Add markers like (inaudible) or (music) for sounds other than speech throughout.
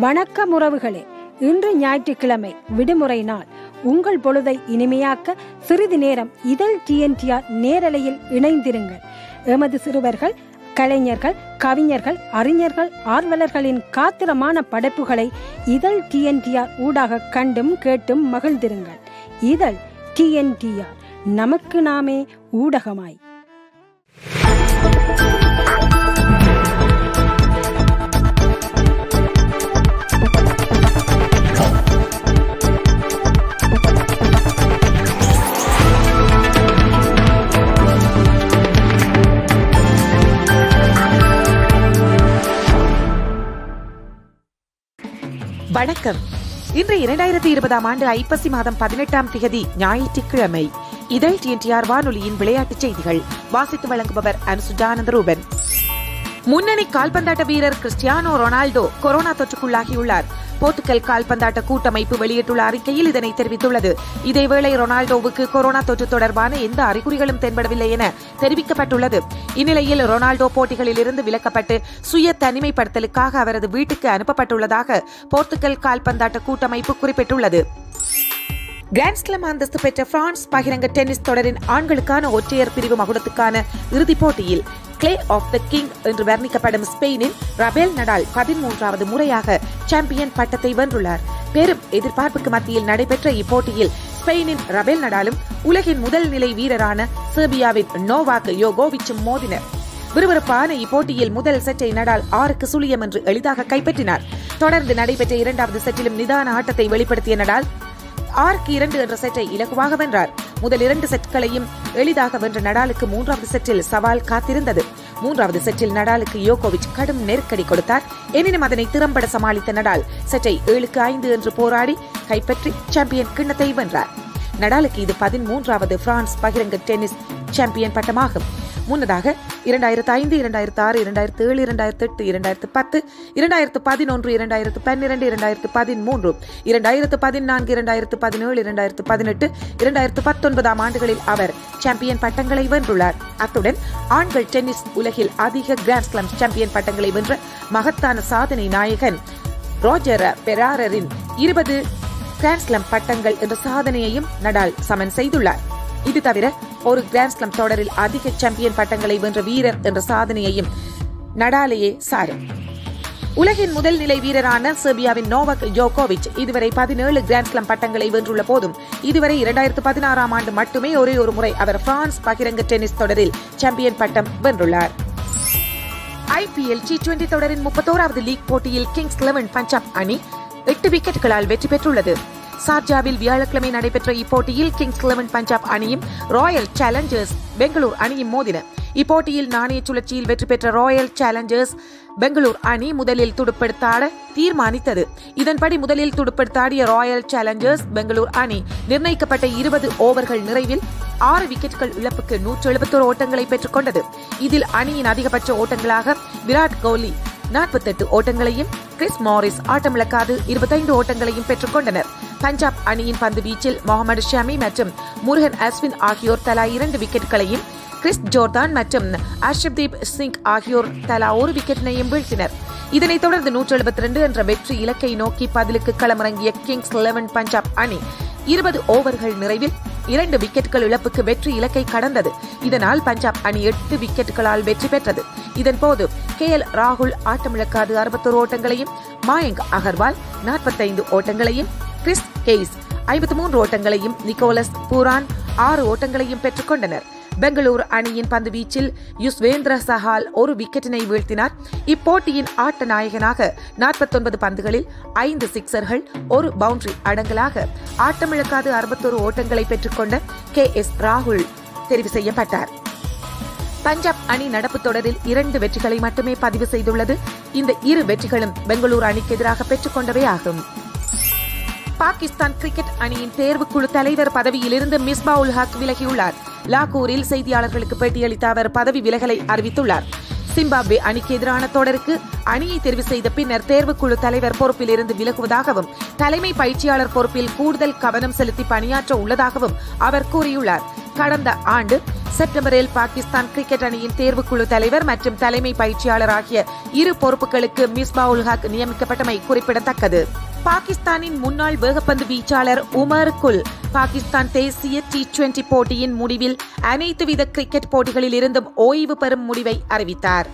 வணக்கம் உறவுகளே இன்று ஞாயிற்றுக்கிழமை விடுமுறை நாள். உங்கள் பொழுதை இனிமையாக்க சிறிது நேரம் இதழ் டிஎன்டிஆர் நேரலையில் இணைந்திருங்கள். எமது சிறுவர்கள் கலைஞர்கள் கவிஞர்கள் அறிஞர்கள் ஆர்வலர்களின் காத்திரமான படைப்புகளை இதழ் டிஎன்டிஆர் ஊடாக கண்டும் கேட்டும் மகிழ்ந்திருங்கள். இதழ் டிஎன்டிஆர் நமக்கு நாமே ஊடகமாய். வணக்கம். இன்று இரண்டாயிரத்தி இருபதாம் ஆண்டு ஐப்பசி மாதம் பதினெட்டாம் திகதி ஞாயிற்றுக்கிழமை. இதழ் டிஎன்டிஆர் வானொலியின் விளையாட்டுச் செய்திகள். வாசித்து வழங்குபவர் அனுசுஜானந்த ரூபன் முன்னணி கால்பந்தாட்ட வீரர் கிறிஸ்டியானோ ரொனால்டோ கொரோனா தொற்றுக்குள்ளாகியுள்ளார். போர்த்துகல் கால்பந்தாட்ட கூட்டமைப்பு வெளியிட்டுள்ள அறிக்கையில் இதனை தெரிவித்துள்ளது. இதேவேளை ரொனால்டோவுக்கு கொரோனா தொற்று தொடர்பான எந்த அறிகுறிகளும் தென்படவில்லை என தெரிவிக்கப்பட்டுள்ளது. இந்நிலையில் ரொனால்டோ போட்டிகளில் இருந்து விலக்கப்பட்டு சுய தனிமைப்படுத்தலுக்காக அவரது வீட்டுக்கு அனுப்பப்பட்டுள்ளதாக போர்த்துகல் கால்பந்தாட்ட கூட்டமைப்பு குறிப்பிட்டுள்ளது. கிராண்ட்ஸ்லாம் அந்தஸ்து பெற்ற பிரான்ஸ் பகிரங்க டென்னிஸ் தொடரின் ஆண்களுக்கான ஒற்றையர் பிரிவு மகுடத்துக்கான இறுதிப் போட்டியில் கிளே ஆஃப் த கிங் என்று வர்ணிக்கப்படும் ஸ்பெயினின் ரபேல் நடால் பதிமூன்றாவது முறையாக சாம்பியன் பட்டத்தை வென்றுள்ளார். பெரும் எதிர்பார்ப்புக்கு மத்தியில் நடைபெற்ற இப்போட்டியில் ஸ்பெயினின் ரபேல் நடாலும் உலகின் முதல் நிலை வீரரான செர்பியாவின் நோவாக் யோகோவிச்சும் மோதினர். விறுவிறுப்பான இப்போட்டியில் முதல் செட்டை நடால் ஆறுக்கு சுழியம் என்று எளிதாக கைப்பற்றினார். தொடர்ந்து நடைபெற்ற இரண்டாவது செட்டிலும் நிதான ஆட்டத்தை வெளிப்படுத்திய நடால் ஆறுக்கு இரண்டு என்ற செட்டை இலகுவாக வென்றார். முதல் இரண்டு செட்களையும் எளிதாக வென்ற நடாலுக்கு மூன்றாவது செட்டில் சவால் காத்திருந்தது. மூன்றாவது செட்டில் நடாலுக்கு யோகோவிச் கடும் நெருக்கடி கொடுத்தார். எனினும் அதனை திறம்பட சமாளித்த நடால் செட்டை ஏழுக்கு ஐந்து என்று போராடி கைப்பற்றி சாம்பியன் கிண்ணத்தை வென்றார். நடாலுக்கு இது பதிமூன்றாவது பிரான்ஸ் பகிரங்க டென்னிஸ் சாம்பியன் பட்டமாகும். முன்னதாக இரண்டாயிரத்து ஐந்து இரண்டாயிரத்து ஆறு இரண்டாயிரத்து ஏழு இரண்டாயிரத்து எட்டு இரண்டாயிரத்து பத்து இரண்டாயிரத்து பதினொன்று இரண்டாயிரத்து பன்னிரண்டு இரண்டாயிரத்து பதிமூன்று இரண்டாயிரத்து பதினான்கு இரண்டாயிரத்து பதினேழு இரண்டாயிரத்து பதினெட்டு இரண்டாயிரத்து பத்தொன்பதாம் ஆண்டுகளில் அவர் சாம்பியன் பட்டங்களை வென்றுள்ளார். அத்துடன் ஆண்கள் டென்னிஸ் உலகில் அதிக கிராண்ட்ஸ்லாம் சாம்பியன் பட்டங்களை வென்ற மகத்தான சாதனை நாயகன் ரோஜர் பெராரரின் இருபது கிராண்ட்ஸ்லாம் பட்டங்கள் என்ற சாதனையையும் நடால் சமன் செய்துள்ளார். இது தவிர ஒரு கிராண்ட்ஸ்லாம் தொடரில் அதிக சாம்பியன் பட்டங்களை வென்ற வீரர் என்ற சாதனையையும் நடாலேயே சாரும். உலகின் முதல் நிலை வீரரான செர்பியாவின் நோவக் ஜோகோவிச் இதுவரை பதினேழு கிராண்ட்ஸ்லாம் பட்டங்களை வென்றுள்ள போதும் இதுவரை இரண்டாயிரத்து பதினாறாம் ஆண்டு மட்டுமே ஒரே ஒரு முறை அவர் பிரான்ஸ் பகிரங்க டென்னிஸ் தொடரில் சாம்பியன் பட்டம் வென்றுள்ளார். ஐபிஎல் டி டுவெண்டி தொடரின் முப்பத்தோராவது லீக் போட்டியில் கிங்ஸ் லெவன் பஞ்சாப் அணி எட்டு விக்கெட்டுகளால் வெற்றி பெற்றுள்ளது. சார்ஜாவில் வியாழக்கிழமை நடைபெற்ற இப்போட்டியில் கிங்ஸ் லெவன் பஞ்சாப் அணியும் ராயல் சேலஞ்சர்ஸ் பெங்களூர் அணியும் மோதின. இப்போட்டியில் நாணய சுழற்சியில் வெற்றி பெற்ற ராயல் சேலஞ்சர்ஸ் பெங்களூர் அணி முதலில் துடுப்படுத்தாட தீர்மானித்தது. இதன்படி முதலில் துடுப்படுத்தாடிய ராயல் சேலஞ்சர்ஸ் பெங்களூர் அணி நிர்ணயிக்கப்பட்ட இருபது ஓவர்கள் நிறைவில் ஆறு விக்கெட்டுகள் இழப்புக்கு நூற்று எழுபத்தோரு ஓட்டங்களை பெற்றுக் கொண்டது இதில் அணியின் அதிகபட்ச ஓட்டங்களாக விராட் கோலி நாற்பத்தெட்டு ஓட்டங்களையும் கிறிஸ் மாரிஸ் ஆட்டமிழக்காது இருபத்தைந்து ஓட்டங்களையும் பெற்றுக் கொண்டனர். பஞ்சாப் அணியின் பந்து வீச்சில் முகமது ஷமி மற்றும் முருகன் அஸ்வின் ஆகியோர் தலா இரண்டு விக்கெட்டுகளையும் கிறிஸ் ஜோர்தான் மற்றும் அர்ஷப்தீப் சிங் ஆகியோர் தலா ஒரு விக்கெட்டினையும் வீழ்த்தினர். இதனைத் தொடர்ந்து நூற்று எழுபத்தி ரெண்டு என்ற வெற்றி இலக்கை நோக்கி பதிலுக்கு களமிறங்கிய கிங்ஸ் லெவன் பஞ்சாப் அணி இருபது ஓவர்கள் நிறைவில் இரண்டு விக்கெட்டுகள் இழப்புக்கு வெற்றி இலக்கை கடந்தது. இதனால் பஞ்சாப் அணி எட்டு விக்கெட்டுகளால் வெற்றி பெற்றது. இதன்போது கே எல் ராகுல் ஆட்டமிழக்காது அறுபத்தோரு ஓட்டங்களையும் மாயங்க் அகர்வால் நாற்பத்தைந்து ஓட்டங்களையும் கிறிஸ் கெய்ஸ் ஐம்பத்தி மூன்று ஓட்டங்களையும் நிக்கோலஸ் பூரான் ஆறு ஓட்டங்களையும் பெற்றுக் கொண்டனர். பெங்களூரு அணியின் பந்து வீச்சில் யுஸ்வேந்திர சஹால் ஒரு விக்கெட்டினை வீழ்த்தினார். இப்போட்டியின் ஆட்ட நாயகனாக நாற்பத்தொன்பது பந்துகளில் ஐந்து சிக்சர்கள் ஒரு பவுண்டரி அடங்கலாக ஆட்டமிழக்காது அறுபத்தொரு ஓட்டங்களை பெற்றுக்கொண்ட கே எஸ் ராகுல் தெரிவு செய்யப்பட்டார். பஞ்சாப் அணி நடப்பு தொடரில் இரண்டு வெற்றிகளை மட்டுமே பதிவு செய்துள்ளது. இந்த இரு வெற்றிகளும் பெங்களூரு அணிக்கு எதிராக பெற்றுக்கொண்டவை ஆகும். பாகிஸ்தான் கிரிக்கெட் அணியின் தேர்வுக்குழு தலைவர் பதவியிலிருந்து மிஸ்பா உல் ஹக் விலகியுள்ளார். லாகூரில் செய்தியாளர்களுக்கு பேட்டியளித்த அவர் பதவி விலகலை அறிவித்துள்ளார். சிம்பாப்வே அணிக்கு எதிரான தொடருக்கு அணியை தெரிவு செய்த பின்னர் தேர்வுக்குழு தலைவர் பொறுப்பில் இருந்து விலகுவதாகவும் தலைமை பயிற்சியாளர் பொறுப்பில் கூடுதல் கவனம் செலுத்தி பணியாற்ற உள்ளதாகவும் அவர் கூறியுள்ளார். கடந்த ஆண்டு செப்டம்பரில் பாகிஸ்தான் கிரிக்கெட் அணியின் தேர்வுக்குழு தலைவர் மற்றும் தலைமை பயிற்சியாளர் ஆகிய இரு பொறுப்புகளுக்கு மிஸ்பா உல் ஹக் நியமிக்கப்பட்டமை குறிப்பிடத்தக்கது. பாகிஸ்தானின் முன்னாள் வேகப்பந்து வீச்சாளர் உமர் குல் பாகிஸ்தான் தேசிய டி டுவெண்டி போட்டியின் முடிவில் அனைத்து வித கிரிக்கெட் போட்டிகளில் இருந்தும் ஓய்வு பெறும் முடிவை அறிவித்தார்.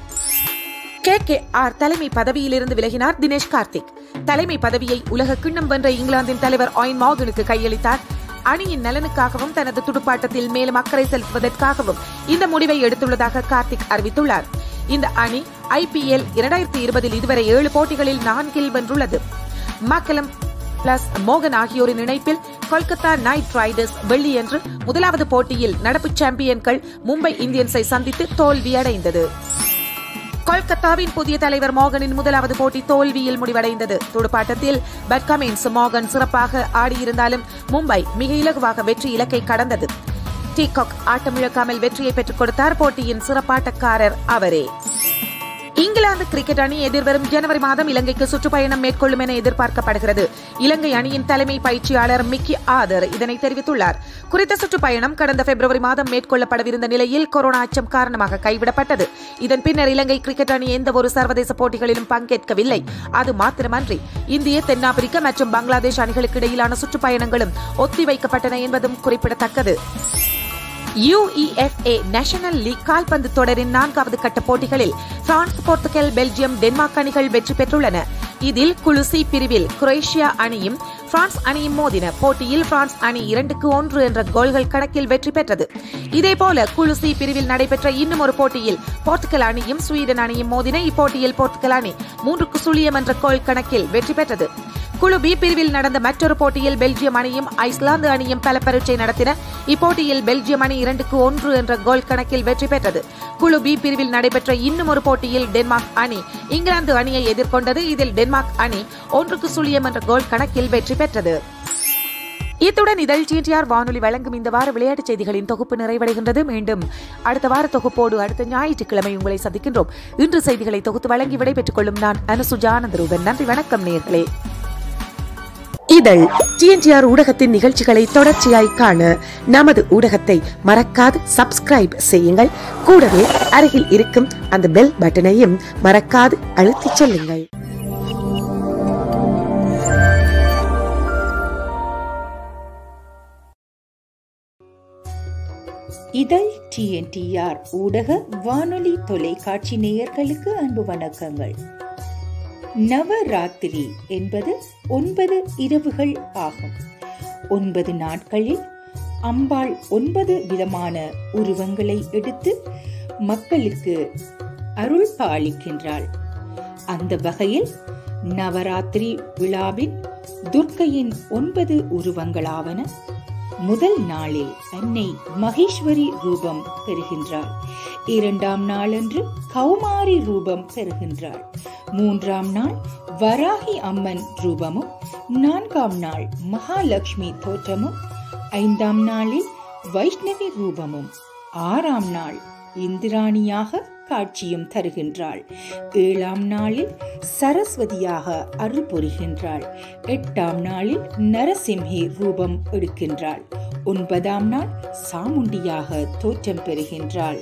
கே கே ஆர் தலைமை பதவியிலிருந்து விலகினார் தினேஷ் கார்த்திக். தலைமை பதவியை உலக கிண்ணம் வென்ற இங்கிலாந்தின் தலைவர் ஆயின் மார்கனுக்கு கையளித்தார். அணியின் நலனுக்காகவும் தனது துடுப்பாட்டத்தில் மேலும் அக்கறை செலுத்துவதற்காகவும் இந்த முடிவை எடுத்துள்ளதாக கார்த்திக் அறிவித்துள்ளார். இந்த அணி ஐபிஎல் இரண்டாயிரத்தி இருபதில் இதுவரை ஏழு போட்டிகளில் நான்கில் வென்றுள்ளது. மக்களும் பிளஸ் மோகன் ஆகியோரின் இணைப்பில் கொல்கத்தா நைட் ரைடர்ஸ் வெள்ளியன்று முதலாவது போட்டியில் நடப்பு சாம்பியன்கள் மும்பை இந்தியன்ஸை சந்தித்து தோல்வியடைந்தது. கொல்கத்தாவின் புதிய தலைவர் மோகனின் முதலாவது போட்டி தோல்வியில் முடிவடைந்தது. துடுப்பாட்டத்தில் பட்கமின்ஸ் மோகன் சிறப்பாக ஆடியிருந்தாலும் மும்பை மிக இலகுவாக வெற்றி இலக்கை கடந்தது. டீகாக் ஆட்டமிழக்காமல் வெற்றியை பெற்றுக் கொடுத்தார் போட்டியின் சிறப்பாட்டக்காரர் அவரே. இங்கிலாந்து கிரிக்கெட் அணி எதிர்வரும் ஜனவரி மாதம் இலங்கைக்கு சுற்றுப்பயணம் மேற்கொள்ளும் என எதிர்பார்க்கப்படுகிறது. இலங்கை அணியின் தலைமை பயிற்சியாளர் மிக்கி ஆதர் இதனை தெரிவித்துள்ளார். குறித்த சுற்றுப்பயணம் கடந்த பிப்ரவரி மாதம் மேற்கொள்ளப்படவிருந்த நிலையில் கொரோனா அச்சம் காரணமாக கைவிடப்பட்டது. இதன் பின்னர் இலங்கை கிரிக்கெட் அணி எந்த ஒரு சர்வதேச போட்டிகளிலும் பங்கேற்கவில்லை. அது மாத்திரமன்றி இந்திய தென்னாப்பிரிக்க மற்றும் பங்களாதேஷ் அணிகளுக்கு இடையிலான சுற்றுப்பயணங்களும் ஒத்திவைக்கப்பட்டன என்பதும் குறிப்பிடத்தக்கது. யுஇஎஃப்ஏ நேஷனல் லீக் கால்பந்து தொடரின் நான்காவது கட்ட போட்டிகளில் பிரான்ஸ் போர்த்துகல் பெல்ஜியம் டென்மார்க் அணிகள் வெற்றி பெற்றுள்ளன. இதில் குழு சி பிரிவில் குரேஷியா அணியும் பிரான்ஸ் அணியும் மோதின போட்டியில் பிரான்ஸ் அணி இரண்டுக்கு ஒன்று என்ற கோல்கள் கணக்கில் வெற்றி பெற்றது. இதேபோல குழு சி பிரிவில் நடைபெற்ற இன்னும் ஒரு போட்டியில் போர்த்துகல் அணியும் ஸ்வீடன் அணியும் மோதின இப்போட்டியில் போர்த்துகல் அணி மூன்றுக்கு சுழியம் என்ற கோல் கணக்கில் வெற்றி பெற்றது. குழு பி பிரிவில் நடந்த மற்றொரு போட்டியில் பெல்ஜியம் அணியும் ஐஸ்லாந்து அணியும் பல பரீட்சை நடத்தின இப்போட்டியில் பெல்ஜியம் அணி இரண்டுக்கு ஒன்று என்ற கோல் கணக்கில் வெற்றி பெற்றது. குழு பி பிரிவில் நடைபெற்ற இன்னும் ஒரு போட்டியில் டென்மார்க் அணி இங்கிலாந்து அணியை எதிர்கொண்டது. இதில் டென்மார்க் அணி ஒன்றுக்கு சுழியம் என்ற கோல் கணக்கில் வெற்றி பெற்றது. இத்துடன் இதழ் டிடிஆர் வானொலி வழங்கும் இந்த வார விளையாட்டுச் செய்திகளின் தொகுப்பு நிறைவடைகின்றது. மீண்டும் அடுத்த வார தொகுப்போடு அடுத்த ஞாயிற்றுக்கிழமை உங்களை சந்திக்கின்றோம். இன்று செய்திகளை தொகுத்து வழங்கி விடைபெற்றுக் கொள்ளும் நான் அனுசுஜானந்தரூபன் நன்றி வணக்கம் நேர்களே. இதழ் டிஎன்டிஆர் ஊடகத்தின் நிகழ்ச்சிகளை தொடர்ச்சியாய் காண நமது ஊடகத்தை மறக்காது சப்ஸ்கிரைப் செய்யுங்கள். கூடவே அருகில் இருக்கும் அந்த பெல் பட்டனையும் மறக்காது அழுத்திச் செல்லுங்கள். இதழ் டிஎன்டிஆர் ஊடக வானொலி தொலைக்காட்சி நேயர்களுக்கு அன்பு வணக்கங்கள். நவராத்திரி என்பது ஒன்பது இரவுகள் ஆகும். ஒன்பது நாட்களில் அம்பாள் ஒன்பது விதமான உருவங்களை எடுத்து மக்களுக்கு அருள் பாலிக்கின்றாள். அந்த வகையில் நவராத்திரி விழாவின் துர்க்கையின் ஒன்பது உருவங்களாவன முதல் நாளில் அன்னை மகேஸ்வரி ரூபம் பெறுகின்றாள். இரண்டாம் நாளன்று கௌமாரி ரூபம் பெறுகின்றாள். மூன்றாம் நாள் வராகி அம்மன் ரூபமும் நான்காம் நாள் மகாலட்சுமி தோற்றமும் ஐந்தாம் நாளில் வைஷ்ணவி ரூபமும் ஆறாம் நாள் இந்திராணியாக காட்சியும் தருகின்றாள். ஏழாம் நாளில் சரஸ்வதியாக அருள் புரிகின்றாள். எட்டாம் நாளில் நரசிம்ஹி ரூபம் எடுக்கின்றாள். ஒன்பதாம் நாள் சாமுண்டியாக தோற்றம் பெறுகின்றாள்.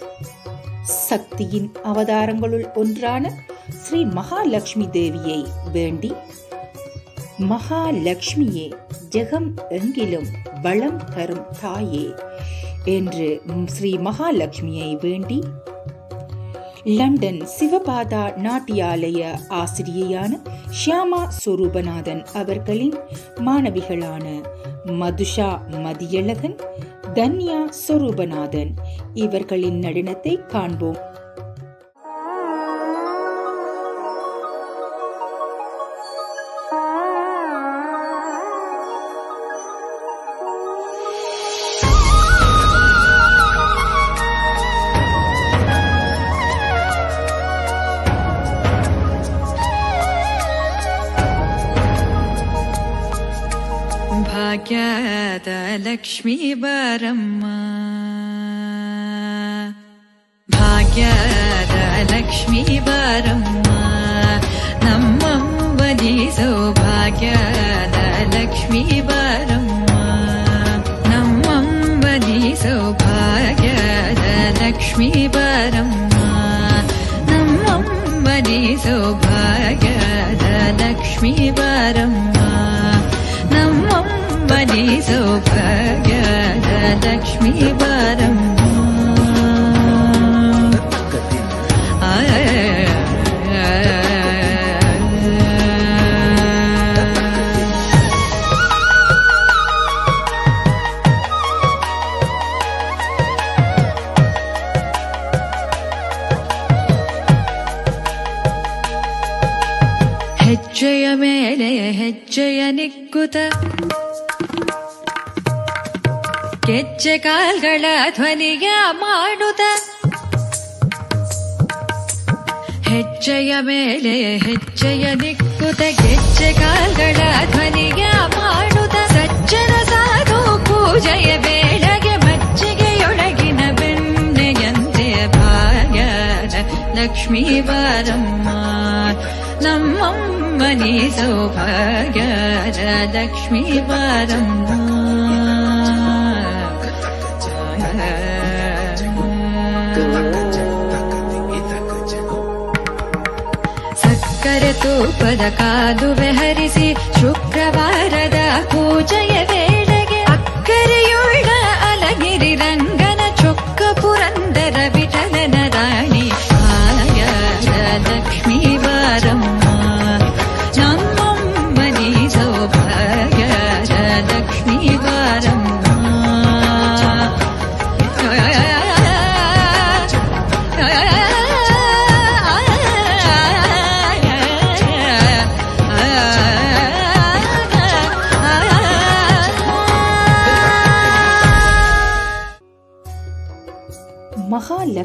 சக்தியின் அவதாரங்களுள் ஒன்றான ஸ்ரீ மகாலட்சுமி தேவியை வேண்டி மகாலட்சுமியே ஜெகம் எங்கிலும் வளம் தரும் தாயே என்று ஸ்ரீ மகாலட்சுமியை வேண்டி லண்டன் சிவபாதா நாட்டியாலய ஆசிரியையான ஷியாமா சுரூபநாதன் அவர்களின் மாணவிகளான மதுஷா மதியழகன் தன்யா சுரூபநாதன் இவர்களின் நடனத்தை காண்போம். भाग्यदलक्ष्मी बारम्मा भाग्याद लक्ष्मी बारम्मा नम्मं बारम्मानी सौ लक्ष्मी बारम्मा लक्ष्मी वारम् ಕಾಲ್ಗಳ ಧ್ವನಿಯ ಮಾಡುತ್ತ ಹೆಜ್ಜೆಯ ಮೇಲೆ ಹೆಜ್ಜೆಯ ನಿಕ್ಕುತ ಗೆಜ್ಜೆ ಕಾಲ್ಗಳ ಧ್ವನಿಯ ಮಾಡುತ್ತ ಸಜ್ಜನ ಸಾಧು ಪೂಜೆಯ ಬೇಡಗೆ ಮಜ್ಜಿಗೆಯೊಳಗಿನ ಬೆಣ್ಣೆಯಂತೆ ಭಾಗ್ಯದ ಲಕ್ಷ್ಮೀ ಬಾರಮ್ಮ. ನಮ್ಮಮ್ಮನಿ ಸೌಭಾಗ್ಯ ಲಕ್ಷ್ಮೀ ಸಕ್ಕರೆ ತೂಪದ ಕಾದು ಹರಿಸಿ ಶುಕ್ರವಾರದ ಪೂಜೆಯ ವೇಳೆಗೆ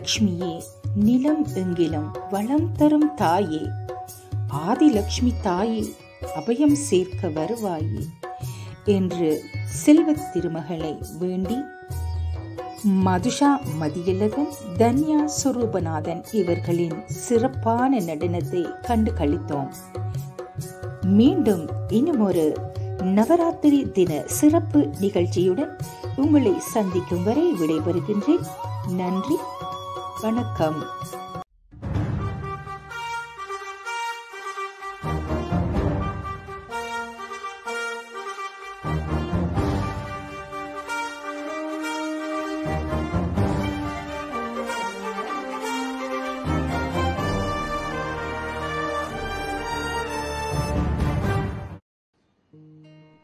மகாலட்சுமியே நிலம் எங்கிலும் வளம் தரும் தாயே. ஆதிலட்சுமி தாயே அபயம் சேர்க்க வருவாயே என்று செல்வ திருமகளை வேண்டி மதுஷா மதியழகன் தன்யா சுரூபநாதன் இவர்களின் சிறப்பான நடனத்தை கண்டு கழித்தோம் மீண்டும் இன்னும் ஒரு நவராத்திரி தின சிறப்பு நிகழ்ச்சியுடன் உங்களை சந்திக்கும் வரை விடைபெறுகின்றேன். நன்றி. வணக்கம்.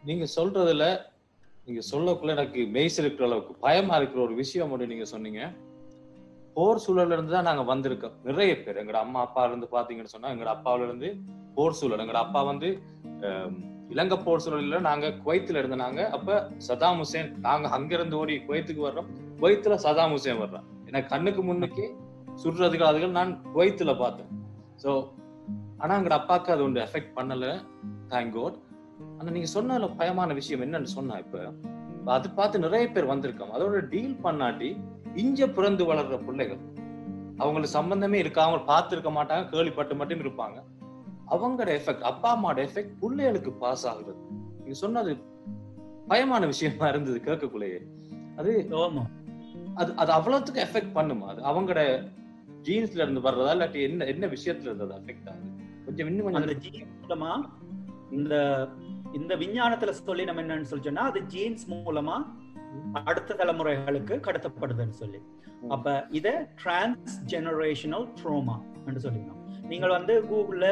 நீங்க சொல்றதுல நீங்க சொல்லக்குள்ள எனக்கு மெய்ஸ் இருக்கிற அளவுக்கு பயமா இருக்கிற ஒரு விஷயம் மட்டும் நீங்க சொன்னீங்க. போர் சூழல்ல இருந்து தான் நாங்க வந்திருக்கோம். நிறைய பேர். எங்கட அம்மா அப்பா இருந்து பாத்தீங்கன்னு சொன்னா எங்கட அப்பாவில இருந்து போர் சூழல். எங்கட அப்பா வந்து இலங்கை போர் சூழல்ல நாங்க குவைத்துல இருந்தாங்க அப்ப சதாம் ஹுசேன் நாங்க அங்க இருந்து ஓடி குவைத்துக்கு வர்றோம். குவைத்துல சதாம் ஹுசேன் வர்றோம் எனக்கு கண்ணுக்கு முன்னுக்கே சுடுறதுக்கு அதுகள் நான் குவைத்துல பார்த்தேன். ஸோ ஆனா எங்கட அப்பாவுக்கு அது ஒன்று எஃபெக்ட் பண்ணல. தேங்க் கோட் ஆனா நீங்க சொன்னதுல பயமான விஷயம் என்னன்னு சொன்னா இப்ப அது பார்த்து நிறைய பேர் வந்திருக்காங்க. அதோட டீல் பண்ணாட்டி இஞ்ச பிறந்து வளர்ற பிள்ளைகள். அவங்களுக்கு சம்பந்தமே இருக்கா அவங்க பார்த்திருக்க மாட்டாங்க கேள்விப்பட்டு மட்டும் இருப்பாங்க. அவங்களோட எஃபெக்ட் அப்பா அம்மாவோட எஃபெக்ட் பிள்ளைகளுக்கு பாஸ் ஆகுறது. நீங்க சொன்னது பயமான விஷயமா இருந்தது கேட்கக்குள்ளேயே. அது அது அது அவ்வளவுத்துக்கு எஃபெக்ட் பண்ணுமா? அது அவங்களோட ஜீன்ஸ்ல இருந்து வர்றதா இல்லாட்டி என்ன என்ன விஷயத்துல இருந்தது எஃபெக்ட் ஆகுது? கொஞ்சம் இன்னும் அந்த கொஞ்சம் ஜீன் மூலமா இந்த இந்த விஞ்ஞானத்துல சொல்லி நம்ம என்னன்னு சொல்லி சொன்னா அது ஜீன்ஸ் மூலமா அடுத்த தலைமுறைகளுக்கு கடத்தப்படுதுன்னு சொல்லி. அப்ப இத டிரான்ஸ் ஜெனரேஷனல் ட்ரோமா என்று சொல்லிடணும் நீங்கள் வந்து கூகுள்ல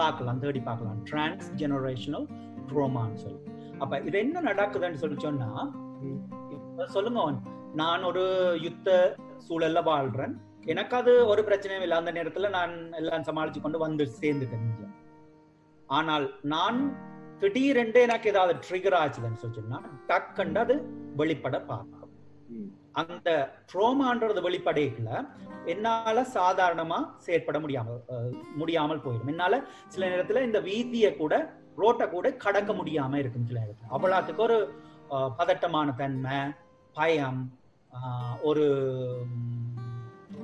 பார்க்கலாம் தேடி பார்க்கலாம். டிரான்ஸ் ஜெனரேஷனல் ட்ரோமான்னு சொல்லி. அப்ப இது என்ன நடக்குதுன்னு சொல்லி சொன்னா சொல்லுங்க நான் ஒரு யுத்த சூழல்ல வாழ்றேன். எனக்கு அது ஒரு பிரச்சனையும் இல்லை. அந்த நேரத்துல நான் எல்லாம் சமாளிச்சு கொண்டு வந்து சேர்ந்துட்டேன். ஆனால் நான் திடீரென்று எனக்கு ஏதாவது ட்ரிகர் ஆச்சுதுன்னு சொல்லி சொன்னா டக்குன்னு அது வெளிப்பட பார்க்கும். அந்த ட்ரோமான்றது வெளிப்படையில என்னால சாதாரணமா செயற்பட முடியாமல் முடியாமல் போயிடும். என்னால சில நேரத்துல இந்த வீதியை கூட ரோட்டை கூட கடக்க முடியாம இருக்கும் சில நேரத்துல. அவ்வளவுக்கு ஒரு பதட்டமான தன்மை பயம் ஒரு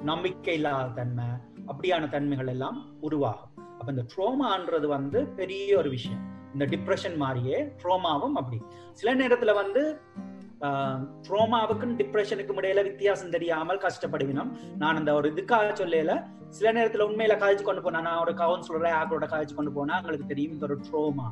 நம்பிக்கை இல்லாத தன்மை அப்படியான தன்மைகள் எல்லாம் உருவாகும். அப்ப இந்த ட்ரோமான்றது வந்து பெரிய ஒரு விஷயம். இந்த டிப்ரெஷன் மாதிரியே ட்ரோமாவும் அப்படி. சில நேரத்துல வந்து ட்ரோமாவுக்கும் டிப்ரெஷனுக்கும் இடையில வித்தியாசம் தெரியாமல் கஷ்டப்படுவினோம். நான் அந்த ஒரு இதுக்காக சொல்லல. சில நேரத்துல உண்மையில காய்ச்சி கொண்டு போனா நான் ஒரு கவுன்சிலரை ஆக்களோட காய்ச்சி கொண்டு போனா அவங்களுக்கு தெரியும் இந்த ஒரு ட்ரோமா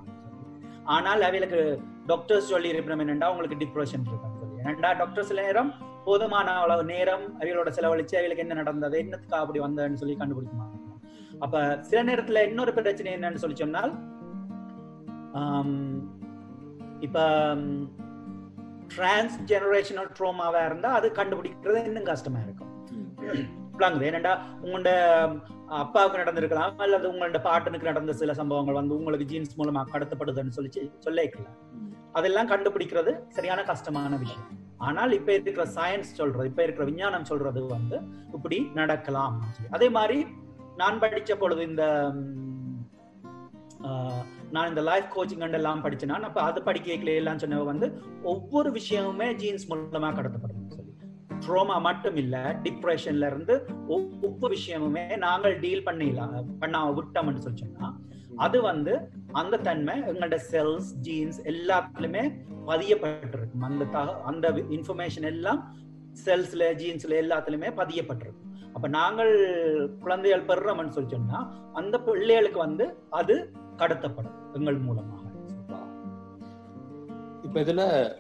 ஆனால் அவைகளுக்கு டாக்டர்ஸ் சொல்லி இருப்பினோம் என்னண்டா உங்களுக்கு டிப்ரெஷன் இருக்குன்னு சொல்லி. ஏன்னா டாக்டர் சில நேரம் போதுமான அளவு நேரம் அவைகளோட செலவழிச்சு அவைகளுக்கு என்ன நடந்தது என்னத்துக்கு அப்படி வந்ததுன்னு சொல்லி கண்டுபிடிக்குமா? அப்ப சில நேரத்துல இன்னொரு பிரச்சனை என்னன்னு சொல்லி சொன்னால் இப்ப டிரான்ஸ் ஜெனரேஷனல் ட்ரோமாவா இருந்தா அது கண்டுபிடிக்கிறது இன்னும் கஷ்டமா இருக்கும். விளங்குது. ஏனண்டா உங்களோட அப்பாவுக்கு நடந்திருக்கலாம் அல்லது உங்களோட பாட்டனுக்கு நடந்த சில சம்பவங்கள் வந்து உங்களுக்கு ஜீன்ஸ் மூலமா கடத்தப்படுதுன்னு சொல்லி சொல்லிக்கலாம் அதெல்லாம் கண்டுபிடிக்கிறது சரியான கஷ்டமான விஷயம். ஆனால் இப்ப இருக்கிற சயின்ஸ் சொல்றது இப்ப இருக்கிற விஞ்ஞானம் சொல்றது வந்து இப்படி நடக்கலாம் அதே மாதிரி நான் படிச்ச பொழுது இந்த ஆஹ், நான் இந்த லைஃப் கோச்சிங் எல்லாம் படிச்சேன்னா அப்ப அது படிக்கல எல்லாம் சொன்ன வந்து ஒவ்வொரு விஷயமுமே ஜீன்ஸ் மூலமா கடத்தப்படும் சொல்லி ட்ரோமா மட்டும் இல்ல டிப்ரெஷன்ல இருந்து ஒவ்வொரு விஷயமுமே நாங்கள் டீல் பண்ணிடலாம் பண்ண விட்டோம்னு சொல்லி சொன்னா அது வந்து அந்த தன்மை எங்களோட செல்ஸ் ஜீன்ஸ் எல்லாத்துலயுமே பதியப்பட்டிருக்கும். அந்த தக- அந்த இன்ஃபர்மேஷன் எல்லாம் செல்ஸ்ல ஜீன்ஸ்ல எல்லாத்துலயுமே பதியப்பட்டிருக்கும். அப்ப நாங்கள் குழந்தைகள் பெறுறோம்னு சொல்லி சொன்னா அந்த பிள்ளைகளுக்கு வந்து அது கடத்தப்படும் எங்கள் மூலமாக. இப்ப இதுல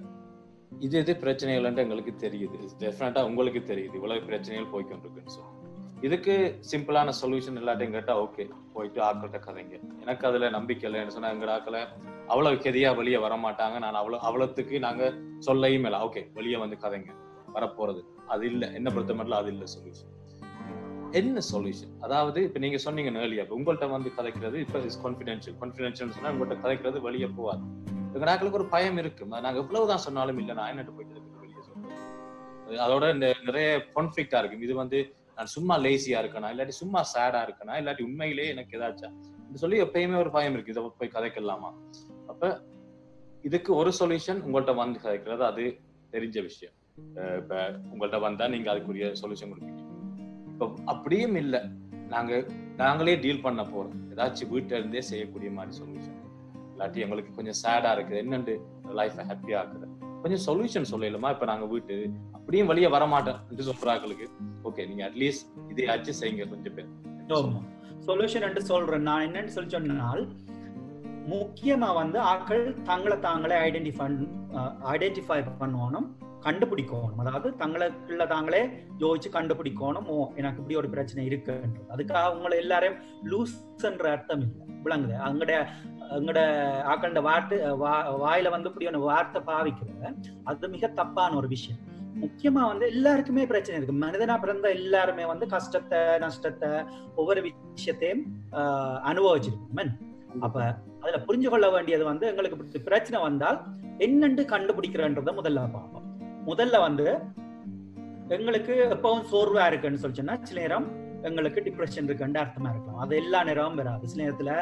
இது இது பிரச்சனைகள்ன்ட்டு எங்களுக்கு தெரியுது. டெஃபினட்டா உங்களுக்கு தெரியுது. இவ்வளவு பிரச்சனைகள் போய்க்கொண்டிருக்குன்னு சொல்லி இதுக்கு சிம்பிளான சொல்யூஷன் இல்லாட்டையும் கேட்டா ஓகே போயிட்டு ஆக்கள்கிட்ட கதைங்க. எனக்கு அதுல நம்பிக்கை இல்லைன்னு சொன்னா எங்க ஆக்களை அவ்வளவு கெதியா வெளியே வர மாட்டாங்க நான் அவ்வளவு அவ்வளவுக்கு நாங்க சொல்லையும் இல்லை. ஓகே வெளியே வந்து கதைங்க. வரப்போறது. அது இல்ல. என்ன பொறுத்த மட்டும் அது இல்ல சொல்யூஷன் என்ன சொல்யூஷன் அதாவது இப்ப நீங்க சொன்னீங்க ஏர்லியா உங்கள்ட்ட வந்து கதைக்கிறது இப்ப இஸ் கான்பிடென்ஷியல் கான்பிடென்ஷியல் சொன்னா உங்கள்ட்ட கதைக்கிறது வெளியே போவாது எங்க நாக்களுக்கு ஒரு பயம் இருக்கு. நாங்கள் நாங்க எவ்வளவுதான் சொன்னாலும் இல்ல நான் என்னட்டு போயிட்டு இருக்கு வெளியே சொல்றது அதோட இந்த நிறைய கான்ஃபிளிக்டா இருக்கு இது வந்து நான் சும்மா லேசியா இருக்கணும் இல்லாட்டி சும்மா சேடா இருக்கணும் இல்லாட்டி உண்மையிலேயே எனக்கு ஏதாச்சும் சொல்லி எப்பயுமே ஒரு பயம் இருக்கு. இதை போய் கதைக்கலாமா? அப்ப இதுக்கு ஒரு சொல்யூஷன் உங்கள்ட்ட வந்து கதைக்கிறது அது தெரிஞ்ச விஷயம். இப்ப உங்கள்ட்ட வந்தா நீங்க அதுக்குரிய சொல்யூஷன் கொடுப்பீங்க. அப்படியும் இல்ல. நாங்க நாங்களே டீல் பண்ண போறோம். ஏதாச்சும் வீட்டுல இருந்தே செய்யக்கூடிய மாதிரி சொல்யூஷன் இல்லாட்டி எங்களுக்கு கொஞ்சம் சேடா இருக்குது. என்னண்டு? லைஃபை ஹாப்பியா ஆக்குது கொஞ்சம் சொல்யூஷன் சொல்லலுமா? இப்ப நாங்க வீட்டு அப்படியும் வெளியே வர மாட்டேன் சொல்றாங்களுக்கு ஓகே நீங்க அட்லீஸ்ட் இதையாச்சும் செய்யுங்க கொஞ்சம் பேர். சொல்யூஷன் என்று சொல்றேன். நான் என்னன்னு சொல்லி சொன்னால் முக்கியமா வந்து ஆட்கள் தங்களை தாங்களே ஐடென்டிஃபை ஐடென்டிஃபை பண்ணணும் கண்டுபிடிக்கணும். அதாவது தங்களுக்குள்ள தாங்களே யோசிச்சு கண்டுபிடிக்கணும். ஓ எனக்கு இப்படி ஒரு பிரச்சனை இருக்குன்றது. அதுக்காக உங்களை எல்லாரையும் லூஸ்ன்ற அர்த்தம் இல்லை. விளங்குது. அங்கட அங்கட ஆக்கண்ட வார்த்தை வா- வாயில வந்து இப்படி ஒன்று வார்த்தை பாவிக்கிறது அது மிக தப்பான ஒரு விஷயம். முக்கியமா வந்து எல்லாருக்குமே பிரச்சனை இருக்கு. மனிதனா பிறந்த எல்லாருமே வந்து கஷ்டத்தை நஷ்டத்தை ஒவ்வொரு விஷயத்தையும் அனுபவிச்சிருக்கோம். அப்ப அதுல புரிஞ்சு கொள்ள வேண்டியது வந்து எங்களுக்கு பிரச்சனை வந்தால் என்னண்டு கண்டுபிடிக்கிறன்றத முதல்ல பார்ப்போம். முதல்ல வந்து எங்களுக்கு எப்பவும் சோர்வா இருக்குன்னு சொல்லி சொன்னா சில நேரம் எங்களுக்கு டிப்ரெஷன் இருக்குன்னு அர்த்தமா இருக்கலாம் அது எல்லா நேரமும் வராது. சில நேரத்துல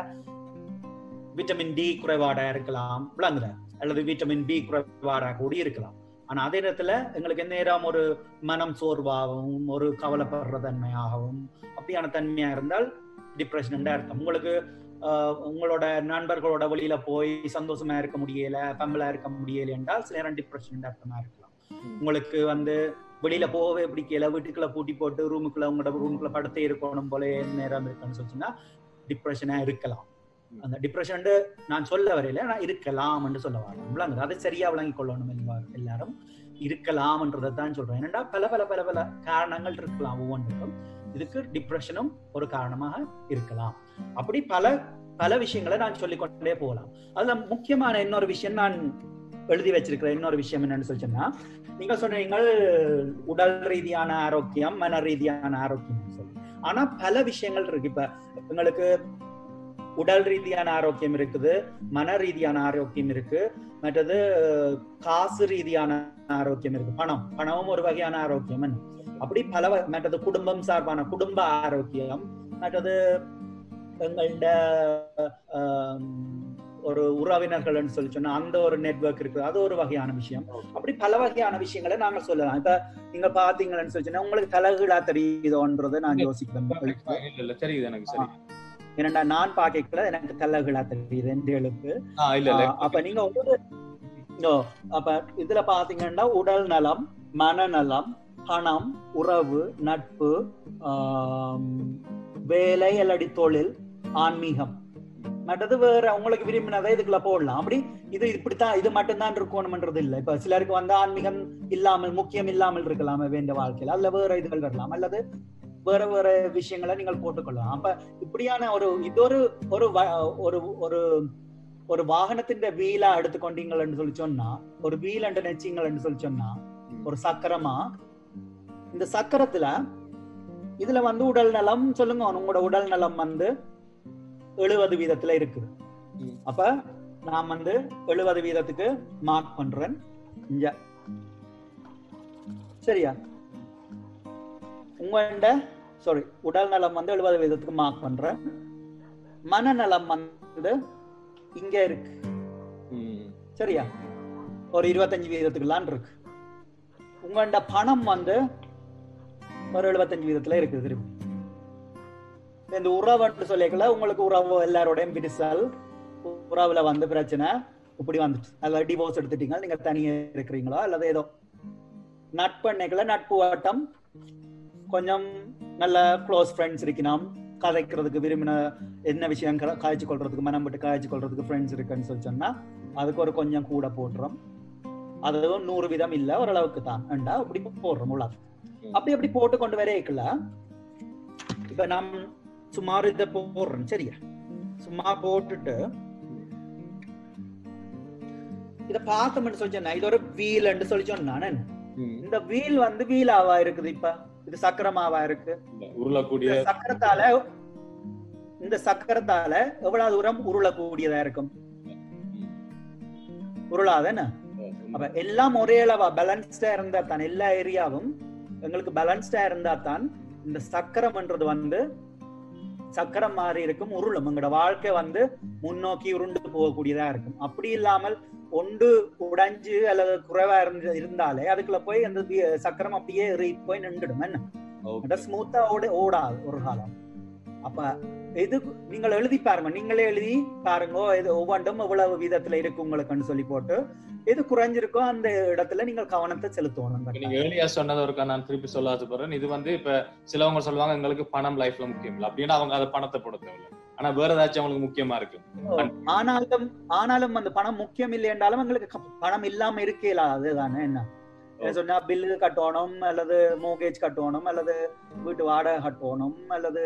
விட்டமின் டி குறைபாடா இருக்கலாம் விளங்குற அல்லது விட்டமின் பி குறைபாடா கூடி இருக்கலாம். ஆனா அதே நேரத்துல எங்களுக்கு எந்த நேரம் ஒரு மனம் சோர்வாகவும் ஒரு கவலைப்படுற தன்மையாகவும் அப்படியான தன்மையா இருந்தால் டிப்ரெஷன் அர்த்தம். உங்களுக்கு உங்களோட நண்பர்களோட வழியில போய் சந்தோஷமா இருக்க முடியல பம்பலா இருக்க முடியல என்றால் சில நேரம் டிப்ரெஷன் அர்த்தமா இருக்கலாம். உங்களுக்கு வந்து வெளியில போகவே பிடிக்கல வீட்டுக்குள்ள பூட்டி போட்டு ரூமுக்குள்ள உங்களோட ரூமுக்குள்ள படுத்தே இருக்கணும் போல நேரம் இருக்குன்னு சொல்லிச்சுன்னா டிப்ரெஷனா இருக்கலாம். அந்த டிப்ரெஷன் நான் சொல்ல வரையில நான் இருக்கலாம்னு சொல்ல வரேன் அதை சரியா விளங்கி கொள்ளணும் எல்லாரும். இருக்கலாம்ன்றதை தான் சொல்றேன். என்னடா பல பல பல பல காரணங்கள் இருக்கலாம் ஒவ்வொன்றுக்கும். இதுக்கு டிப்ரெஷனும் ஒரு காரணமாக இருக்கலாம். அப்படி பல பல விஷயங்களை நான் சொல்லிக் கொண்டே போகலாம். அதுல முக்கியமான இன்னொரு விஷயம் நான் எழுதி வச்சிருக்கிற இன்னொரு விஷயம் என்னன்னு சொல்லி சொன்னா நீங்க சொன்னீங்க உடல் ரீதியான ஆரோக்கியம் மன ரீதியான ஆரோக்கியம் சொல்லி. ஆனா பல விஷயங்கள் இருக்கு. இப்ப எங்களுக்கு உடல் ரீதியான ஆரோக்கியம் இருக்குது மன ரீதியான ஆரோக்கியம் இருக்கு மற்றது காசு ரீதியான ஆரோக்கியம் இருக்கு. பணம் பணமும் ஒரு வகையான ஆரோக்கியம் அப்படி பல மற்றது குடும்பம் சார்பான குடும்ப ஆரோக்கியம் மற்றது எங்கள்ட ஒரு உறவினர்கள்னு சொல்லி சொன்னா அந்த ஒரு நெட்வொர்க் இருக்கு அது ஒரு வகையான விஷயம். அப்படி பல வகையான விஷயங்களை நாங்க சொல்லலாம். இப்ப நீங்க பாத்தீங்கன்னு சொல்லி சொன்னா உங்களுக்கு தலைகீழா தெரியுதோன்றதை நான் யோசிக்கிறேன். தெரியுது எனக்கு சரி. ஏன்னா நான் பாக்கல எனக்கு தலைகீழா தெரியுது இல்ல ஆஹ் அப்ப நீங்க ஒரு ஓ, அப்ப இதுல பாத்தீங்கன்னா உடல் நலம் மனநலம் பணம் உறவு நட்பு வேலை அல்லடி தொழில் ஆன்மீகம். மற்றது வேற உங்களுக்கு விரும்பினதை இதுக்குள்ள போடலாம். அப்படி இது இப்படித்தான் இது மட்டும்தான் இருக்கணும்ன்றது இல்ல இப்ப சிலருக்கு வந்து ஆன்மீகம் இல்லாமல் முக்கியம் இல்லாமல் இருக்கலாம் வேண்ட வாழ்க்கையில. அல்ல வேற இதுகள் வரலாம். அல்லது வேற வேற விஷயங்களை நீங்கள் போட்டுக்கொள்ளலாம். அப்ப இப்படியான ஒரு இது ஒரு ஒரு வ- ஒரு ஒரு ஒரு வாகனத்தின் வீலா எடுத்துக்கொண்டீங்கள்னு சொல்லி சொன்னா ஒரு வீல் என்று நெச்சிங்கள்னு சொல்லி சொன்னா ஒரு சக்கரமா? இந்த சக்கரத்துல இதுல வந்து உடல் நலம் சொல்லுங்க உங்களோட உடல் நலம் வந்து எழுபது வீதத்துல இருக்குது ம். அப்ப நான் வந்து எழுபது வீதத்துக்கு மார்க் பண்றேன். இங்க. சரியா? உங்கள்ட சாரி உடல் நலம் வந்து எழுபது வீதத்துக்கு மார்க் பண்றேன். மனநலம் வந்து இங்க இருக்கு. சரியா? ஒரு இருபத்தஞ்சு வீதத்துக்குலாம் இருக்கு. உங்கள்ட பணம் வந்து ஒரு எழுபத்தஞ்சு வீதத்துல இருக்குது திருப்பி இந்த உறவுன்னு சொல்லிக்கல உங்களுக்கு உறவு எல்லாரோடையும் விரிசல் உறவுல வந்து பிரச்சனை இப்படி வந்துட்டு அல்லது டிவோர்ஸ் எடுத்துட்டீங்க நீங்க தனியா இருக்கிறீங்களோ? அல்லது ஏதோ நட்பு அன்னைக்குள்ள நட்பு வட்டம் கொஞ்சம் நல்ல க்ளோஸ் ஃப்ரெண்ட்ஸ் இருக்கணும். கதைக்கிறதுக்கு விரும்பின என்ன விஷயம் காய்ச்சி கொள்றதுக்கு மனம் விட்டு காய்ச்சி கொள்றதுக்கு ஃப்ரெண்ட்ஸ் இருக்குன்னு சொல்லி சொன்னா அதுக்கு ஒரு கொஞ்சம் கூட போடுறோம் அதுவும் நூறு விதம் இல்ல ஓரளவுக்கு தான். ஏண்டா? அப்படி போடுறோம் உள்ள அப்படி அப்படி போட்டு கொண்டு வரைக்கல இப்ப நாம் சுமார் இதை போடுறோம் சரியா? சும்மா போட்டுட்டு இத பார்த்தோம்னு சொல்லி சொன்னா இது ஒரு வீல்ன்னு சொல்லி சொன்னானே. இந்த வீல் வந்து வீலாவா இருக்குது இப்ப? இது சக்கரமாவா இருக்கு? உருளக்கூடிய சக்கரத்தால இந்த சக்கரத்தால எவ்வளவு தூரம் உருளக்கூடியதா இருக்கும்? உருளாதானே அப்ப எல்லாம் ஒரே அளவா பேலன்ஸ்டா இருந்தா தான் எல்லா ஏரியாவும் எங்களுக்கு பேலன்ஸ்டா இருந்தா தான் இந்த சக்கரம்ன்றது வந்து சக்கரம் மாதிரி இருக்கும் உருளும். எங்களோட வாழ்க்கை வந்து முன்னோக்கி உருண்டு போகக்கூடியதா இருக்கும். அப்படி இல்லாமல் ஒன்று உடைஞ்சு அல்லது குறைவா இருந்து இருந்தாலே அதுக்குள்ள போய் அந்த சக்கரம் அப்படியே போய் நின்றுடும். என்ன. ஸ்மூத்தா ஓட ஓடாது ஒரு காலம். அப்ப இது நீங்கள் எழுதி பாருங்க நீங்களே எழுதி பாருங்க இது ஒவ்வொன்றும் எவ்வளவு விதத்துல இருக்கு உங்களுக்குன்னு சொல்லி போட்டு எது குறைஞ்சிருக்கோ அந்த இடத்துல நீங்கள் கவனத்தை செலுத்தணும். நீங்க ஏர்லியா சொன்னது ஒருக்கா நான் திருப்பி சொல்ல ஆசைப்படுறேன் இது வந்து இப்ப சிலவங்க சொல்லுவாங்க எங்களுக்கு பணம் லைஃப்ல முக்கியம் இல்லை. அப்படின்னா அவங்க அதை பணத்தை போட தேவையில்லை. ஆனா வேற ஏதாச்சும் அவங்களுக்கு முக்கியமா இருக்கு. ஆனாலும் ஆனாலும் அந்த பணம் முக்கியம் இல்லை என்றாலும் எங்களுக்கு பணம் இல்லாம இருக்கல அதுதானே என்ன? என்ன சொன்னா பில்லு கட்டணும் அல்லது மோகேஜ் கட்டணும் அல்லது வீட்டு வாடகை கட்டணும் அல்லது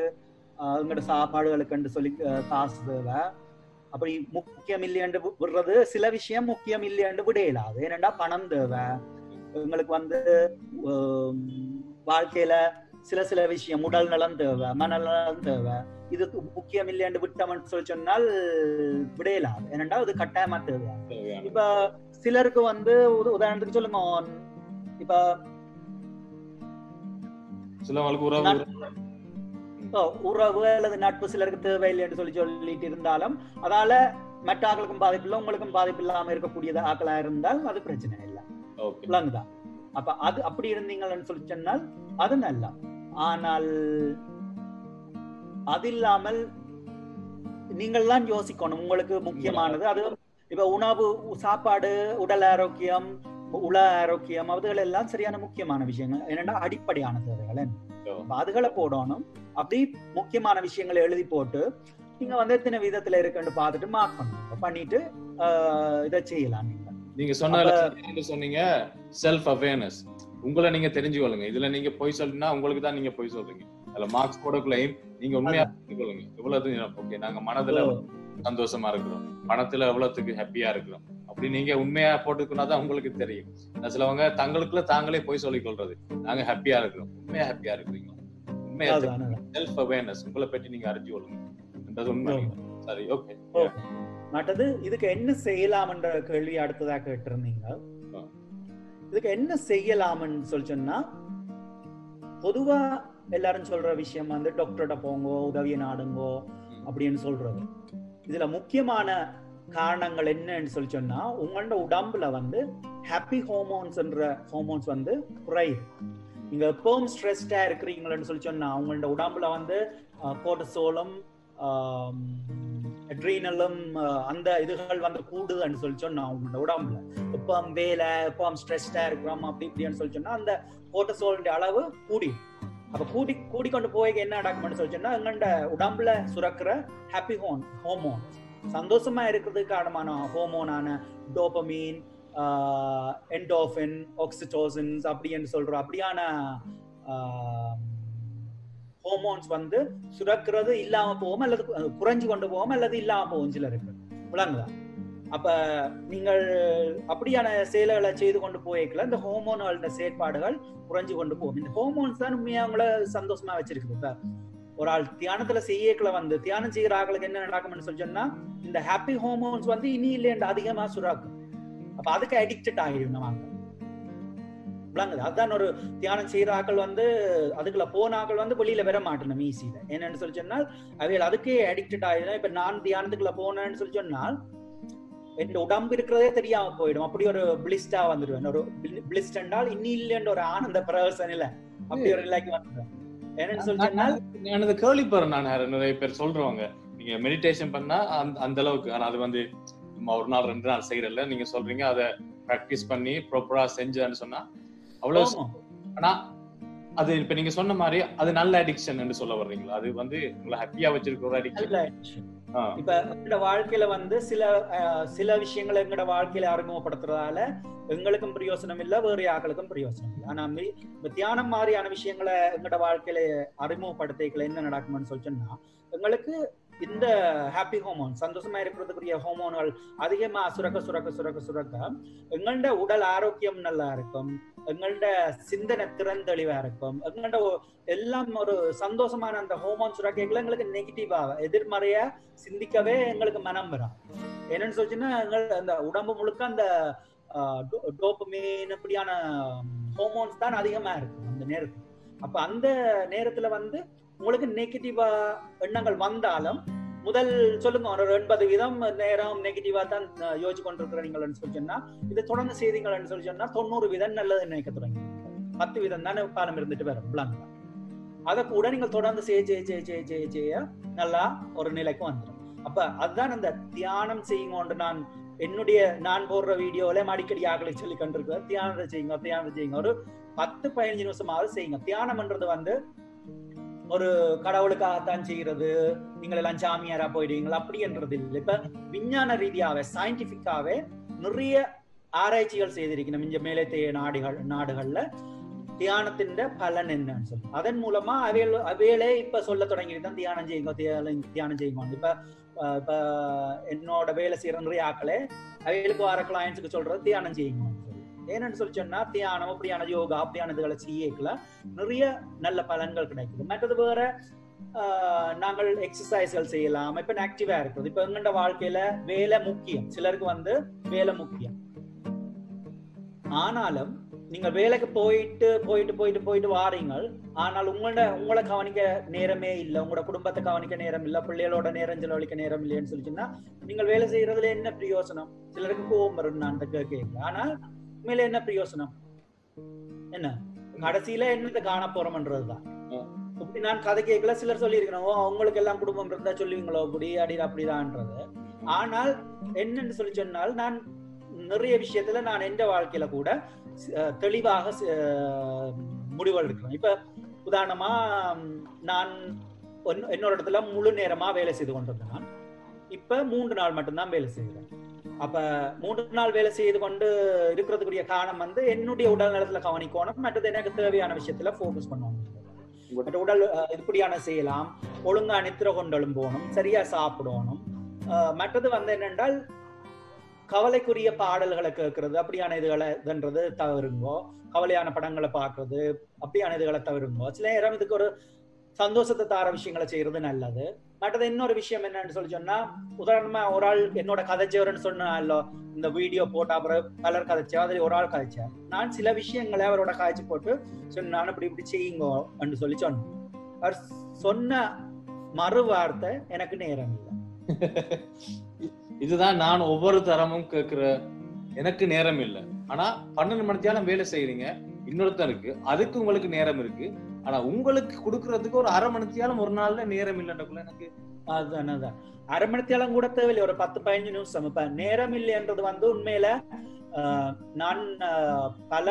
எங்களோட சாப்பாடுகளுக்கு சொல்லி காசு தேவை. அப்படி முக்கியம் இல்லையென்று வி- விடுறது சில விஷயம் முக்கியம் இல்லையென்று விட இயலாது ஏனென்றா பணம் தேவை. எங்களுக்கு வந்து வாழ்க்கையில சில சில விஷயம் உடல் நலம் தேவை மனநலம் தேவை. இது முக்கியம் இல்லையென்று விட்டோம்னு சொல்லி சொன்னால் விடையலாம் ஏனென்றா அது கட்டாயமா தேவை. இப்ப சிலருக்கு வந்து உத- உதாரணத்துக்கு சொல்லுங்க. இப்ப சிலவங்களுக்கு உறவு அல்லது நட்பு சிலருக்கு தேவையில்லைன்னு சொல்லி சொல்லிட்டு இருந்தாலும் அதால மற்ற ஆக்களுக்கும் பாதிப்பு இல்லை உங்களுக்கும் பாதிப்பு இல்லாம இருக்கக்கூடியது ஆக்களா இருந்தால் அது பிரச்சனை இல்லை. ஓகே. விளங்குதா அப்ப அது அப்படி இருந்தீங்கன்னு சொல்லி சொன்னால் அது நல்லா. ஆனால் அது இல்லாமல் நீங்கள் தான் யோசிக்கணும் உங்களுக்கு முக்கியமானது. அது இப்ப உணவு சாப்பாடு உடல் ஆரோக்கியம் உள ஆரோக்கியம் அதுகள் எல்லாம் சரியான முக்கியமான விஷயங்கள். என்னன்னா அடிப்படையான தேவைகள் அதுகளை போடணும். அப்படி முக்கியமான விஷயங்களை எழுதி போட்டு நீங்க வந்து எத்தனை விதத்துல இருக்குன்னு பார்த்துட்டு மார்க் பண்ணுங்க பண்ணிட்டு இதை செய்யலாம் நீங்க. நீங்க சொன்ன சொன்னீங்க? செல்ஃப் அவேர்னஸ் உங்களை நீங்க தெரிஞ்சுக்கொள்ளுங்க. இதுல நீங்க பொய் சொல்லினா உங்களுக்கு தான் நீங்க பொய் சொல்றீங்க. அதுல மார்க்ஸ் போடக்குள்ளையும் நீங்க உண்மையா தெரிஞ்சுக்கொள்ளுங்க. எவ்வளவு ஓகே நாங்க மனதுல சந்தோஷமா இருக்கிறோம். பணத்துல எவ்வளவுக்கு ஹாப்பியா இருக்கிறோம். அப்படி நீங்க உண்மையா போட்டுக்கணும் தான் உங்களுக்கு தெரியும். சிலவங்க தங்களுக்குள்ள தாங்களே போய் சொல்லிக் கொள்றது. நாங்க ஹாப்பியா இருக்கிறோம். உண்மையா ஹாப்பியா இருக்கிறீங்க உண்மையா. செல்ஃப் அவேர்னஸ் உங்களை பற்றி நீங்க அறிஞ்சு கொள்ளுங்க. என்றது உண்மை. சரி ஓகே. மற்றது இதுக்கு என்ன செய்யலாம்ன்ற கேள்வி அடுத்ததா கேட்டிருந்தீங்க. இதுக்கு என்ன செய்யலாம்னு சொல்லி சொன்னா பொதுவா எல்லாரும் சொல்ற விஷயம் வந்து டாக்டர்கிட்ட போங்கோ உதவியை நாடுங்கோ அப்படின்னு சொல்றது. இதுல முக்கியமான காரணங்கள் என்னன்னு சொல்லி சொன்னா உங்களோட உடம்புல வந்து ஹாப்பி ஹோமோன்ஸ்ன்ற ஹோமோன்ஸ் வந்து குறையுது நீங்க எப்பவும் ஸ்ட்ரெஸ்டா இருக்கிறீங்களன்னு சொல்லி சொன்னா உங்களோட உடம்புல வந்து கோட்டசோலம் அட்ரீனலும் அந்த இதுகள் வந்து கூடுதுன்னு சொல்லி சொன்னா உங்களோட உடம்புல. இப்போ வேலை இப்போ ஸ்ட்ரெஸ்டா இருக்கிறோம் அப்படி இப்படின்னு சொல்லி சொன்னா அந்த கோட்டசோலின் அளவு கூடி அப்ப கூடி கொண்டு போய் என்ன டாக்குமெண்ட் சொல்லி எங்கண்ட உடம்புல சுரக்கிற ஹாப்பி ஹோன் ஹோமோன் சந்தோஷமா இருக்கிறதுக்கு காரணமான ஹோமோனான டோபமீன் என்டோஃபின் ஆக்சிடோசின்ஸ் அப்படின்னு சொல்றோம் அப்படியான ஹோமோன்ஸ் வந்து சுரக்கிறது இல்லாம போவோம் அல்லது குறைஞ்சு கொண்டு போவோம் அல்லது இல்லாம போகும் சிலருக்கு. விளங்குதா? அப்ப நீங்கள் அப்படியான செயல்களை செய்து கொண்டு போய்க்கல இந்த ஹோமோன்களோட செயற்பாடுகள் குறைஞ்சு கொண்டு போகும். இந்த ஹோமோன்ஸ் தான் உண்மையா அவங்கள சந்தோஷமா வச்சிருக்குது. இப்ப ஒரு ஆள் தியானத்துல செய்யக்கல வந்து தியானம் செய்யற ஆளுக்கு என்ன நடக்கும்னு சொல்லி சொன்னா இந்த ஹாப்பி ஹோமோன்ஸ் வந்து இனி இல்லைன்ற அதிகமா சுராக்கும். அப்ப அதுக்கு அடிக்டட் ஆகிடும் நம்ம விளங்குது? அதான் ஒரு தியானம் செய்யற ஆக்கள் வந்து அதுக்குள்ள போன ஆக்கள் வந்து வெளியில வர மாட்டேன் ஈஸியில என்னன்னு சொல்லி சொன்னால் அவைகள் அதுக்கே அடிக்டட் ஆகிடும் இப்ப நான் தியானத்துக்குள்ள போனேன்னு சொல்லி சொன்னால் என் உடம்பு இருக்கிறதே தெரியாம போயிடும். அப்படி ஒரு பிளிஸ்டா வந்துடுவேன். ஒரு பிளிஸ்ட் என்றால் இன்னி இல்லைன்ற ஒரு ஆனந்த பிரவேசம் இல்ல. அப்படி ஒரு நிலைக்கு வந்துடுவேன். என்னன்னு சொல்லி கேள்விப்படுறேன் நான். நிறைய பேர் சொல்றவங்க. நீங்க மெடிடேஷன் பண்ணா அந்த அந்த அளவுக்கு. ஆனா அது வந்து ஒரு நாள் ரெண்டு நாள் செய்யறதில்ல. நீங்க சொல்றீங்க அதை ப்ராக்டிஸ் பண்ணி ப்ராப்பரா செஞ்சேன்னு சொன்னா அவ்வளவு. ஆனா அது இப்ப நீங்க சொன்ன மாதிரி அது நல்ல அடிக்ஷன் சொல்ல வர்றீங்களா? அது வந்து உங்களை ஹாப்பியா வச்சிருக்கிற ஒரு அடிக்ஷன் இப்ப எங்களோட வாழ்க்கையில வந்து சில சில விஷயங்களை எங்களோட வாழ்க்கையில அறிமுகப்படுத்துறதால எங்களுக்கும் பிரயோசனம் இல்ல வேறு யாக்களுக்கும் பிரயோசனம் இல்லை. ஆனா தியானம் மாதிரியான விஷயங்களை எங்களோட வாழ்க்கையில அறிமுகப்படுத்திக்கல என்ன நடக்கும்னு சொல்லிச்சோம்னா சொன்னா எங்களுக்கு இந்த ஹாப்பி ஹோமோன் சந்தோஷமா இருக்கிறதுக்குரிய ஹோமோன்கள் அதிகமா சுரக்க சுரக்க சுரக்க சுரக்க எங்களோட உடல் ஆரோக்கியம் நல்லா இருக்கும். எங்கள்ட சிந்தனை திறன் தெளிவா இருக்கும். எங்கள்ட எல்லாம் ஒரு சந்தோஷமான அந்த ஹோமோன் சுரக்கைகள் எங்களுக்கு நெகட்டிவா எதிர்மறையா சிந்திக்கவே எங்களுக்கு மனம் வரும் என்னன்னு சொல்லிச்சுன்னா எங்கள் அந்த உடம்பு முழுக்க அந்த டோப்புமீன் இப்படியான ஹோமோன்ஸ் தான் அதிகமா இருக்கும் அந்த நேரத்துல. அப்ப அந்த நேரத்துல வந்து உங்களுக்கு நெகட்டிவா எண்ணங்கள் வந்தாலும் முதல் சொல்லுங்க ஒரு எண்பது வீதம் நேரம் நெகட்டிவா தான் யோசிச்சு கொண்டிருக்கிற நீங்கள் சொல்லி சொன்னா இதை தொடர்ந்து செய்தீங்கன்னு சொல்லி சொன்னா தொண்ணூறு வீதம் நல்லது நினைக்க தொடங்கி பத்து வீதம் தானே காலம் இருந்துட்டு வேற பிளாங்க அதை கூட நீங்கள் தொடர்ந்து செய்ய செய்ய செய்ய செய்ய செய்ய செய்ய நல்லா ஒரு நிலைக்கு வந்துடும். அப்ப அதுதான் அந்த தியானம் செய்யுங்க நான் என்னுடைய நான் போடுற வீடியோல அடிக்கடி ஆகலை சொல்லி கண்டிருக்கிறேன். தியானத்தை செய்யுங்க தியானத்தை செய்யுங்க. ஒரு பத்து பதினஞ்சு நிமிஷமாவது செய்யுங்க. தியானம்ன்றது வந்து ஒரு கடவுளுக்காகத்தான் செய்யறது நீங்கள் எல்லாம் சாமியாரா போயிடுவீங்களா? அப்படின்றது இல்லை. இப்ப விஞ்ஞான ரீதியாவே சயின்டிபிக்காவே நிறைய ஆராய்ச்சிகள் செய்திருக்கணும். இங்க மேலத்தைய நாடுகள் நாடுகள்ல. தியானத்தின் பலன் என்னன்னு சொல்லி. அதன் மூலமா அவைகள் அவைகளே இப்ப சொல்ல தொடங்கிட்டு தியானம் செய்யுங்க தியானம் செய்யுங்க இப்ப அஹ், இப்ப என்னோட வேலை செய்யற நிறைய ஆக்களே அவைகளுக்கு வர கிளையன்ஸுக்கு சொல்றது தியானம் செய்யுங்க ஏன்னு சொல்லி சொன்னா தியானம் அப்படியான யோகா அப்படியான இதுகளை செய்யக்கல நிறைய நல்ல பலன்கள் கிடைக்குது. மற்றது வேற ஆஹ், நாங்கள் எக்ஸசைஸ்கள் செய்யலாம். இப்ப ஆக்டிவா இருக்கிறது. இப்ப எங்கண்ட வாழ்க்கையில வேலை முக்கியம். சிலருக்கு வந்து வேலை முக்கியம். ஆனாலும் நீங்க வேலைக்கு போயிட்டு போயிட்டு போயிட்டு போயிட்டு வாரீங்க ஆனால் உங்களோட உங்களை கவனிக்க நேரமே இல்லை. உங்களோட குடும்பத்தை கவனிக்க நேரம் இல்லை. பிள்ளைகளோட நேரம் செலவழிக்க நேரம் இல்லைன்னு சொல்லிச்சுன்னா நீங்கள் வேலை செய்யறதுல என்ன பிரயோசனம்? சிலருக்கு கோபம் வரும் நான் அந்த கேட்கல ஆனால் உண்மையில என்ன பிரயோசனம்? என்ன? கடைசியில என்னத்தை காண போறோம்ன்றதுதான் இப்படி நான் கதை கேட்கல சிலர் சொல்லியிருக்கணும் ஓ அவங்களுக்கு எல்லாம் குடும்பம் இருந்தா சொல்லுவீங்களோ இப்படி அடி அப்படிதான்ன்றது ஆனால் என்னன்னு சொல்லி சொன்னால் நான் நிறைய விஷயத்துல நான் எந்த வாழ்க்கையில கூட தெளிவாக முடிவுகள் எடுக்கிறேன் இப்ப உதாரணமா நான் இன்னொரு இடத்துல முழு நேரமா வேலை செய்து கொண்டிருந்தேன். நான். இப்ப மூன்று நாள் மட்டும்தான் வேலை செய்கிறேன். அப்ப மூன்று நாள் வேலை செய்து கொண்டு இருக்கிறதுக்குரிய காரணம் வந்து என்னுடைய உடல் நலத்துல கவனிக்கணும் மற்றது எனக்கு தேவையான விஷயத்துல போக்கஸ் பண்ணணும். உடல் இப்படியான செய்யலாம். ஒழுங்கா நித்திர கொண்டலும் போகணும் சரியா சாப்பிடணும். மற்றது வந்து என்னென்றால் கவலைக்குரிய பாடல்களை கேட்கறது அப்படியான இதுகளை இதுன்றது தவறுங்கோ கவலையான படங்களை பார்க்கறது அப்படியான இதுகளை தவறுங்கோ. சில நேரம் இதுக்கு ஒரு சந்தோஷத்தை தார விஷயங்களை செய்யறது நல்லது. மற்றது இன்னொரு விஷயம் என்னன்னு சொல்லி சொன்னா உதாரணமா ஒரு ஆள் என்னோட கதைச்சவர்னு சொன்னாலோ இந்த வீடியோ போட்டா அப்புறம் பலர் கதைச்சா அதுல ஒரு ஆள் கதைச்சா நான் சில விஷயங்களை அவரோட காய்ச்சி போட்டு சொன்னான் இப்படி இப்படி செய்யுங்கோ அப்படின்னு சொல்லி சொன்னேன். அவர் சொன்ன மறு வார்த்தை எனக்கு நேரம் இல்லை. (laughs) இதுதான் நான் ஒவ்வொரு தரமும் கேட்கிற எனக்கு நேரம் இல்லை. ஆனா பன்னெண்டு மணித்தியாலும் வேலை செய்யறீங்க இன்னொருத்தருக்கு அதுக்கு உங்களுக்கு நேரம் இருக்கு. ஆனா உங்களுக்கு கொடுக்கறதுக்கு ஒரு அரை மணித்தியாலும் ஒரு நாள்ல நேரம் இல்லைன்றக்குள்ள எனக்கு அதுதான் அதான் அரை மணித்தியாலம் கூட தேவையில்லை. ஒரு பத்து பதினஞ்சு நிமிஷம். இப்ப நேரம் இல்லைன்றது வந்து உண்மையில ஆஹ், நான் பல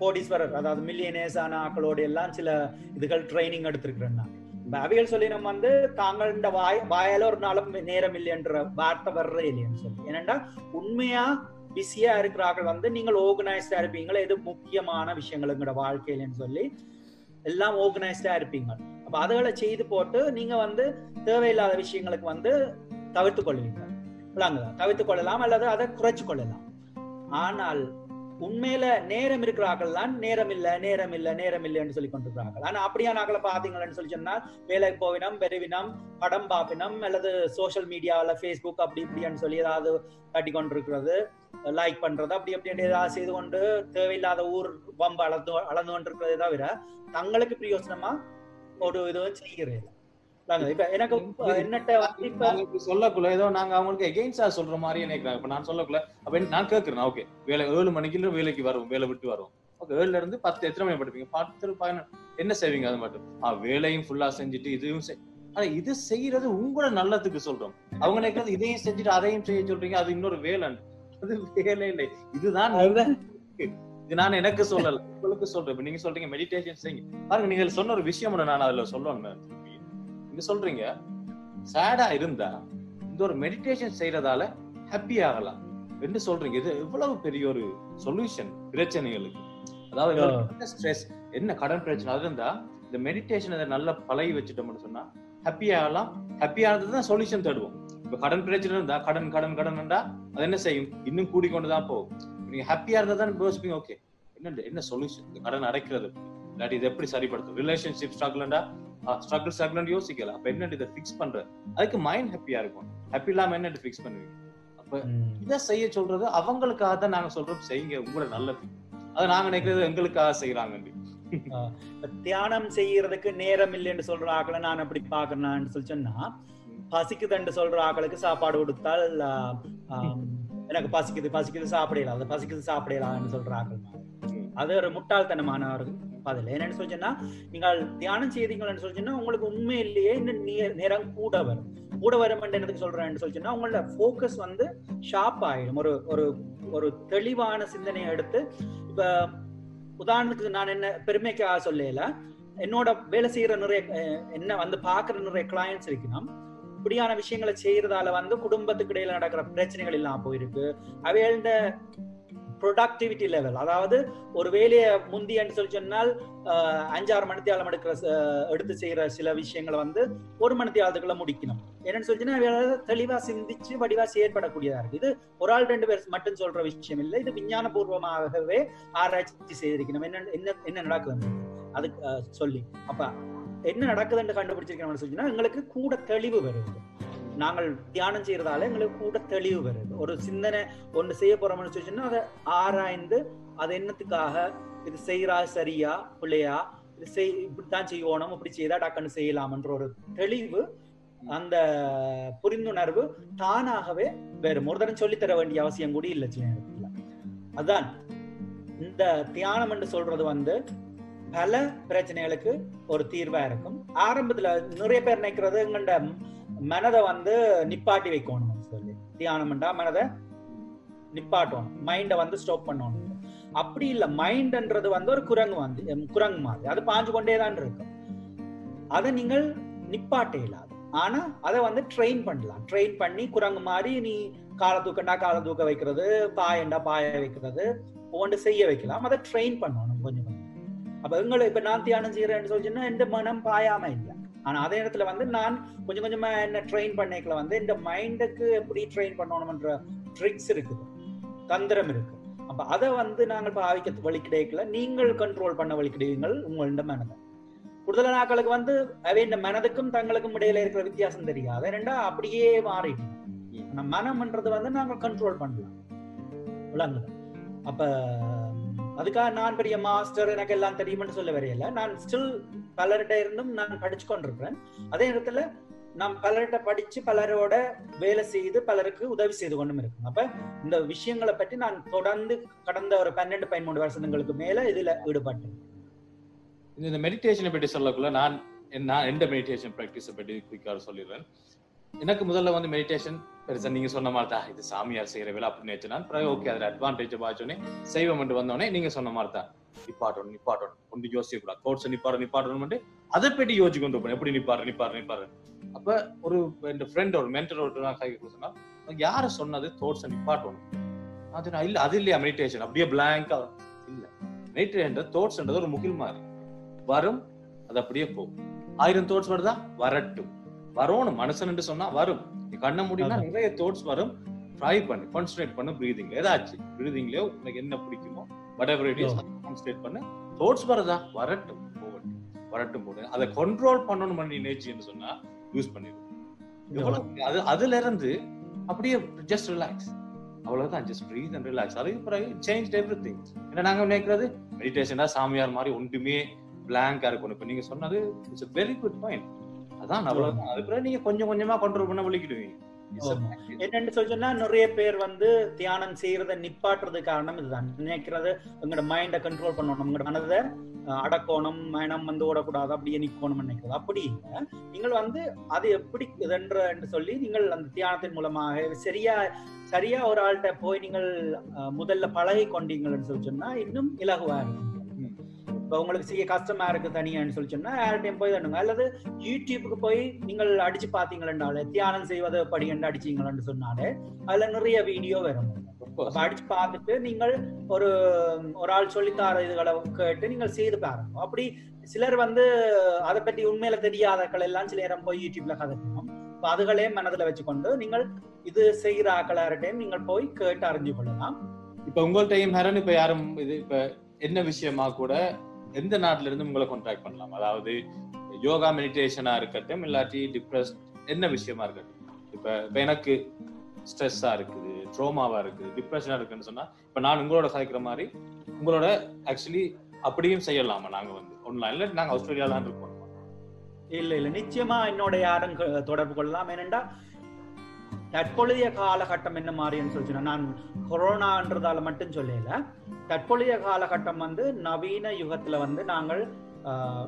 கோடீஸ்வரர் அதாவது மில்லியனேஸ் ஆன ஆக்களோட எல்லாம் சில இதுகள் ட்ரைனிங் எடுத்திருக்கிறேன் நான். இப்ப சொல்லி நம்ம வந்து தாங்கள் இந்த வாய் வாயால ஒரு நாளும் நேரம் இல்லைன்ற வார்த்தை வர்றே இல்லைன்னு சொல்லி. ஏனென்றா உண்மையா பிஸியா இருக்கிறார்கள் வந்து நீங்கள் ஆர்கனைஸ்டா இருப்பீங்களா? எது முக்கியமான விஷயங்கள் எங்களோட வாழ்க்கையிலன்னு சொல்லி எல்லாம் ஆர்கனைஸ்டா இருப்பீங்க. அப்ப அதுகளை செய்து போட்டு நீங்க வந்து தேவையில்லாத விஷயங்களுக்கு வந்து தவிர்த்து கொள்வீங்க. விளங்குதா? தவிர்த்து கொள்ளலாம் அல்லது அதை குறைச்சு கொள்ளலாம். ஆனால் உண்மையில நேரம் இருக்கிறார்கள் தான். நேரம் இல்ல நேரம் இல்ல நேரம் இல்லைன்னு சொல்லி கொண்டிருக்கிறார்கள். ஆனா அப்படியான ஆக்களை பாத்தீங்கன்னு சொல்லி சொன்னால் வேலைக்கு போவினம் பெருவினம் படம் பாப்பினம் அல்லது சோஷியல் மீடியாவில் ஃபேஸ்புக் அப்படி இப்படின்னு சொல்லி ஏதாவது தட்டி கொண்டிருக்கிறது லைக் பண்றது அப்படி அப்படி ஏதாவது செய்து கொண்டு தேவையில்லாத ஊர் வம்பு அளந்து அளந்து கொண்டிருக்கிறதே தவிர தங்களுக்கு பிரயோசனமா ஒரு இதுவும் செய்கிறேன். இப்ப எனக்கு என்னட்ட இப்ப சொல்லக்குள்ள ஏதோ நாங்க அவங்களுக்கு எகெயின்ஸ்டா சொல்ற மாதிரி நினைக்கிறாங்க இப்ப நான் சொல்லக்குள்ள அப்ப நான் கேக்குறேன் ஓகே வேலை ஏழு மணிக்கு வேலைக்கு வரும் வேலை விட்டு வரும் ஓகே ஏழுல இருந்து பத்து எத்தனை மணி படிப்பீங்க? பத்து பதினொன்று. என்ன செய்வீங்க அது மட்டும்? ஆ வேலையும் ஃபுல்லா செஞ்சுட்டு இதுவும் ஆனா இது செய்யறது உங்களோட நல்லதுக்கு சொல்றோம். அவங்க நினைக்கிறது இதையும் செஞ்சுட்டு அதையும் செய்ய சொல்றீங்க அது இன்னொரு வேலை அது வேலை இல்லை. இதுதான். இது நான் எனக்கு சொல்லல உங்களுக்கு சொல்றேன். நீங்க சொல்றீங்க மெடிடேஷன் செய்யுங்க. பாருங்க நீங்க சொன்ன ஒரு விஷயம் நான் அதுல சொல்லணும். நீங்க சொல்றீங்க சேடா இருந்தா இந்த ஒரு மெடிடேஷன் செய்யறதால ஹாப்பி ஆகலாம் என்று சொல்றீங்க. இது எவ்வளவு பெரிய ஒரு சொல்யூஷன் பிரச்சனைகளுக்கு. அதாவது ஸ்ட்ரெஸ் என்ன கடன் பிரச்சனை அது இருந்தா இந்த மெடிடேஷன் அதை நல்லா பழகி வச்சுட்டோம்னு சொன்னா ஹாப்பி ஆகலாம். ஹாப்பி ஆனது தான் சொல்யூஷன் தேடுவோம். இப்ப கடன் பிரச்சனை இருந்தா கடன் கடன் கடன் அது என்ன செய்யும்? இன்னும் கூடிக்கொண்டுதான் போகும். நீங்க ஹாப்பியா இருந்தா தான் யோசிப்பீங்க? ஓகே என்ன என்ன சொல்யூஷன் இந்த கடன் அடைக்கிறது. இல்லாட்டி இது எப்படி சரிப்படுத்தும் ரிலேஷன்ஷிப் ஸ்ட்ரகிள்டா ஸ்ட்ரகிள் ஸ்ட்ரகிள் யோசிக்கலாம் அப்ப என்ன இதை? ஃபிக்ஸ் பண்ற. அதுக்கு மைண்ட் ஹாப்பியா இருக்கும். ஹாப்பி இல்லாம என்ன ஃபிக்ஸ் பண்ணுவீங்க? அப்ப. இதை செய்ய சொல்றது அவங்களுக்காக தான் நாங்க சொல்றோம். செய்யுங்க உங்களோட நல்லது. அதை நாங்க நினைக்கிறது எங்களுக்காக செய்யறாங்க (laughs) தியானம் செய்யறதுக்கு நேரம் இல்லைன்னு சொல்ற ஆக்களை நான் அப்படி பாக்குறேன்னு சொல்லி சொன்னா பசிக்குதுன்னு சொல்ற ஆக்களுக்கு சாப்பாடு கொடுத்தால் எனக்கு பசிக்குது பசிக்குது சாப்பிடலாம். அது பசிக்குது சாப்பிடலாம்னு சொல்ற ஆக்கள். அது ஒரு முட்டாள்தனமான அதில். என்னன்னு சொல்லி சொன்னா நீங்கள் தியானம் செய்தீங்கன்னு சொல்லி சொன்னா உங்களுக்கு உண்மையிலேயே இன்னும் நேரம் கூட வரும். கூட வரும் என்னதுக்கு சொல்றேன்னு சொல்லி சொன்னா உங்களோட ஃபோக்கஸ் வந்து ஷார்ப் ஆயிடும். ஒரு ஒரு ஒரு தெளிவான சிந்தனையை எடுத்து இப்ப உதாரணத்துக்கு நான் என்ன பெருமைக்காக சொல்லல என்னோட வேலை செய்யற நிறைய என்ன வந்து பாக்குற நிறைய கிளையன்ஸ் இருக்கணும் இப்படியான விஷயங்களை செய்யறதால வந்து குடும்பத்துக்கு இடையில நடக்கிற பிரச்சனைகள் எல்லாம் போயிருக்கு. அவையோட ப்ரொடக்டிவிட்டி லெவல் அதாவது ஒரு வேலையை முந்தியன்னு சொல்லி சொன்னால் அஞ்சாறு மணித்தியாலம் எடுக்கிற எடுத்து செய்யற சில விஷயங்களை வந்து ஒரு மணித்தியாலத்துக்குள்ள முடிக்கணும். என்னன்னு சொல்லிச்சுன்னா தெளிவா சிந்திச்சு வடிவா செயற்படக்கூடியதா இருக்கு. இது ஒரு ஆள் ரெண்டு பேர் மட்டும் சொல்ற விஷயம் இல்லை. இது விஞ்ஞான பூர்வமாகவே ஆராய்ச்சி செய்திருக்கணும். என்ன என்ன என்ன நடக்குது அதுக்கு சொல்லி. அப்ப என்ன நடக்குதுன்னு கண்டுபிடிச்சிருக்கணும்னு சொல்லிச்சுன்னா எங்களுக்கு கூட தெளிவு வருது. நாங்கள் தியானம் செய்யறதால எங்களுக்கு கூட தெளிவு வருது. ஒரு சிந்தனை ஒன்று செய்ய போறோம்னு சொல்லிச்சுன்னா அதை ஆராய்ந்து அது என்னத்துக்காக? இது செய்யறா சரியா? பிள்ளையா? இது செய் இப்படித்தான் செய்யணும் இப்படி செய்தா டக்குன்னு செய்யலாம்ன்ற ஒரு தெளிவு அந்த புரிந்துணர்வு தானாகவே வேறு ஒரு தரம் சொல்லித்தர வேண்டிய அவசியம் கூட இல்லை சில நேரத்துல. அதான் இந்த தியானம் என்று சொல்றது வந்து பல பிரச்சனைகளுக்கு ஒரு தீர்வா இருக்கும். ஆரம்பத்துல நிறைய பேர் நினைக்கிறது எங்கண்ட மனதை வந்து நிப்பாட்டி வைக்கணும் சொல்லி. தியானம்ண்டா மனதை நிப்பாட்டணும். மைண்டை வந்து ஸ்டாப் பண்ணணும். அப்படி இல்ல மைண்ட்ன்றது வந்து ஒரு குரங்கு வந்து குரங்கு மாதிரி. அது பாஞ்சு கொண்டே தான் இருக்கும் அதை நீங்கள் நிப்பாட்ட இல்லாது ஆனா அதை வந்து ட்ரெயின் பண்ணலாம். ட்ரெயின் பண்ணி குரங்கு மாதிரி நீ காலை தூக்கண்டா காலை தூக்க வைக்கிறது பாயண்டா பாய வைக்கிறது ஒன்று செய்ய வைக்கலாம். அதை ட்ரெயின் பண்ணணும் கொஞ்சம் கொஞ்சம். அப்ப எங்களை இப்ப நான் தியானம் செய்யறேன்னு சொல்லிச்சுன்னா எந்த மனம் பாயாம இல்லை. ஆனா அதே இடத்துல வந்து நான் கொஞ்சம் கொஞ்சமா என்ன ட்ரெயின் பண்ணிக்கல. வந்து இந்த மைண்டுக்கு எப்படி ட்ரெயின் பண்ணணும்ன்ற ட்ரிக்ஸ் இருக்குது. தந்திரம் இருக்கு. அப்ப அதை வந்து நாங்கள் பாவிக்க வழி கிடைக்கல நீங்கள் கண்ட்ரோல் பண்ண வழி கிடையுங்கள் உங்களோட மனதை. கூடுதல நாட்களுக்கு வந்து அவை இந்த மனதுக்கும் தங்களுக்கும் இடையில இருக்கிற வித்தியாசம் தெரியாது. ரெண்டா அப்படியே மாறிட்டு ஆனா மனம்ன்றது வந்து நாங்கள் கண்ட்ரோல் பண்ணலாம். விளங்குது. அப்ப அதுக்காக நான் பெரிய மாஸ்டர் எனக்கு எல்லாம் தெரியும்னு சொல்ல வரையில நான் ஸ்டில் பலர்கிட்ட இருந்தும் நான் படிச்சு கொண்டிருக்கிறேன் அதே நேரத்துல நாம் பலர்கிட்ட படிச்சு பலரோட வேலை செய்து பலருக்கு உதவி செய்து கொண்டும் இருக்கும் அப்ப இந்த விஷயங்களை பற்றி நான் தொடர்ந்து கடந்த ஒரு பன்னெண்டு பதிமூணு வருஷங்களுக்கு மேல இதுல ஈடுபட்டேன். இந்த மெடிடேஷனை பற்றி சொல்லக்குள்ள நான் நான் எந்த மெடிடேஷன் ப்ராக்டிஸை பற்றி குயிக்காக சொல்லிடுறேன். எனக்கு முதல்ல வந்து மெடிடேஷன் பெருசா நீங்க சொன்ன மாதிரி தான் இது சாமியார் செய்யற வேலை அப்படின்னு நினைச்சு நான் ஓகே அதுல அட்வான்டேஜ் பார்த்தோன்னே செய்வம் வந்தோடனே நீங்க சொன்ன மாதிரி தான் நிப்பாட்டணும் நிப்பாட்டணும். ஒன்று யோசிக்க கூடாது. கோர்ஸ் நிப்பாட நிப்பாட்டணும் அதை பற்றி யோசிச்சு கொண்டு போறேன் எப்படி நிப்பாரு நிப்பாரு நிப்பாரு அப்ப ஒரு என் ஃப்ரெண்ட் ஒரு மென்டர் ஒரு நான் கை சொன்னா யார சொன்னது? தோட்ஸ் நிப்பாட்டணும். அது நான் இல்ல அது இல்லையா மெடிடேஷன் அப்படியே பிளாங்கா இல்ல. மெடிடேஷன் தோட்ஸ்ன்றது ஒரு முகில் மாதிரி. வரும் அது அப்படியே போகும். ஆயிரம் தோட்ஸ் வருதா? வரட்டும். வரணும் மனுஷன் சொன்னா வரும். நீ கண்ண முடியும்னா நிறைய தோட்ஸ் வரும். ட்ரை பண்ணு கான்சன்ட்ரேட் பண்ணு பிரீதிங் ஏதாச்சும் பிரீதிங்லயோ உனக்கு என்ன பிடிக்குமோ whatever it is concentrate பண்ணு. தோட்ஸ் வரதா? வரட்டும் போகட்டும். வரட்டும் போடு அதை கண்ட்ரோல் பண்ணணும் பண்ணி நேச்சுன்னு சொன்னா யூஸ் பண்ணிடும் அது அதுல இருந்து அப்படியே ஜஸ்ட் ரிலாக்ஸ் அவ்வளவுதான் ஜஸ்ட் பிரீத் அண்ட் ரிலாக்ஸ் அதுக்கு பிறகு சேஞ்ச் எவ்ரி திங் ஏன்னா நாங்க நினைக்கிறது? மெடிடேஷனா சாமியார் மாதிரி ஒன்றுமே பிளாங்கா இருக்கணும். இப்ப நீங்க சொன்னது இட்ஸ் வெரி குட் பாயிண்ட் அதான் அவ்வளவுதான். அது பிறகு நீங்க கொஞ்சம் கொஞ்சமா கண்ட்ரோல் பண்ண வலிக்கிடுவீங்க என்னன்னு சொல்லி சொன்னா நிறைய பேர் வந்து தியானம் செய்யறத நிப்பாட்டுறது காரணம் இதுதான். நினைக்கிறது உங்களோட மைண்ட கண்ட்ரோல் பண்ணணும். உங்களோட மனதை அடக்கணும் மனம் வந்து ஓடக்கூடாது அப்படியே நிக்கணும் நினைக்கிறது. அப்படி இல்லை. நீங்கள் வந்து அது எப்படி இதுன்ற என்று சொல்லி நீங்கள் அந்த தியானத்தின் மூலமாக சரியா சரியா ஒரு ஆள்கிட்ட போய் நீங்கள் முதல்ல பழகி கொண்டீங்கன்னு சொல்லி சொன்னா இன்னும் இலகுவா இருக்கும். இப்ப உங்களுக்கு செய்ய கஷ்டமா இருக்கு தனியான்னு சொல்லி சொன்னா யார்கிட்டயும் போய் தண்ணுங்க அல்லது யூடியூபுக்கு போய் நீங்கள் அடிச்சு பாத்தீங்களே தியானம் செய்வது படி என்று அடிச்சீங்களன்னு சொன்னாலே அதுல நிறைய வீடியோ வரும். அடிச்சு பார்த்துட்டு நீங்கள் ஒரு ஒரு ஆள் சொல்லித்தார இதுகளை கேட்டு நீங்கள் செய்து பாருங்க. அப்படி சிலர் வந்து அதை பற்றி உண்மையில தெரியாதக்கள் எல்லாம் சில நேரம் போய் யூடியூப்ல கதைக்கணும். இப்ப அதுகளே மனதுல வச்சுக்கொண்டு நீங்கள் இது செய்கிற ஆக்களார்ட்டையும் நீங்கள் போய் கேட்டு அறிஞ்சு கொள்ளலாம். இப்ப உங்கள்கிட்டயும் ஹரன் இப்ப யாரும் இது இப்ப என்ன விஷயமா கூட எந்த நாட்டுல இருந்து உங்களை கான்டாக்ட் பண்ணலாம். அதாவது யோகா மெடிடேஷனா இருக்கட்டும் இல்லாட்டி டிப்ரெஸ்ட் என்ன விஷயமா இருக்கட்டும். இப்ப இப்ப எனக்கு ஸ்ட்ரெஸ்ஸா இருக்குது ட்ரோமாவா இருக்குது டிப்ரெஷனா இருக்குன்னு சொன்னா இப்ப நான் உங்களோட சாய்க்கிற மாதிரி உங்களோட ஆக்சுவலி அப்படியும் செய்யலாமா? நாங்க வந்து ஒன்லைன்ல நாங்க ஆஸ்திரேலியால தான் இருக்கோம். இல்ல இல்ல. நிச்சயமா என்னோட யாரும் க- தொடர்பு கொள்ளலாம். ஏனென்றா தற்பொழுதைய காலகட்டம் என்ன மாறின்னு சொல்லி சொன்னா, நான் கொரோனான்றதால மட்டும் சொல்லல. தற்பொழுதைய காலகட்டம் வந்து நவீன யுகத்துல வந்து நாங்கள்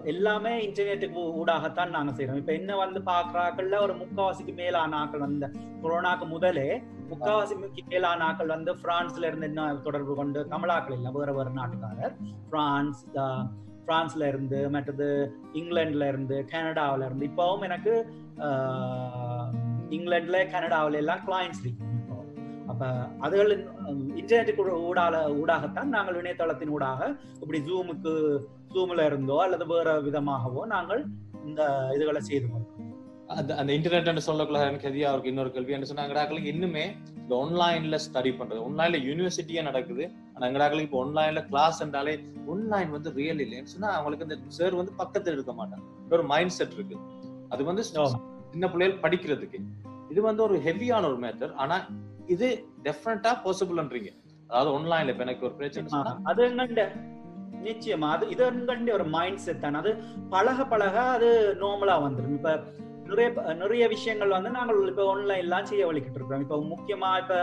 எல்லாமே இன்டர்நெட்டுக்கு ஊடாகத்தான் நாங்க செய்யறோம் இப்ப என்ன வந்து பாக்குறாக்கள்ல ஒரு முக்காவாசிக்கு மேலான ஆக்கள் வந்து கொரோனாக்கு முதலே முக்காவாசிக்கு மேலான ஆக்கள் வந்து பிரான்ஸ்ல இருந்து என்ன தொடர்பு கொண்டு தமிழாக்கள் இல்லை வேற வேற நாட்டுக்காரர். பிரான்ஸ் பிரான்ஸ்ல இருந்து மற்றது இங்கிலாந்துல இருந்து கனடாவில இருந்து. இப்பவும் எனக்கு ஆஹ், இங்கிலாந்துல கனடாவுல எல்லாம் கிளைண்ட்ஸ் இருக்கு இப்போ. அப்ப அதுகள் இன்டர்நெட்டுக்கு ஊடால ஊடாகத்தான் நாங்கள் இணையதளத்தின் ஊடாக இப்படி ஜூமுக்கு ஜூம்ல இருந்தோ அல்லது வேற விதமாகவோ நாங்கள் இந்த இதுகளை செய்து கொள்றோம் அந்த அந்த இன்டர்நெட் சொல்லக்குள்ள எனக்கு எதியா அவருக்கு இன்னொரு கேள்வி. என்ன சொன்னா எங்கடாக்களுக்கு இன்னுமே இந்த ஆன்லைன்ல ஸ்டடி பண்றது. ஆன்லைன்ல யூனிவர்சிட்டியே நடக்குது. ஆனா எங்கடாக்களுக்கு இப்போ ஆன்லைன்ல கிளாஸ் என்றாலே ஆன்லைன் வந்து ரியல் இல்லைன்னு சொன்னா அவங்களுக்கு இந்த சார் வந்து பக்கத்துல இருக்க மாட்டாங்க. ஒரு மைண்ட் செட் இருக்கு. அது வந்து. சின்ன பிள்ளைகள் படிக்கிறதுக்கு. இது வந்து ஒரு ஹெவியான ஒரு மேத்தர் ஆனா இது டெஃபினட்டா பாசிபிள்ன்றீங்க அதாவது ஆன்லைன்ல இப்ப எனக்கு ஒரு பிரச்சனை அது எங்கண்ட? நிச்சயமா. அது இது எங்கண்ட ஒரு மைண்ட் செட் தான். அது பழக பழக அது நார்மலா வந்துடும் இப்ப நிறைய நிறைய விஷயங்கள் வந்து நாங்கள் இப்ப ஆன்லைன்லாம் செய்ய வலிக்கிட்டு இருக்கிறோம் இப்ப முக்கியமா இப்ப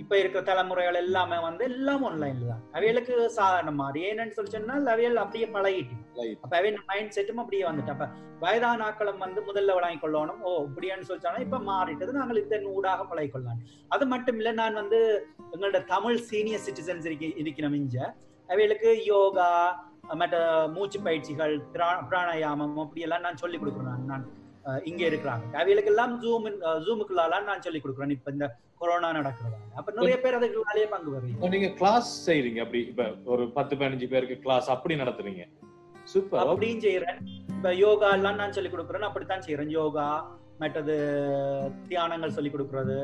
இப்ப இருக்கிற தலைமுறைகள் எல்லாமே வந்து எல்லாம் ஆன்லைன்ல தான். அவைகளுக்கு சாதாரண மாதிரி ஏன்னு சொல்லி சொன்னால் அவைகள் அப்படியே பழகிட்டு. அப்ப அவை மைண்ட் செட்டும் அப்படியே வந்துட்டு. அப்ப வயதான ஆக்களும் வந்து முதல்ல வழங்கி கொள்ளணும். ஓ இப்படியான்னு சொல்லிச்சாலும் இப்ப மாறிட்டது. நாங்கள் இதன் ஊடாக பழகி கொள்ளலாம் அது மட்டும் இல்ல நான் வந்து எங்களோட தமிழ் சீனியர் சிட்டிசன்ஸ் இருக்க இருக்கணும் இங்க. அவைகளுக்கு யோகா மற்ற மூச்சு பயிற்சிகள் பிரா- பிராணாயாமம் அப்படி எல்லாம் நான் சொல்லி கொடுக்குறேன் நான். இங்க இருக்கிறாங்க. அவைகளுக்கு எல்லாம் ஜூம் ஜூமுக்குள்ளாலாம் நான் சொல்லி கொடுக்குறேன். இப்ப இந்த கொரோனா நடக்கிறதால. அப்ப நிறைய பேர் அதுக்குள்ளாலேயே பங்கு வருவீங்க நீங்க கிளாஸ் செய்றீங்க. அப்படி இப்ப ஒரு பத்து பதினஞ்சு பேருக்கு கிளாஸ் அப்படி நடத்துறீங்க. சூப்பர் அப்படியும் செய்யறேன் இப்ப யோகா எல்லாம் நான் சொல்லி கொடுக்குறேன். அப்படித்தான் செய்யறேன் யோகா மற்றது தியானங்கள் சொல்லி கொடுக்கறது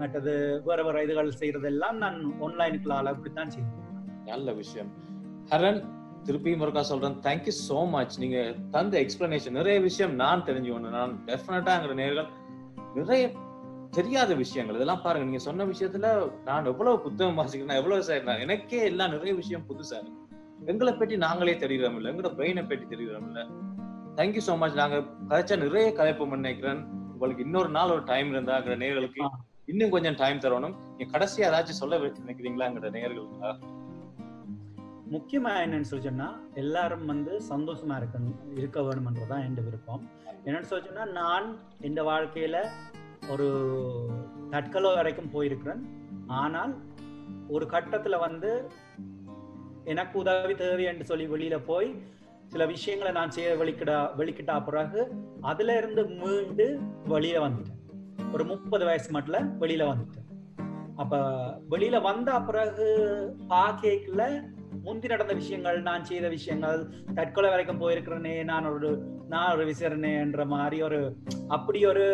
மற்றது வேற வேற இதுகள் செய்யறது எல்லாம் நான் ஆன்லைனுக்குள்ளால அப்படித்தான் செய்யறேன் நல்ல விஷயம். ஹரன் திருப்பியும் ஒருக்கா சொல்றேன். தேங்க்யூ சோ மச் நீங்க தந்த எக்ஸ்பிளனேஷன் நிறைய விஷயம் நான் தெரிஞ்சுக்கணும். நான் டெஃபினட்டா எங்க நேர்கள் நிறைய தெரியாத விஷயங்கள். இதெல்லாம் பாருங்க நீங்க சொன்ன விஷயத்துல நான் எவ்வளவு புத்தகம் வாசிக்கிறேன் எவ்வளவு செய்யறேன் எனக்கே எல்லாம் நிறைய விஷயம் புதுசா இருக்கு. எங்களை பற்றி நாங்களே தெரிகிறோம் இல்ல எங்களோட பிரெயினை பற்றி தெரிகிறோம் இல்ல. தேங்க்யூ சோ மச் நாங்க கதைச்சா நிறைய கதைப்பு நினைக்கிறேன் உங்களுக்கு இன்னொரு நாள் ஒரு டைம் இருந்தா எங்க நேர்களுக்கு இன்னும் கொஞ்சம் டைம் தரணும். நீங்க கடைசியா ஏதாச்சும் சொல்ல நினைக்கிறீங்களா எங்க நேர்களுக்கு முக்கியமா என்னன்னு சொல்லி சொன்னா எல்லாரும் வந்து சந்தோஷமா இருக்க இருக்க வேணும்ன்றதுதான் என் விருப்பம். என்னன்னு சொல்லி சொன்னா நான் இந்த வாழ்க்கையில ஒரு தட்கலோ வரைக்கும் போயிருக்கிறேன். ஆனால் ஒரு கட்டத்துல வந்து எனக்கு உதவி தேவை என்று சொல்லி வெளியில போய் சில விஷயங்களை நான் செய்ய வெளிக்கிட வெளிக்கிட்டா பிறகு அதுல இருந்து மீண்டு வெளியில வந்துட்டேன். ஒரு முப்பது வயசு மட்டும் வெளியில வந்துட்டேன். அப்ப வெளியில வந்த பிறகு பாக்கேக்குல முந்தி நடந்த விஷயங்கள் நான் செய்த விஷயங்கள் தற்கொலை வரைக்கும் போயிருக்கிறேனே நான் ஒரு நான் ஒரு விசரணேன்ற மாதிரி ஒரு அப்படி ஒரு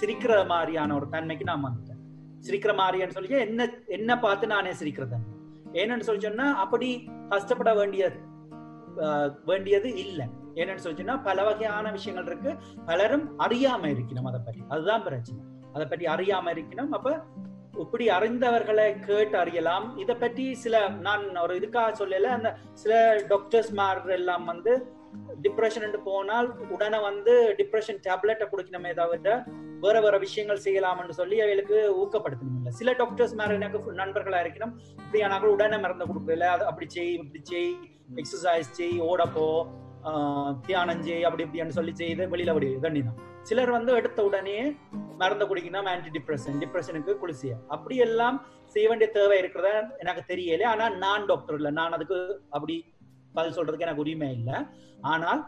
சிரிக்கிற மாதிரியான ஒரு தன்மைக்கு நான் வந்துட்டேன். சிரிக்கிற மாதிரின்னு சொல்லி என்ன என்ன பார்த்து நானே சிரிக்கிறது? ஏன்னு சொல்லி சொன்னா அப்படி கஷ்டப்பட வேண்டிய ஆஹ், வேண்டியது இல்லை. ஏன்னு சொல்லி சொன்னா பல வகையான விஷயங்கள் இருக்கு. பலரும் அறியாம இருக்கணும் அதை பற்றி. அதுதான் பிரச்சனை. அதை பற்றி அறியாம இருக்கணும். அப்ப இப்படி அறிந்தவர்களை கேட்டு அறியலாம். இதை பற்றி சில நான் ஒரு இதுக்காக சொல்லல அந்த சில டாக்டர்ஸ்மார் எல்லாம் வந்து டிப்ரெஷன் போனால் உடனே வந்து டிப்ரெஷன் டேப்லெட்டை குடிக்கணுமே தவிர வேற வேற விஷயங்கள் செய்யலாம்னு சொல்லி அவளுக்கு ஊக்கப்படுத்தணும் இல்லை சில டாக்டர்ஸ் மேல எனக்கு நண்பர்களா இருக்கணும். இப்படியானாக்கள் உடனே மருந்து கொடுக்கல. அது அப்படி செய் இப்படி செய் எக்ஸசைஸ் செய் ஓடப்போ தியானம் செய் அப்படி இப்படின்னு சொல்லி செய்து வெளியில விடு தண்ணிதான் சிலர் வந்து எடுத்த உடனே மருந்து குடிக்கணும் ஆன்டி டிப்ரெஷன் டிப்ரெஷனுக்கு குளிசிய அப்படி எல்லாம் செய்ய வேண்டிய தேவை இருக்கிறதா எனக்கு தெரியல. ஆனா நான் டாக்டர் இல்லை. நான் அதுக்கு அப்படி பதில் சொல்றதுக்கு எனக்கு உரிமை இல்லை. ஆனால்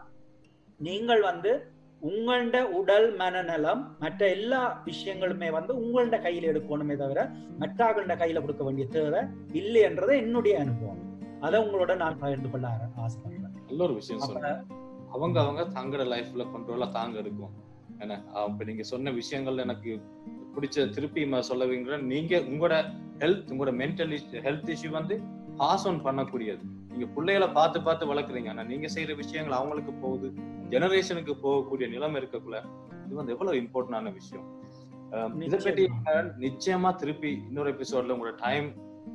நீங்கள் வந்து உங்களோட உடல் மனநலம் மற்ற எல்லா விஷயங்களுமே வந்து உங்களோட கையில எடுக்கணுமே தவிர மற்றவர்களோட கையில கொடுக்க வேண்டிய தேவை இல்லை என்றது என்னுடைய அனுபவம். அதை உங்களோட நான் பகிர்ந்து கொள்ள ஆசைப்படுறேன். நல்ல ஒரு விஷயம் அவங்க அவங்க தங்களோட லைஃப்ல கண்ட்ரோலா தாங்க இருக்கும். என்ன? இப்ப நீங்க சொன்ன விஷயங்கள் எனக்கு பிடிச்ச திருப்பி சொல்லுவீங்க நீங்க உங்களோட ஹெல்த் உங்களோட மென்டல் ஹெல்த் இஷ்யூ வந்து பாஸ் ஆன் பண்ணக்கூடியது. நீங்க பிள்ளைகளை பார்த்து பார்த்து வளர்க்குறீங்க. ஆனா நீங்க செய்யற விஷயங்கள் அவங்களுக்கு போகுது ஜெனரேஷனுக்கு போகக்கூடிய நிலைமை இருக்கக்குள்ள இது வந்து எவ்வளவு இம்பார்ட்டன்டான விஷயம். இதை பற்றி நிச்சயமா திருப்பி இன்னொரு எபிசோட்ல உங்களோட டைம்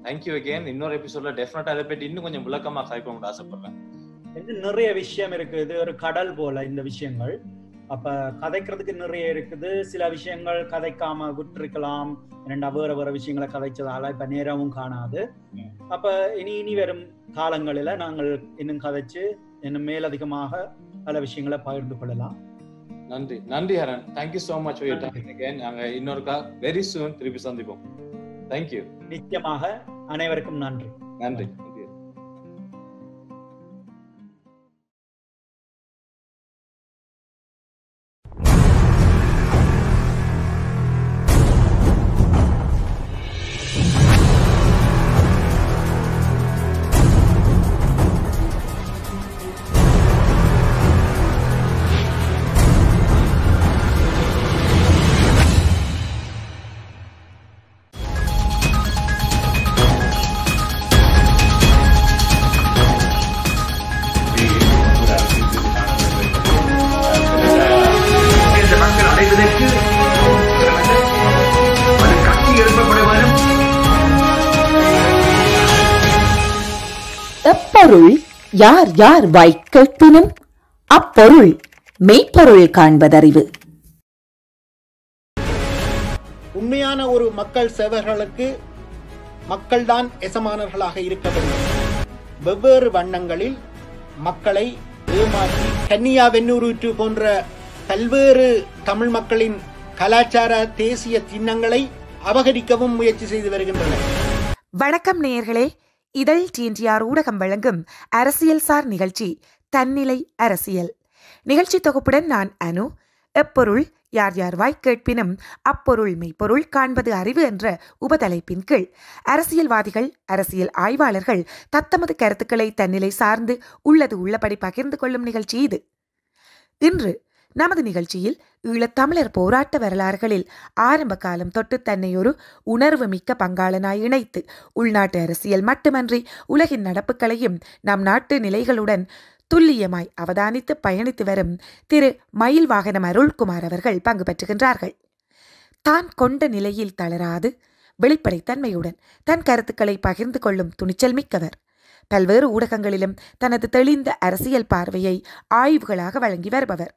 தேங்க்யூ அகேன் இன்னொரு எபிசோட்ல டெஃபினட்டா இதை பற்றி இன்னும் கொஞ்சம் விளக்கமா காய்க்க ஆசைப்படுறேன். நிறைய விஷயம் இருக்கு. இது ஒரு கடல் போல இந்த விஷயங்கள். அப்ப கதைக்கிறதுக்கு நிறைய இருக்குது. சில விஷயங்கள் கதைக்காம விட்டுருக்கலாம். இரண்டா வேற வேற விஷயங்களை கதைச்சதால இப்ப நேரமும் காணாது. அப்ப இனி இனி வரும் காலங்களில நாங்கள் இன்னும் கதைச்சு இன்னும் மேலதிகமாக பல விஷயங்களை பகிர்ந்து கொள்ளலாம். நன்றி. நன்றி Haran. Thank you so much for your time again நாங்க இன்னொருக்கா வெரி சூன் திருப்பி சந்திப்போம். தேங்க்யூ நிச்சயமாக. அனைவருக்கும் நன்றி. நன்றி. யார் யார் வாய்க் கேட்பினும் அப்பொருள் மெய்ப்பொருள் காண்பதறிவு. உண்மையான ஒரு மக்கள் சேவர்களுக்கு மக்கள்தான் எசமானர்களாக இருக்க வேண்டும். வெவ்வேறு வண்ணங்களில் மக்களை ஏமாற்றி கன்னியா வெண்ணூரூற்று போன்ற பல்வேறு தமிழ் மக்களின் கலாச்சார தேசிய சின்னங்களை அபகரிக்கவும் முயற்சி செய்து வருகின்றனர். வணக்கம் நேயர்களே. இதழ் டிஎன்டிஆர் ஊடகம் வழங்கும் அரசியல் சார் நிகழ்ச்சி தன்னிலை அரசியல். நிகழ்ச்சி தொகுப்புடன் நான் அனு. எப்பொருள் யார் யார் வாய் கேட்பினும் அப்பொருள் மெய்ப்பொருள் காண்பது அறிவு என்ற உபதலைப்பின் கீழ் அரசியல்வாதிகள் அரசியல் ஆய்வாளர்கள் தத்தமது கருத்துக்களை தன்னிலை சார்ந்து உள்ளது உள்ளபடி பகிர்ந்து கொள்ளும் நிகழ்ச்சி இது. இன்று நமது நிகழ்ச்சியில் ஈழத்தமிழர் போராட்ட வரலாறுகளில் ஆரம்ப காலம் தொட்டு தன்னை ஒரு உணர்வு மிக்க பங்காளனாய் இணைத்து உள்நாட்டு அரசியல் மட்டுமன்றி உலகின் நடப்புகளையும் நம் நாட்டு நிலைகளுடன் துல்லியமாய் அவதானித்து பயணித்து வரும் திரு மயில் வாகனம் அருள்குமார் அவர்கள் பங்கு பெற்றுகின்றார்கள். தான் கொண்ட நிலையில் தளராது வெளிப்படைத்தன்மையுடன் தன் கருத்துக்களை பகிர்ந்து கொள்ளும் துணிச்சல் மிக்கவர். பல்வேறு ஊடகங்களிலும் தனது தெளிந்த அரசியல் பார்வையை ஆய்வுகளாக வழங்கி வருபவர்.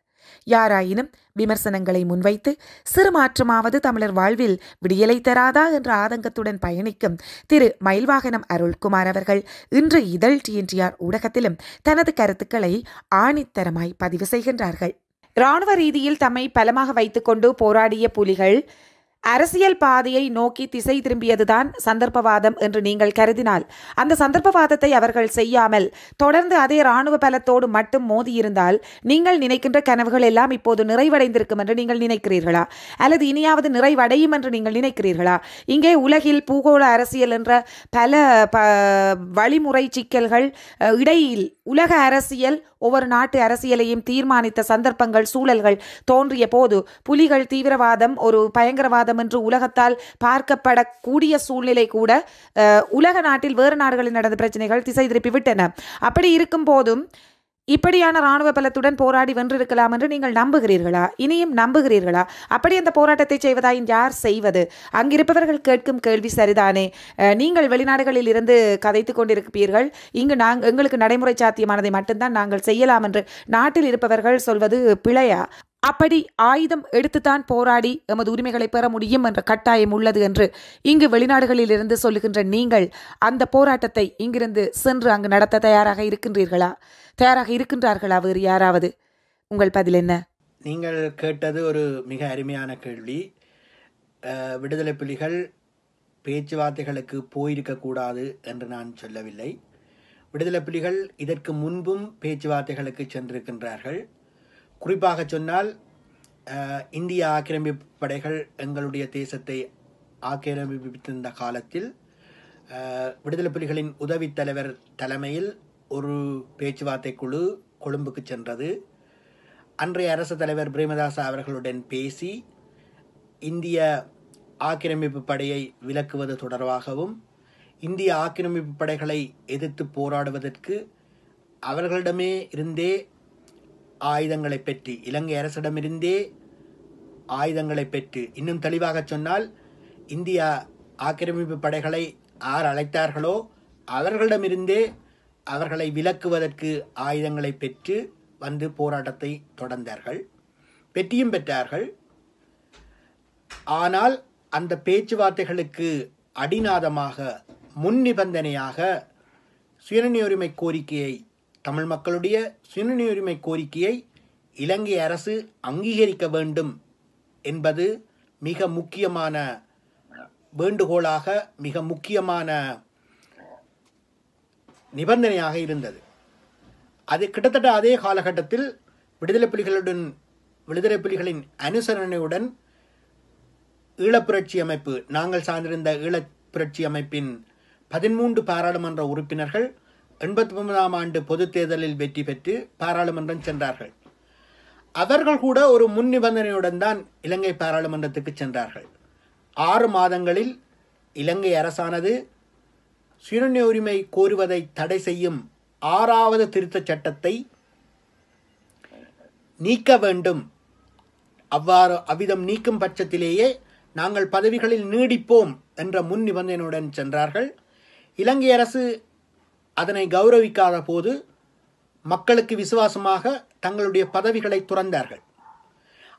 யாராயினும் விமர்சனங்களை முன்வைத்து சிறு மாற்றமாவது தமிழர் வாழ்வில் விடியலை தராதா என்ற ஆதங்கத்துடன் பயணிக்கும் திரு மயில்வாகனம் அருள்குமார் அவர்கள் இன்று இதழ் டிஎன்டிஆர் ஊடகத்திலும் தனது கருத்துக்களை ஆணித்தரமாய் பதிவு செய்கின்றார்கள். இராணுவ ரீதியில் தம்மை பலமாக வைத்துக்கொண்டு போராடிய புலிகள் அரசியல் பாதையை நோக்கி திசை திரும்பியதுதான் சந்தர்ப்பவாதம் என்று நீங்கள் கருதினால். அந்த சந்தர்ப்பவாதத்தை அவர்கள் செய்யாமல் தொடர்ந்து அதே இராணுவ பலத்தோடு மட்டும் மோதியிருந்தால் நீங்கள் நினைக்கின்ற கனவுகள் எல்லாம் இப்போது நிறைவடைந்திருக்கும் என்று நீங்கள் நினைக்கிறீர்களா? அல்லது இனியாவது நிறைவடையும் என்று நீங்கள் நினைக்கிறீர்களா? இங்கே உலகில் பூகோள அரசியல் என்ற பல ப வழிமுறை சிக்கல்கள் இடையில் உலக அரசியல் ஒவ்வொரு நாட்டு அரசியலையும் தீர்மானித்த சந்தர்ப்பங்கள் சூழல்கள் தோன்றிய போது புலிகள் தீவிரவாதம் ஒரு மதம் என்று உலகத்தால் பார்க்கப்படக்கூடிய சூழ்நிலை கூட உலக நாட்டில் வேறு நாடுகளில் நடந்த பிரச்சனைகள் திசை திருப்பி விட்டன. அப்படி இருக்கும் போதும் இப்படியான இராணுவ பலத்துடன் போராடி வென்றிருக்கலாம் என்று நீங்கள் நம்புகிறீர்களா? இனியும் நம்புகிறீர்களா? அப்படி அந்த போராட்டத்தை செய்வதாயின் யார் செய்வது? அங்கிருப்பவர்கள் கேட்கும் கேள்வி சரிதானே. நீங்கள் வெளிநாடுகளில் இருந்து கதைத்து கொண்டிருப்பீர்கள். இங்கு நாங்கள் எங்களுக்கு நடைமுறை சாத்தியமானதை மட்டும்தான் நாங்கள் செய்யலாம் என்று நாட்டில் இருப்பவர்கள் சொல்வது பிழையா? அப்படி ஆயுதம் எடுத்துத்தான் போராடி எமது உரிமைகளை பெற முடியும் என்ற கட்டாயம் உள்ளது என்று இங்கு வெளிநாடுகளில் இருந்து சொல்லுகின்ற நீங்கள் அந்த போராட்டத்தை இங்கிருந்து சென்று அங்கு நடத்த தயாராக இருக்கின்றீர்களா? தயாராக இருக்கின்றார்களா வேறு யாராவது? உங்கள் பதில் என்ன? நீங்கள் கேட்டது ஒரு மிக அருமையான கேள்வி. விடுதலை புலிகள் பேச்சுவார்த்தைகளுக்கு போயிருக்கக்கூடாது என்று நான் சொல்லவில்லை. விடுதலை புலிகள் இதற்கு முன்பும் பேச்சுவார்த்தைகளுக்கு சென்றிருக்கின்றார்கள். குறிப்பாக சொன்னால் இந்திய ஆக்கிரமிப்பு படைகள் எங்களுடைய தேசத்தை ஆக்கிரமிப்பித்திருந்த காலத்தில் விடுதலை புலிகளின் உதவி தலைவர் தலைமையில் ஒரு பேச்சுவார்த்தை குழு கொழும்புக்கு சென்றது. அன்றைய அரசு தலைவர் பிரேமதாசா அவர்களுடன் பேசி இந்திய ஆக்கிரமிப்பு படையை விலக்குவது தொடர்பாகவும் இந்திய ஆக்கிரமிப்பு படைகளை எதிர்த்து போராடுவதற்கு அவர்களிடமே இருந்தே ஆயுதங்களை பெற்று. இலங்கை அரசிடமிருந்தே ஆயுதங்களை பெற்று. இன்னும் தெளிவாக சொன்னால் இந்தியா ஆக்கிரமிப்பு படைகளை யார் அழைத்தார்களோ அவர்களிடமிருந்தே அவர்களை விலக்குவதற்கு ஆயுதங்களை பெற்று வந்து போராட்டத்தை தொடர்ந்தார்கள். வெற்றியும் பெற்றார்கள். ஆனால் அந்த பேச்சுவார்த்தைகளுக்கு அடிநாதமாக முன் நிபந்தனையாக சுயநிர்ணய உரிமை கோரிக்கையை தமிழ் மக்களுடைய சுயநிர்ணய கோரிக்கையை இலங்கை அரசு அங்கீகரிக்க வேண்டும் என்பது மிக முக்கியமான வேண்டுகோளாக மிக முக்கியமான நிபந்தனையாக இருந்தது. அது கிட்டத்தட்ட அதே காலகட்டத்தில் விடுதலை புலிகளுடன் விடுதலை புலிகளின் அனுசரணையுடன் ஈழப்புரட்சி அமைப்பு நாங்கள் சார்ந்திருந்த ஈழப்புரட்சி அமைப்பின் பதிமூன்று பாராளுமன்ற உறுப்பினர்கள் எண்பத்தி ஒன்பதாம் ஆண்டு பொதுத் தேர்தலில் வெற்றி பெற்று பாராளுமன்றம் சென்றார்கள். அவர்கள் கூட ஒரு முன் நிபந்தனையுடன் தான் இலங்கை பாராளுமன்றத்துக்கு சென்றார்கள். ஆறு மாதங்களில் இலங்கை அரசானது சுயநிர்ணய உரிமை கோருவதை தடை செய்யும் ஆறாவது திருத்தச் சட்டத்தை நீக்க வேண்டும். அவ்வாறு அவ்விதம் நீக்கும் பட்சத்திலேயே நாங்கள் பதவிகளில் நீடிப்போம் என்ற முன் நிபந்தனையுடன் சென்றார்கள். இலங்கை அரசு அதனை கௌரவிக்காத போது மக்களுக்கு விசுவாசமாக தங்களுடைய பதவிகளை துறந்தார்கள்.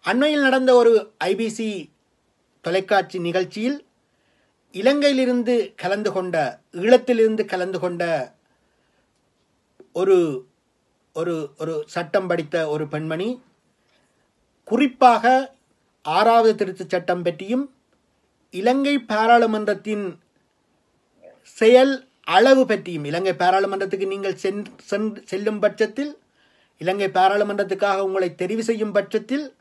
அண்மையில் நடந்த ஒரு ஐபிசி தொலைக்காட்சி நிகழ்ச்சியில் இலங்கையிலிருந்து கலந்து கொண்ட ஈழத்திலிருந்து கலந்து கொண்ட ஒரு ஒரு ஒரு சட்டம் படித்த ஒரு பெண்மணி குறிப்பாக ஆறாவது திருத்தச் சட்டம் பற்றியும் இலங்கை பாராளுமன்றத்தின் செயல் அளவு பற்றியும் இலங்கை பாராளுமன்றத்துக்கு நீங்கள் சென் செல்லும் பட்சத்தில் இலங்கை பாராளுமன்றத்துக்காக உங்களை தெரிவு செய்யும் பட்சத்தில்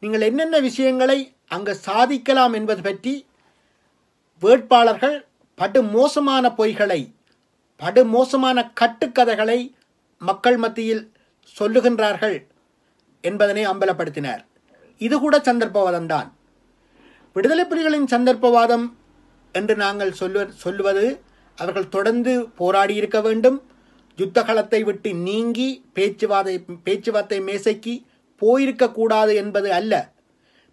நீங்கள் என்னென்ன விஷயங்களை அங்கு சாதிக்கலாம் என்பது பற்றி வேட்பாளர்கள் படு மோசமான பொய்களை படு மோசமான கட்டுக்கதைகளை மக்கள் மத்தியில் சொல்லுகின்றார்கள் என்பதனை அம்பலப்படுத்தினார். இது கூட சந்தர்ப்பவாதம் தான் விடுதலை புலிகளின் சந்தர்ப்பவாதம் என்று நாங்கள் சொல்வ சொல்லுவது அவர்கள் தொடர்ந்து போராடி இருக்க வேண்டும். யுத்த களத்தை விட்டு நீங்கி பேச்சுவார்த்தை பேச்சுவார்த்தை மேசைக்கு போயிருக்கக்கூடாது என்பது அல்ல.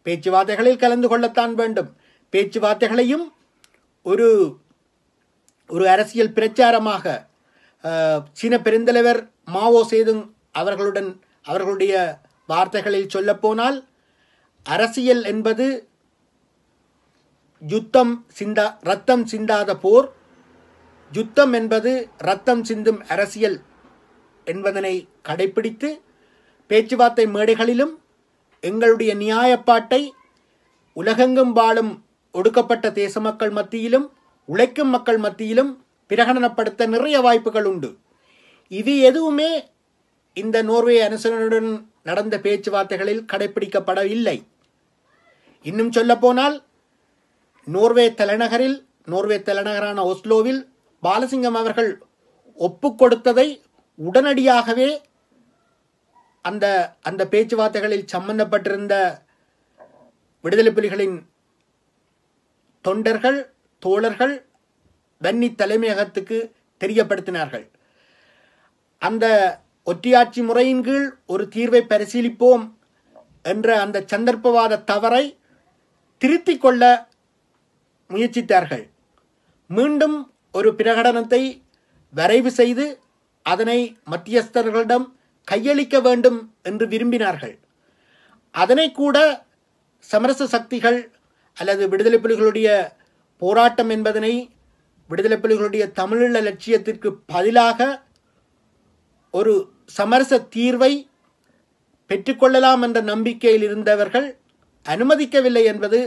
பேச்சுவார்த்தைகளில் கலந்து கொள்ளத்தான் வேண்டும். பேச்சுவார்த்தைகளையும் ஒரு ஒரு அரசியல் பிரச்சாரமாக சீன பெருந்தலைவர் மாவோ சேதுங் அவர்களுடன் அவர்களுடைய வார்த்தைகளில் சொல்லப்போனால் அரசியல் என்பது யுத்தம் சிந்தா ரத்தம் சிந்தாத போர் யுத்தம் என்பது ரத்தம் சிந்தும் அரசியல் என்பதனை கடைபிடித்து பேச்சுவார்த்தை மேடைகளிலும் எங்களுடைய நியாயப்பாட்டை உலகெங்கும் வாழும் ஒடுக்கப்பட்ட தேச மக்கள் மத்தியிலும் உழைக்கும் மக்கள் மத்தியிலும் பிரகடனப்படுத்த நிறைய வாய்ப்புகள் உண்டு. இது எதுவுமே இந்த நோர்வே அனுசரனுடன் நடந்த பேச்சுவார்த்தைகளில் கடைபிடிக்கப்படவில்லை இன்னும் சொல்லப்போனால் நோர்வே தலைநகரில் நோர்வே தலைநகரான ஒஸ்லோவில் பாலசிங்கம் அவர்கள் ஒப்புக்கொடுத்ததை உடனடியாகவே அந்த அந்த பேச்சுவார்த்தைகளில் சம்பந்தப்பட்டிருந்த விடுதலை புலிகளின் தொண்டர்கள் தோழர்கள் வன்னி தலைமையகத்துக்கு தெரியப்படுத்தினார்கள். அந்த ஒற்றியாட்சி முறையின் கீழ் ஒரு தீர்வை பரிசீலிப்போம் என்ற அந்த சந்தர்ப்பவாத தவறை திருத்திக் கொள்ள முயற்சித்தார்கள். மீண்டும் ஒரு பிரகடனத்தை வரைவு செய்து அதனை மத்தியஸ்தர்களிடம் கையளிக்க வேண்டும் என்று விரும்பினார்கள். அதனை கூட சமரச சக்திகள் அல்லது விடுதலை புலிகளுடைய போராட்டம் என்பதனை விடுதலை புலிகளுடைய தமிழீழ லட்சியத்திற்கு பதிலாக ஒரு சமரச தீர்வை பெற்றுக்கொள்ளலாம் என்ற நம்பிக்கையில் இருந்தவர்கள் அனுமதிக்கவில்லை என்பது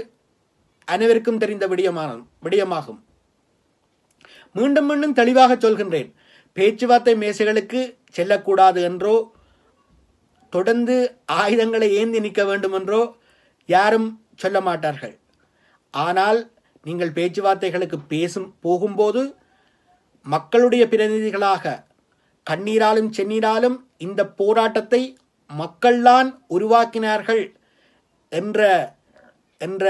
அனைவருக்கும் தெரிந்த விடயமான விடயமாகும். மீண்டும் மீண்டும் தெளிவாக சொல்கின்றேன். பேச்சுவார்த்தை மேசைகளுக்கு செல்லக்கூடாது என்றோ தொடர்ந்து ஆயுதங்களை ஏந்தி நிற்க வேண்டும் என்றோ யாரும் சொல்ல மாட்டார்கள். ஆனால் நீங்கள் பேச்சுவார்த்தைகளுக்கு பேசும் போகும்போது மக்களுடைய பிரதிநிதிகளாக கண்ணீராலும் செந்நீராலும் இந்த போராட்டத்தை மக்கள்தான் உருவாக்கினார்கள் என்ற என்ற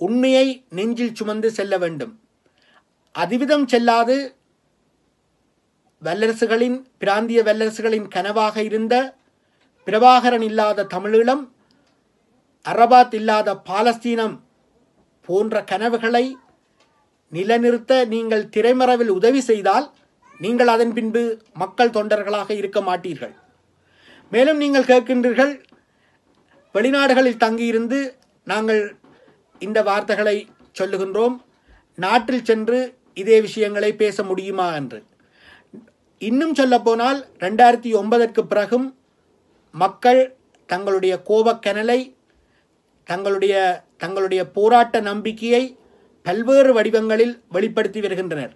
உண்மையை நெஞ்சில் சுமந்து செல்ல வேண்டும். அதிவிதம் செல்லாது. வல்லரசுகளின் பிராந்திய வல்லரசுகளின் கனவாக இருந்த பிரபாகரன் இல்லாத தமிழீழம் அரபாத் இல்லாத பாலஸ்தீனம் போன்ற கனவுகளை நிலநிறுத்த நீங்கள் திரைமறைவில் உதவி செய்தால் நீங்கள் அதன் பின்பு மக்கள் தொண்டர்களாக இருக்க மாட்டீர்கள். மேலும் நீங்கள் கேட்கின்றீர்கள் வெளிநாடுகளில் தங்கியிருந்து நாங்கள் இந்த வார்த்தைகளை சொல்லுகின்றோம். நாட்டில் சென்று இதே விஷயங்களை பேச முடியுமா என்று. இன்னும் சொல்லப்போனால் ரெண்டாயிரத்தி ஒன்பதற்கு பிறகும் மக்கள் தங்களுடைய கோபக்கனலை தங்களுடைய தங்களுடைய போராட்ட நம்பிக்கையை பல்வேறு வடிவங்களில் வெளிப்படுத்தி வருகின்றனர்.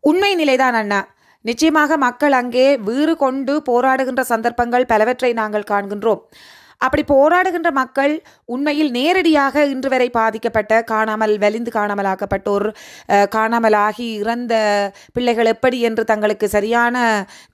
உண்மை நிலைதான் அண்ணா. நிச்சயமாக மக்கள் அங்கே வீறு கொண்டு போராடுகின்ற சந்தர்ப்பங்கள் பலவற்றை நாங்கள் காண்கின்றோம். அப்படி போராடுகின்ற மக்கள் உண்மையில் நேரடியாக இன்று வரை பாதிக்கப்பட்ட காணாமல் வலிந்து காணாமலாக்கப்பட்டோர் காணாமலாகி இறந்த பிள்ளைகள் எப்படி என்று தங்களுக்கு சரியான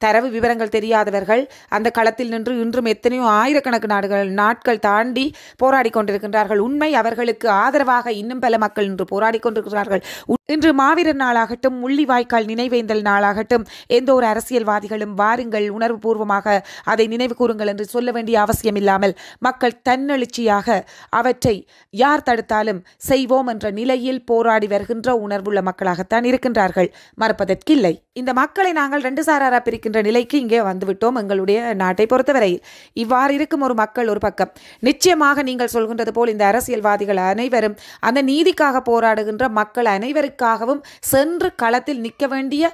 தரவு விவரங்கள் தெரியாதவர்கள் அந்த களத்தில் நின்று இன்றும் எத்தனையோ ஆயிரக்கணக்கு நாடுகள் நாட்கள் தாண்டி போராடி கொண்டிருக்கின்றார்கள். உண்மை அவர்களுக்கு ஆதரவாக இன்னும் பல மக்கள் இன்று போராடி கொண்டிருக்கிறார்கள். இன்று மாவீரர் நாளாகட்டும் முள்ளிவாய்க்கால் நினைவேந்தல் நாளாகட்டும் எந்த ஒரு அரசியல்வாதிகளும் வாருங்கள் உணர்வுபூர்வமாக அதை நினைவு கூறுங்கள் என்று சொல்ல வேண்டிய அவசியம் இல்லாமல் மக்கள் தன்னெழுச்சியாக அவற்றை யார் தடுத்தாலும் செய்வோம் என்ற நிலையில் போராடி வருகின்ற உணர்வுள்ள மக்களாகத்தான் இருக்கின்றார்கள். மறுப்பதற்கில்லை. இந்த மக்களை நாங்கள் ரெண்டு சாராரா பிரிக்கின்ற நிலைக்கு இங்கே வந்துவிட்டோம் எங்களுடைய நாட்டை பொறுத்தவரையில். இவ்வாறு இருக்கும் ஒரு மக்கள் ஒரு பக்கம். நிச்சயமாக நீங்கள் சொல்கின்றது போல் இந்த அரசியல்வாதிகள் அனைவரும் அந்த நீதிக்காக போராடுகின்ற மக்கள் அனைவருக்காகவும் சென்று களத்தில் நிற்க வேண்டிய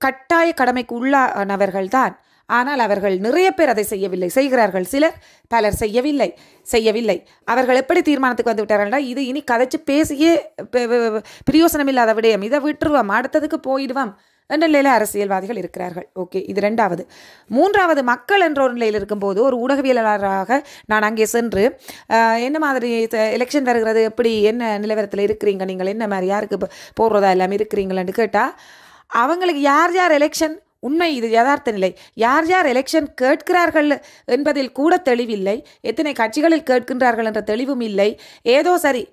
கட்டாய கடமைக்கு உள்ளானவர்கள்தான். ஆனால் அவர்கள் நிறைய பேர் அதை செய்யவில்லை. செய்கிறார்கள் சிலர் பலர் செய்யவில்லை. செய்யவில்லை. அவர்கள் எப்படி தீர்மானத்துக்கு வந்து விட்டார்கள்னா இது இனி கதைச்சு பேசியே ப- பிரயோசனம் இல்லாத விடயம். இதை விட்டுருவோம் அடுத்ததுக்கு போயிடுவோம் என்ற நிலையில் அரசியல்வாதிகள் இருக்கிறார்கள். ஓகே இது ரெண்டாவது. மூன்றாவது மக்கள் என்ற ஒரு நிலையில் இருக்கும்போது ஒரு ஊடகவியலாளராக நான் அங்கே சென்று என்ன மாதிரி எலெக்ஷன் வருகிறது எப்படி என்ன நிலவரத்தில் இருக்கிறீங்க நீங்கள் என்ன மாதிரி யாருக்கு போடுறதா எல்லாமே இருக்கிறீங்களான்னு கேட்டால் அவங்களுக்கு யார் யார் எலெக்ஷன் உண்மை இது யதார்த்த நிலை. யார் யார் எலெக்ஷன் கேட்கிறார்கள் என்பதில் கூட தெளிவில்லை. எத்தனை கட்சிகளில் கேட்கின்றார்கள் என்ற தெளிவும் இல்லை. ஏதோ சரி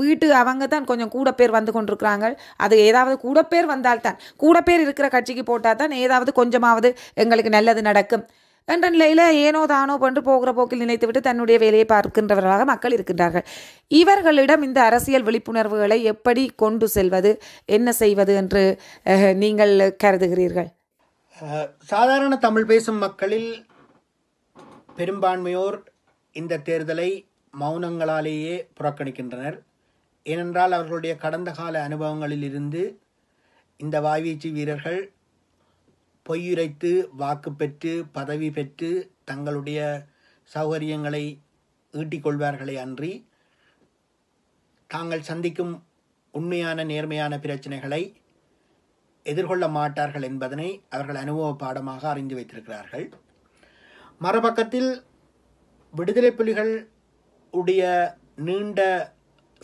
வீட்டு அவங்க தான் கொஞ்சம் கூட பேர் வந்து கொண்டிருக்கிறாங்க. அது ஏதாவது கூட பேர் வந்தால் தான் கூட பேர் இருக்கிற கட்சிக்கு போட்டால் தான் ஏதாவது கொஞ்சமாவது எங்களுக்கு நல்லது நடக்கும். என்ற நிலையில் ஏனோ தானோ பண்ணு போகிற போக்கில் நினைத்துவிட்டு தன்னுடைய வேலையை பார்க்கின்றவர்களாக மக்கள் இருக்கின்றார்கள். இவர்களிடம் இந்த அரசியல் விழிப்புணர்வுகளை எப்படி கொண்டு செல்வது என்ன செய்வது என்று நீங்கள் கருதுகிறீர்கள்? சாதாரண தமிழ் பேசும் மக்களில் பெரும்பான்மையோர் இந்த தேர்தலை மௌனங்களாலேயே புறக்கணிக்கின்றனர். ஏனென்றால் அவர்களுடைய கடந்த கால அனுபவங்களில் இருந்து இந்த வாய்வீச்சு வீரர்கள் பொய்யுரைத்து வாக்கு பெற்று பதவி பெற்று தங்களுடைய சௌகரியங்களை ஈட்டிக்கொள்வார்களே அன்றி தாங்கள் சந்திக்கும் உண்மையான நேர்மையான பிரச்சனைகளை எதிர்கொள்ள மாட்டார்கள் என்பதனை அவர்கள் அனுபவ பாடமாக அறிந்து வைத்திருக்கிறார்கள். மறுபக்கத்தில் விடுதலை புலிகள் உடைய நீண்ட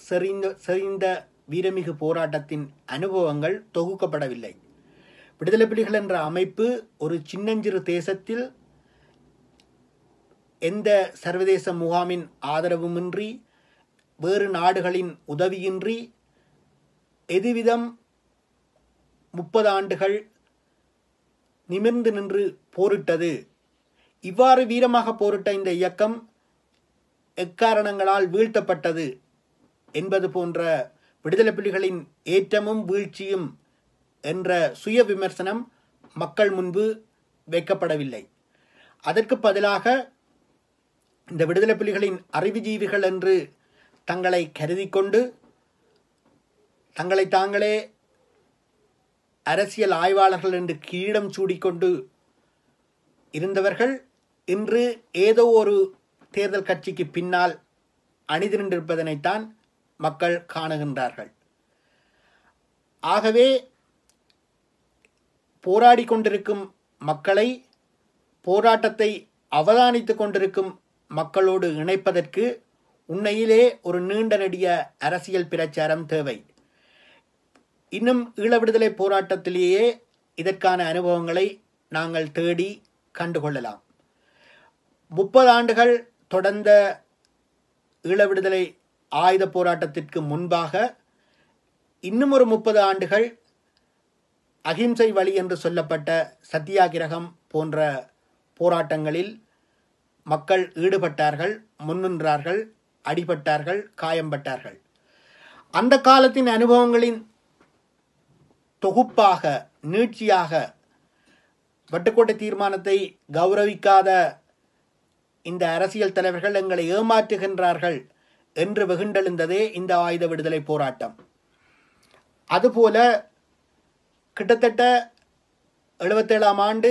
செறிந்த செறிந்த வீரமிகு போராட்டத்தின் அனுபவங்கள் தொகுக்கப்படவில்லை. விடுதலை புலிகள் என்ற அமைப்பு ஒரு சின்னஞ்சிறு தேசத்தில் எந்த சர்வதேச முகாமின் ஆதரவுமின்றி வேறு நாடுகளின் உதவியின்றி எதுவிதம் முப்பது ஆண்டுகள் நிமிர்ந்து நின்று போரிட்டது. இவ்வாறு வீரமாக போரிட்ட இந்த இயக்கம் எக்காரணங்களால் வீழ்த்தப்பட்டது என்பது போன்ற விடுதலை புலிகளின் ஏற்றமும் வீழ்ச்சியும் என்ற சுய விமர்சனம் மக்கள் முன்பு வைக்கப்படவில்லை. அதற்கு பதிலாக இந்த விடுதலை புலிகளின் அறிவுஜீவிகள் என்று தங்களை கருதி கொண்டு தங்களை தாங்களே அரசியல் ஆய்வாளர்கள் என்று கிரீடம் சூடிக்கொண்டு இருந்தவர்கள் இன்று ஏதோ ஒரு தேர்தல் கட்சிக்கு பின்னால் அணிதிரண்டிருப்பதனைத்தான் மக்கள் காணுகின்றார்கள். ஆகவே போராடி கொண்டிருக்கும் மக்களை போராட்டத்தை அவதானித்துக் கொண்டிருக்கும் மக்களோடு இணைப்பதற்கு உண்மையிலே ஒரு நீண்ட நெடிய அரசியல் பிரச்சாரம் தேவை. இன்னும் ஈழ விடுதலை போராட்டத்திலேயே இதற்கான அனுபவங்களை நாங்கள் தேடி கண்டுகொள்ளலாம். முப்பது ஆண்டுகள் தொடர்ந்த ஈழ விடுதலை ஆயுத போராட்டத்திற்கு முன்பாக இன்னும் ஒரு முப்பது ஆண்டுகள் அகிம்சை வழி என்று சொல்லப்பட்ட சத்தியாகிரகம் போன்ற போராட்டங்களில் மக்கள் ஈடுபட்டார்கள் முன்னின்றார்கள் அடிபட்டார்கள் காயம்பட்டார்கள். அந்த காலத்தின் அனுபவங்களின் தொகுப்பாக நீட்சியாக வட்டுக்கோட்டை தீர்மானத்தை கௌரவிக்காத இந்த அரசியல் தலைவர்கள் எங்களை ஏமாற்றுகின்றார்கள் என்று வெகுண்டெழுந்ததே இந்த ஆயுத விடுதலை போராட்டம். அதுபோல கிட்டத்தட்ட எழுபத்தேழாம் ஆண்டு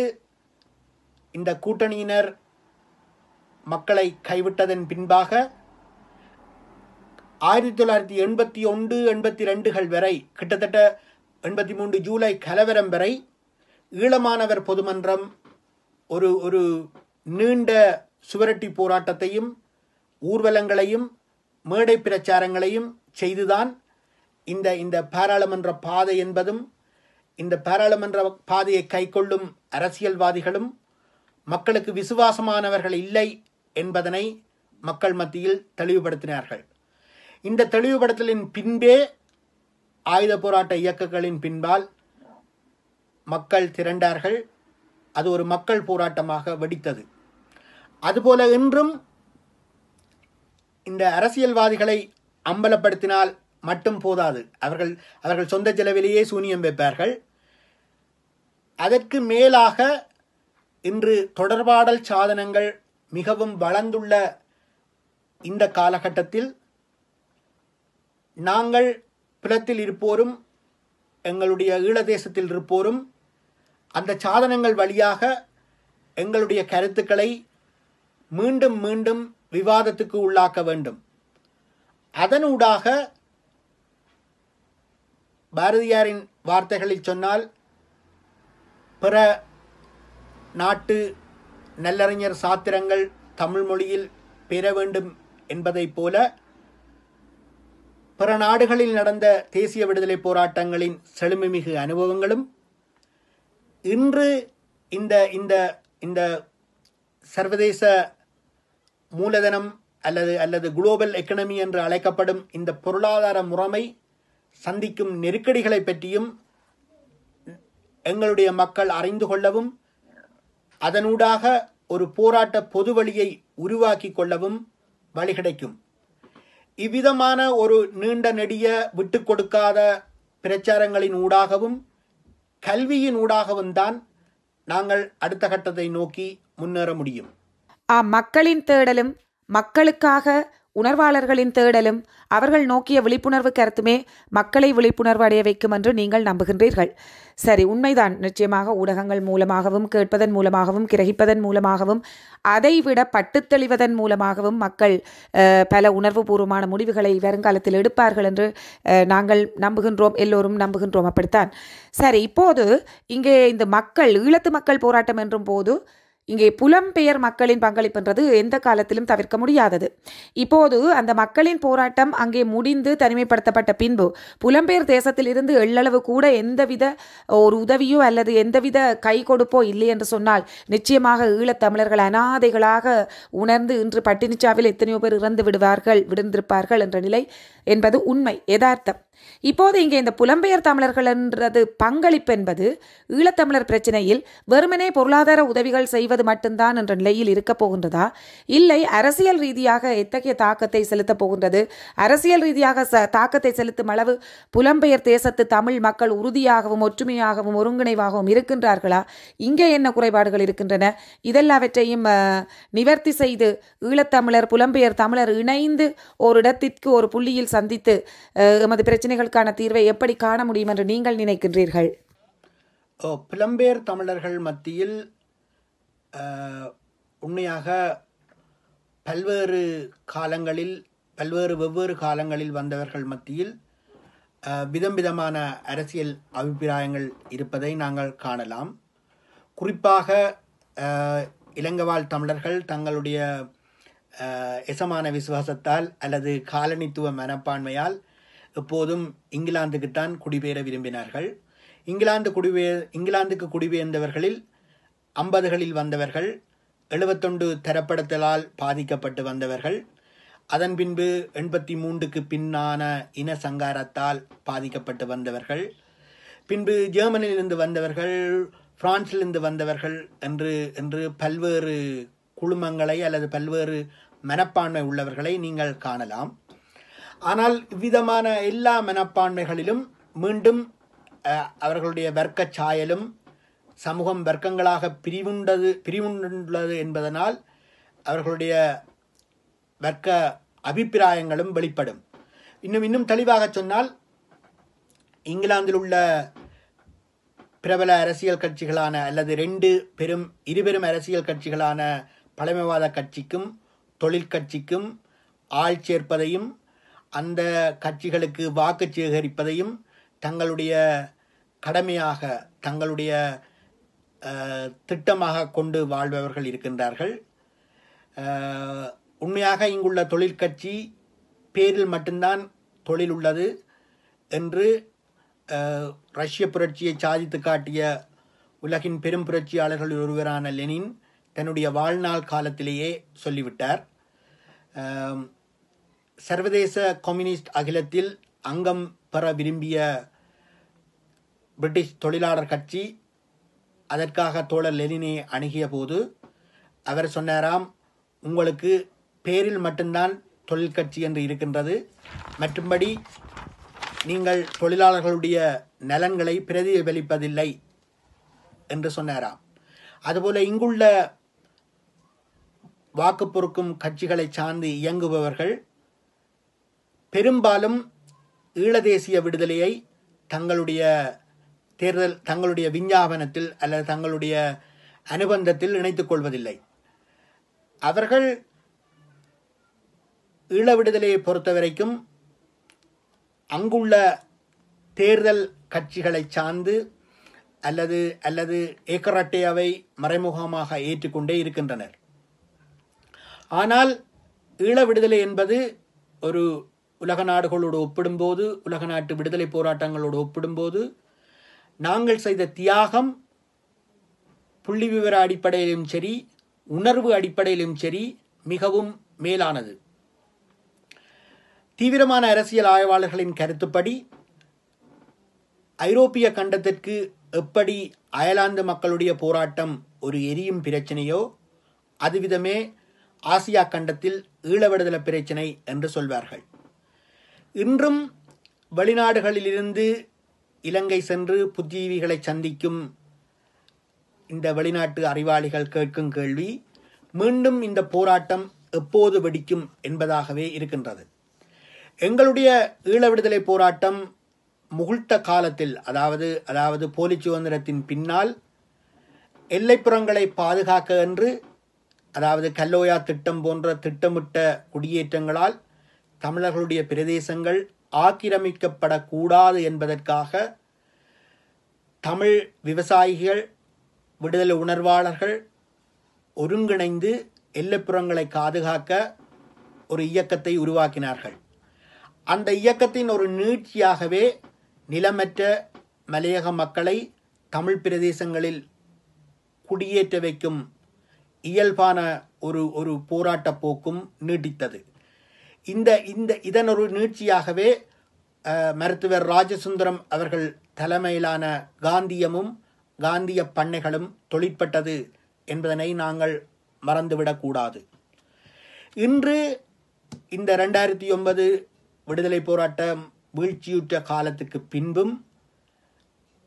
இந்த கூட்டணியினர் மக்களை கைவிட்டதன் பின்பாக ஆயிரத்தி தொள்ளாயிரத்தி எண்பத்தி ஒன்று எண்பத்தி ரெண்டுகள் வரை கிட்டத்தட்ட எண்பத்தி மூன்று ஜூலை கலவரம் வரை ஈழமானவர் பொதுமன்றம் ஒரு ஒரு நீண்ட சுவரட்டி போராட்டத்தையும் ஊர்வலங்களையும் மேடை பிரச்சாரங்களையும் செய்துதான் இந்த இந்த பாராளுமன்ற பாதை என்பதும் இந்த பாராளுமன்ற பாதையை கைக்கொள்ளும் அரசியல்வாதிகளும் மக்களுக்கு விசுவாசமானவர்கள் இல்லை என்பதனை மக்கள் மத்தியில் தெளிவுபடுத்தினார்கள். இந்த தெளிவுபடுத்தலின் பின்பே ஆயுத போராட்ட இயக்கங்களின் பின்பால் மக்கள் திரண்டார்கள். அது ஒரு மக்கள் போராட்டமாக வெடித்தது. அதுபோல இன்றும் இந்த அரசியல்வாதிகளை அம்பலப்படுத்தினால் மட்டும் போதாது. அவர்கள் அவர்கள் சொந்த செலவிலேயே சூனியம் வைப்பார்கள். அதற்கு மேலாக இன்று தொடர்பாடல் சாதனங்கள் மிகவும் வளர்ந்துள்ள இந்த காலகட்டத்தில் நாங்கள் புலத்தில் இருப்போரும் எங்களுடைய ஈழ தேசத்தில் இருப்போரும் அந்த சாதனங்கள் வழியாக எங்களுடைய கருத்துக்களை மீண்டும் மீண்டும் விவாதத்துக்கு உள்ளாக்க வேண்டும். அதனூடாக பாரதியாரின் வார்த்தைகளில் சொன்னால் பிற நாட்டு நல்லறிஞர் சாத்திரங்கள் தமிழ் மொழியில் பெற வேண்டும் என்பதைப் போல பிற நாடுகளில் நடந்த தேசிய விடுதலை போராட்டங்களின் செழுமைமிகு அனுபவங்களும் இன்று இந்த இந்த இந்த சர்வதேச மூலதனம் அல்லது அல்லது குளோபல் எக்கனமி என்று அழைக்கப்படும் இந்த பொருளாதார முறைமை சந்திக்கும் நெருக்கடிகளை பற்றியும் எங்களுடைய மக்கள் அறிந்து கொள்ளவும் அதனூடாக ஒரு போராட்ட பொது வழியை உருவாக்கி கொள்ளவும் வழி கிடைக்கும் இவ்விதமான ஒரு நீண்ட நெடிய விட்டு கொடுக்காத பிரச்சாரங்களின் ஊடாகவும் கல்வியின் ஊடாகவும் தான் நாங்கள் அடுத்த கட்டத்தை நோக்கி முன்னேற முடியும். மக்களின் தேடலும் மக்களுக்காக உணர்வாளர்களின் தேடலும் அவர்கள் நோக்கிய விழிப்புணர்வு கருத்துமே மக்களை விழிப்புணர்வு அடைய வைக்கும் என்று நீங்கள் நம்புகின்றீர்கள். சரி உண்மைதான். நிச்சயமாக ஊடகங்கள் மூலமாகவும் கேட்பதன் மூலமாகவும் கிரகிப்பதன் மூலமாகவும் அதைவிட பட்டுத்தெளிவதன் மூலமாகவும் மக்கள் பல உணர்வுபூர்வமான முடிவுகளை வருங்காலத்தில் எடுப்பார்கள் என்று நாங்கள் நம்புகின்றோம் எல்லோரும் நம்புகின்றோம் அப்படித்தான். சரி இப்போது இங்கே இந்த மக்கள் ஈழத்து மக்கள் போராட்டம் என்றும் போது இங்கே புலம்பெயர் மக்களின் பங்களிப்புன்றது எந்த காலத்திலும் தவிர்க்க முடியாதது. இப்போது அந்த மக்களின் போராட்டம் அங்கே முடிந்து தனிமைப்படுத்தப்பட்ட பின்பு புலம்பெயர் தேசத்திலிருந்து எள்ளளவு கூட எந்தவித ஒரு உதவியோ அல்லது எந்தவித கை கொடுப்போ இல்லை என்று சொன்னால் நிச்சயமாக ஈழத்தமிழர்கள் அனாதைகளாக உணர்ந்து இன்று பட்டினிச்சாவில் எத்தனையோ பேர் இறந்து விடுவார்கள் விடுந்திருப்பார்கள் என்ற நிலை என்பது உண்மை யதார்த்தம். இப்போது இங்கே இந்த புலம்பெயர் தமிழர்கள் என்றது பங்களிப்பு என்பது ஈழத்தமிழர் பிரச்சனையில் வெறுமனே பொருளாதார உதவிகள் செய்வது மட்டும்தான் என்ற நிலையில் இருக்கப் போகின்றதா? இல்லை அரசியல் ரீதியாக எத்தகைய தாக்கத்தை செலுத்தப் போகின்றது? அரசியல் ரீதியாக ச தாக்கத்தை செலுத்தும் அளவு புலம்பெயர் தேசத்து தமிழ் மக்கள் உறுதியாகவும் ஒற்றுமையாகவும் ஒருங்கிணைவாகவும் இருக்கின்றார்களா? இங்கே என்ன குறைபாடுகள் இருக்கின்றன? இதெல்லாவற்றையும் நிவர்த்தி செய்து ஈழத்தமிழர் புலம்பெயர் தமிழர் இணைந்து ஒரு இடத்திற்கு ஒரு புள்ளியில் சந்தித்து எமது பிரச்சனை பிரச்சனைகளுக்கான தீர்வை எப்படி காண முடியும் என்று நீங்கள் நினைக்கின்றீர்கள்? ஓ, புலம்பெயர் தமிழர்கள் மத்தியில் உண்மையாக பல்வேறு காலங்களில் பல்வேறு வெவ்வேறு காலங்களில் வந்தவர்கள் மத்தியில் விதம் விதமான அரசியல் அபிப்பிராயங்கள் இருப்பதை நாங்கள் காணலாம். குறிப்பாக இளங்கவாழ் இலங்கவாழ் தமிழர்கள் தங்களுடைய எசமான விசுவாசத்தால் அல்லது காலனித்துவ மனப்பான்மையால் எப்போதும் இங்கிலாந்துக்குத்தான் குடிபெயர விரும்பினார்கள். இங்கிலாந்து குடிபெயர் இங்கிலாந்துக்கு குடிபெயர்ந்தவர்களில் ஐம்பதுகளில் வந்தவர்கள் எழுபத்தொண்டு தரப்படுத்தலால் பாதிக்கப்பட்டு வந்தவர்கள் அதன் பின்பு எண்பத்தி மூன்றுக்கு பின்னான இன சங்காரத்தால் பாதிக்கப்பட்டு வந்தவர்கள் பின்பு ஜெர்மனியிலிருந்து வந்தவர்கள் பிரான்சிலிருந்து வந்தவர்கள் என்று என்று பல்வேறு குழுமங்களை அல்லது பல்வேறு மனப்பான்மை உள்ளவர்களை நீங்கள் காணலாம். ஆனால் இவ்விதமான எல்லா மனப்பான்மைகளிலும் மீண்டும் அவர்களுடைய வர்க்க சாயலும் சமூகம் வர்க்கங்களாக பிரிவுண்டது பிரிவுண்டுள்ளது என்பதனால் அவர்களுடைய வர்க்க அபிப்பிராயங்களும் வெளிப்படும். இன்னும் இன்னும் தெளிவாக சொன்னால் இங்கிலாந்தில் உள்ள பிரபல அரசியல் கட்சிகளான அல்லது ரெண்டு பெரும் இருபெரும் அரசியல் கட்சிகளான பழமைவாத கட்சிக்கும் தொழிற்கட்சிக்கும் ஆள் சேர்ப்பதையும் அந்த கட்சிகளுக்கு வாக்கு சேகரிப்பதையும் தங்களுடைய கடமையாக தங்களுடைய திட்டமாக கொண்டு வாழ்பவர்கள் இருக்கின்றார்கள். உண்மையாக இங்குள்ள தொழிற்கட்சி பேரில் மட்டும்தான் தொழில் உள்ளது என்று ரஷ்ய புரட்சியை சாதித்து காட்டிய உலகின் பெரும் புரட்சியாளர்களில் ஒருவரான லெனின் தன்னுடைய வாழ்நாள் காலத்திலேயே சொல்லிவிட்டார். சர்வதேச கம்யூனிஸ்ட் அகிலத்தில் அங்கம் பெற விரும்பிய பிரிட்டிஷ் தொழிலாளர் கட்சி அதற்காக தோழர் லெனினை அணுகிய போது அவர் சொன்னாராம் உங்களுக்கு பேரில் மட்டும்தான் தொழிற்கட்சி என்று இருக்கின்றது. மற்றும்படி நீங்கள் தொழிலாளர்களுடைய நலன்களை பிரதிபலிப்பதில்லை என்று சொன்னாராம். அதுபோல இங்குள்ள வாக்கு பொறுக்கும் கட்சிகளை சார்ந்து இயங்குபவர்கள் பெரும்பாலும் ஈழதேசிய விடுதலையை தங்களுடைய தேர்தல் தங்களுடைய விஞ்ஞாபனத்தில் அல்லது தங்களுடைய அனுபந்தத்தில் இணைத்துக் கொள்வதில்லை. அவர்கள் ஈழ விடுதலையை பொறுத்த வரைக்கும் அங்குள்ள தேர்தல் கட்சிகளை சார்ந்து அல்லது அல்லது ஏக்கரட்டையாவை மறைமுகமாக ஏற்றுக்கொண்டே இருக்கின்றனர். ஆனால் ஈழ விடுதலை என்பது ஒரு உலக நாடுகளோடு ஒப்பிடும்போது உலக நாட்டு விடுதலை போராட்டங்களோடு ஒப்பிடும்போது நாங்கள் செய்த தியாகம் புள்ளி விவர அடிப்படையிலும் சரி உணர்வு அடிப்படையிலும் சரி மிகவும் மேலானது. தீவிரமான அரசியல் ஆய்வாளர்களின் கருத்துப்படி ஐரோப்பிய கண்டத்திற்கு எப்படி அயர்லாந்து மக்களுடைய போராட்டம் ஒரு எரியும் பிரச்சனையோ அதுவிதமே ஆசியா கண்டத்தில் ஈழ விடுதலை பிரச்சனை என்று சொல்வார்கள். இன்றும் வெளிநாடுகளிலிருந்து இலங்கை சென்று புத்திஜீவிகளை சந்திக்கும் இந்த வெளிநாட்டு அறிவாளிகள் கேட்கும் கேள்வி மீண்டும் இந்த போராட்டம் எப்போது வெடிக்கும் என்பதாகவே இருக்கின்றது. எங்களுடைய ஈழ விடுதலை போராட்டம் முகுழ்த்த காலத்தில் அதாவது அதாவது போலி சுதந்திரத்தின் பின்னால் எல்லைப்புறங்களை பாதுகாக்க என்று அதாவது கல்லோயா திட்டம் போன்ற திட்டமிட்ட குடியேற்றங்களால் தமிழர்களுடைய பிரதேசங்கள் ஆக்கிரமிக்கப்படக்கூடாது என்பதற்காக தமிழ் விவசாயிகள் விடுதலை உணர்வாளர்கள் ஒருங்கிணைந்து எல்லைப்புறங்களை பாதுகாக்க ஒரு இயக்கத்தை உருவாக்கினார்கள். அந்த இயக்கத்தின் ஒரு நீட்சியாகவே நிலமற்ற மலையக மக்களை தமிழ் பிரதேசங்களில் குடியேற்ற வைக்கும் இயல்பான ஒரு ஒரு போராட்ட போக்கும் நீட்டித்தது இந்த இந்த இதன் ஒரு நீட்சியாகவே மருத்துவர் ராஜசுந்தரம் அவர்கள் தலைமையிலான காந்தியமும் காந்திய பண்ணைகளும் தொழிற்பட்டது என்பதனை நாங்கள் மறந்துவிடக்கூடாது. இன்று இந்த ரெண்டாயிரத்தி ஒன்பது விடுதலை போராட்டம் வீழ்ச்சியுற்ற காலத்துக்கு பின்பும்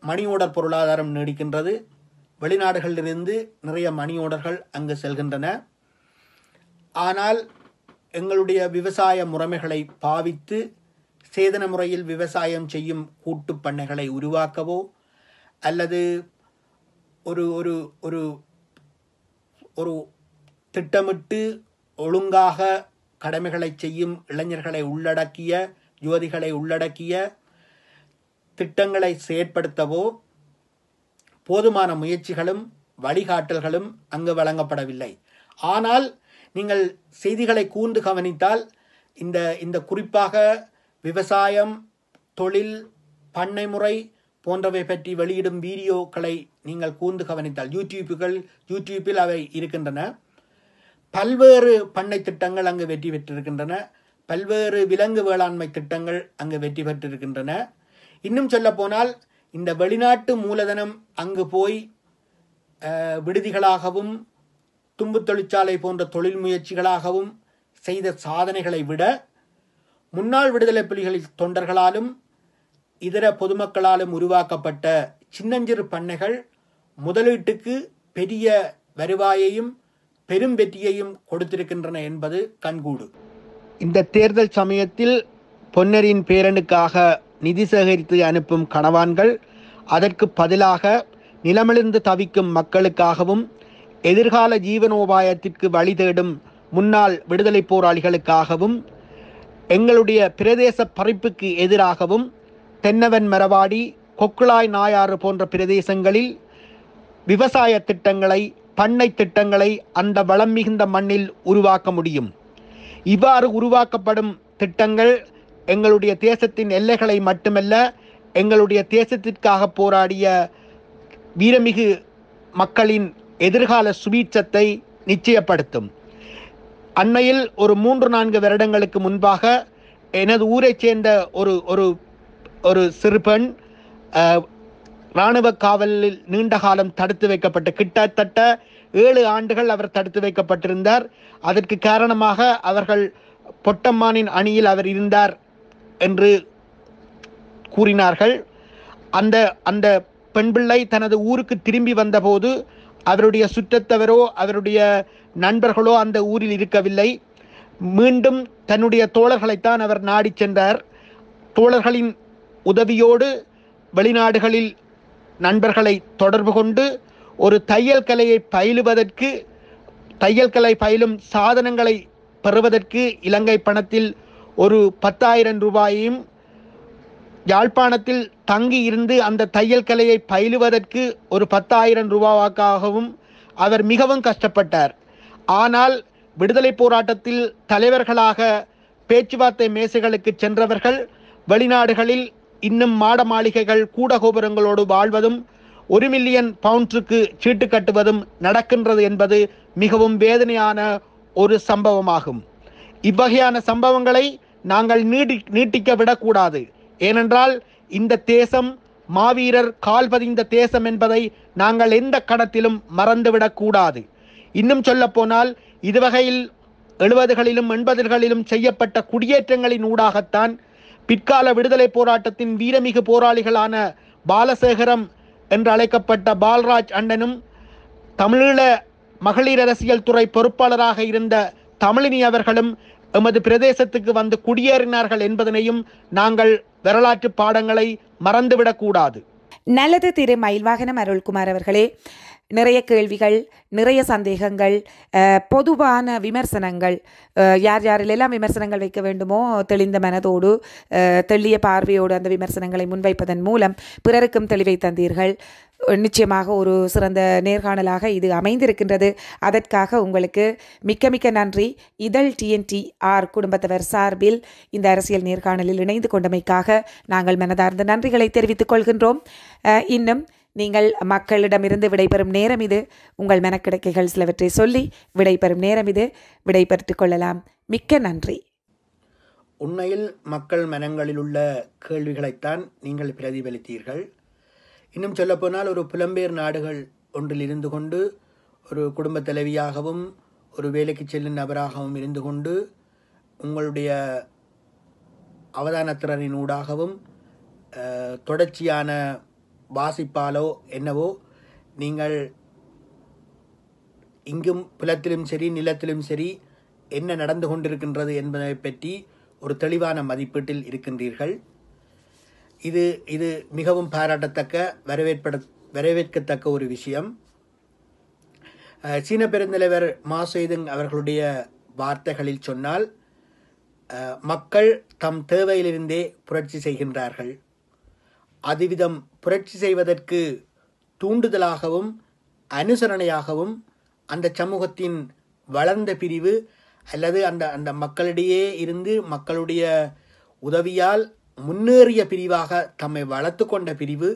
மணி ஓடர் பொருளாதாரம் நீடிக்கின்றது. வெளிநாடுகளிலிருந்து நிறைய மணி ஓடர்கள் அங்கு செல்கின்றன. ஆனால் எங்களுடைய விவசாய முறைமைகளை பாவித்து சேதன முறையில் விவசாயம் செய்யும் கூட்டுப் பண்ணைகளை உருவாக்கவோ அல்லது ஒரு ஒரு ஒரு ஒரு திட்டமிட்டு ஒழுங்காக கடமைகளை செய்யும் இளைஞர்களை உள்ளடக்கிய யுவதிகளை உள்ளடக்கிய திட்டங்களை செயற்படுத்தவோ போதுமான முயற்சிகளும் வழிகாட்டல்களும் அங்கு வழங்கப்படவில்லை. ஆனால் நீங்கள் செய்திகளை கூர்ந்து கவனித்தால் இந்த இந்த குறிப்பாக விவசாயம் தொழில் பண்ணை முறை போன்றவை பற்றி வெளியிடும் வீடியோக்களை நீங்கள் கூர்ந்து கவனித்தால் யூடியூப்புகள் யூடியூப்பில் அவை இருக்கின்றன. பல்வேறு பண்ணை திட்டங்கள் அங்கு வெற்றி பெற்றிருக்கின்றன. பல்வேறு விலங்கு வேளாண்மை திட்டங்கள் அங்கு வெற்றி பெற்றிருக்கின்றன. இன்னும் சொல்ல போனால் இந்த வெளிநாட்டு மூலதனம் அங்கு போய் விடுதிகளாகவும் தும்பு தொழிற்சாலை போன்ற தொழில் முயற்சிகளாகவும் செய்த சாதனைகளை விட முன்னாள் விடுதலை புலிகளின் தொண்டர்களாலும் இதர பொதுமக்களாலும் உருவாக்கப்பட்ட சின்னஞ்சிறு பண்ணைகள் முதலீட்டுக்கு பெரிய வருவாயையும் பெரும் வெற்றியையும் கொடுத்திருக்கின்றன என்பது கண்கூடு. இந்த தேர்தல் சமயத்தில் பொன்னரின் பேரனுக்காக நிதி சேகரித்து அனுப்பும் கணவான்கள் அதற்கு பதிலாக நிலமிழந்து தவிக்கும் மக்களுக்காகவும் எதிர்கால ஜீவனோபாயத்திற்கு வழி தேடும் முன்னாள் விடுதலை போராளிகளுக்காகவும் எங்களுடைய பிரதேச பறிப்புக்கு எதிராகவும் தென்னவன் மரவாடி கொக்குளாய் நாயாறு போன்ற பிரதேசங்களில் விவசாய திட்டங்களை பண்ணை திட்டங்களை அந்த வளம் மிகுந்த மண்ணில் உருவாக்க முடியும். இவ்வாறு உருவாக்கப்படும் திட்டங்கள் எங்களுடைய தேசத்தின் எல்லைகளை மட்டுமல்ல எங்களுடைய தேசத்திற்காக போராடிய வீரமிகு மக்களின் எதிர்கால சுபீட்சத்தை நிச்சயப்படுத்தும். அண்மையில் ஒரு மூன்று நான்கு வருடங்களுக்கு முன்பாக எனது ஊரைச் சேர்ந்த ஒரு ஒரு ஒரு சிறுபெண் இராணுவ காவலில் நீண்ட காலம் தடுத்து வைக்கப்பட்டு கிட்டத்தட்ட ஏழு ஆண்டுகள் அவர் தடுத்து வைக்கப்பட்டிருந்தார். அதற்கு காரணமாக அவர்கள் பொட்டம்மானின் அணியில் அவர் இருந்தார் என்று கூறினார்கள். அந்த அந்த பெண் பிள்ளை தனது ஊருக்கு திரும்பி வந்தபோது அவருடைய சுற்றத்தவரோ அவருடைய நண்பர்களோ அந்த ஊரில் இருக்கவில்லை. மீண்டும் தன்னுடைய தோழர்களைத்தான் அவர் நாடிச் சென்றார். தோழர்களின் உதவியோடு வெளிநாடுகளில் நண்பர்களை தொடர்பு கொண்டு ஒரு தையல் கலையை பயிலுவதற்கு தையல் கலை பயிலும் சாதனங்களை பெறுவதற்கு இலங்கை பணத்தில் ஒரு பத்தாயிரம் ரூபாயையும் யாழ்ப்பாணத்தில் தங்கி இருந்து அந்த தையல் கலையை பயிலுவதற்கு ஒரு பத்தாயிரம் ரூபாவாக்காகவும் அவர் மிகவும் கஷ்டப்பட்டார். ஆனால் விடுதலை போராட்டத்தில் தலைவர்களாக பேச்சுவார்த்தை மேசைகளுக்கு சென்றவர்கள் வெளிநாடுகளில் இன்னும் மாட மாளிகைகள் கூட கோபுரங்களோடு வாழ்வதும் ஒரு மில்லியன் பவுண்ட்ஸுக்கு சீட்டு கட்டுவதும் நடக்கின்றது என்பது மிகவும் வேதனையான ஒரு சம்பவமாகும். இவ்வகையான சம்பவங்களை நாங்கள் நீடி நீட்டிக்க விடக்கூடாது. ஏனென்றால் இந்த தேசம் மாவீரர் கால் பதிந்த தேசம் என்பதை நாங்கள் எந்த கடத்திலும் மறந்துவிடக்கூடாது இன்னும் சொல்லப்போனால் இதுவகையில் எழுபதுகளிலும் எண்பதுகளிலும் செய்யப்பட்ட குடியேற்றங்களின் ஊடாகத்தான் பிற்கால விடுதலை போராட்டத்தின் வீரமிகு போராளிகளான பாலசேகரம் என்று அழைக்கப்பட்ட பால்ராஜ் அண்ணனும் தமிழீழ மகளிர் அரசியல் துறை பொறுப்பாளராக இருந்த தமிழினி அவர்களும் எமது பிரதேசத்துக்கு வந்து குடியேறினார்கள் என்பதனையும் நாங்கள் வரலாற்று பாடங்களை மறந்துவிடக்கூடாது. நல்லது திரு மயில்வாகனம் அருள்குமார் அவர்களே நிறைய கேள்விகள் நிறைய சந்தேகங்கள் பொதுவான விமர்சனங்கள் யார் யாரிலெல்லாம் விமர்சனங்கள் வைக்க வேண்டுமோ தெளிந்த மனதோடு தெளிய பார்வையோடு அந்த விமர்சனங்களை முன்வைப்பதன் மூலம் பிறருக்கும் தெளிவை தந்தீர்கள். நிச்சயமாக ஒரு சிறந்த நேர்காணலாக இது அமைந்திருக்கின்றது. அதற்காக உங்களுக்கு மிக்க மிக்க நன்றி. இதழ் டிஎன்டி ஆர் குடும்பத்தவர் சார்பில் இந்த அரசியல் நேர்காணலில் இணைந்து கொண்டமைக்காக நாங்கள் மனதார்ந்த நன்றிகளை தெரிவித்துக் கொள்கின்றோம். இன்னும் நீங்கள் மக்களிடமிருந்து விடைபெறும் நேரம் இது. உங்கள் மனக்கிடக்கைகள் சிலவற்றை சொல்லி விடைபெறும் நேரம் இது. விடைபெற்றுக் கொள்ளலாம். மிக்க நன்றி. உண்மையில் மக்கள் மனங்களில் உள்ள கேள்விகளைத்தான் நீங்கள் பிரதிபலித்தீர்கள். இன்னும் சொல்லப்போனால் ஒரு புலம்பெயர் நாடுகள் ஒன்றில் இருந்து கொண்டு ஒரு குடும்ப தலைவியாகவும் ஒரு வேலைக்கு செல்லும் நபராகவும் இருந்து கொண்டு உங்களுடைய அவதானத்திறனின் ஊடாகவும் தொடர்ச்சியான வாசிப்பாலோ என்னவோ நீங்கள் இங்கும் புலத்திலும் சரி நிலத்திலும் சரி என்ன நடந்து கொண்டிருக்கின்றது என்பதை பற்றி ஒரு தெளிவான மதிப்பீட்டில் இருக்கின்றீர்கள். இது இது மிகவும் பாராட்டத்தக்க வரவேற்பட வரவேற்கத்தக்க ஒரு விஷயம். சீன பெருந்தலைவர் மா செய்துங் அவர்களுடைய வார்த்தைகளில் சொன்னால் மக்கள் தம் தேவையிலிருந்தே புரட்சி செய்கின்றார்கள். அதுவிதம் புரட்சி செய்வதற்கு தூண்டுதலாகவும் அனுசரணையாகவும் அந்த சமூகத்தின் வளர்ந்த பிரிவு அல்லது அந்த அந்த மக்களிடையே இருந்து மக்களுடைய உதவியால் முன்னேறிய பிரிவாக தம்மை வளர்த்து கொண்ட பிரிவு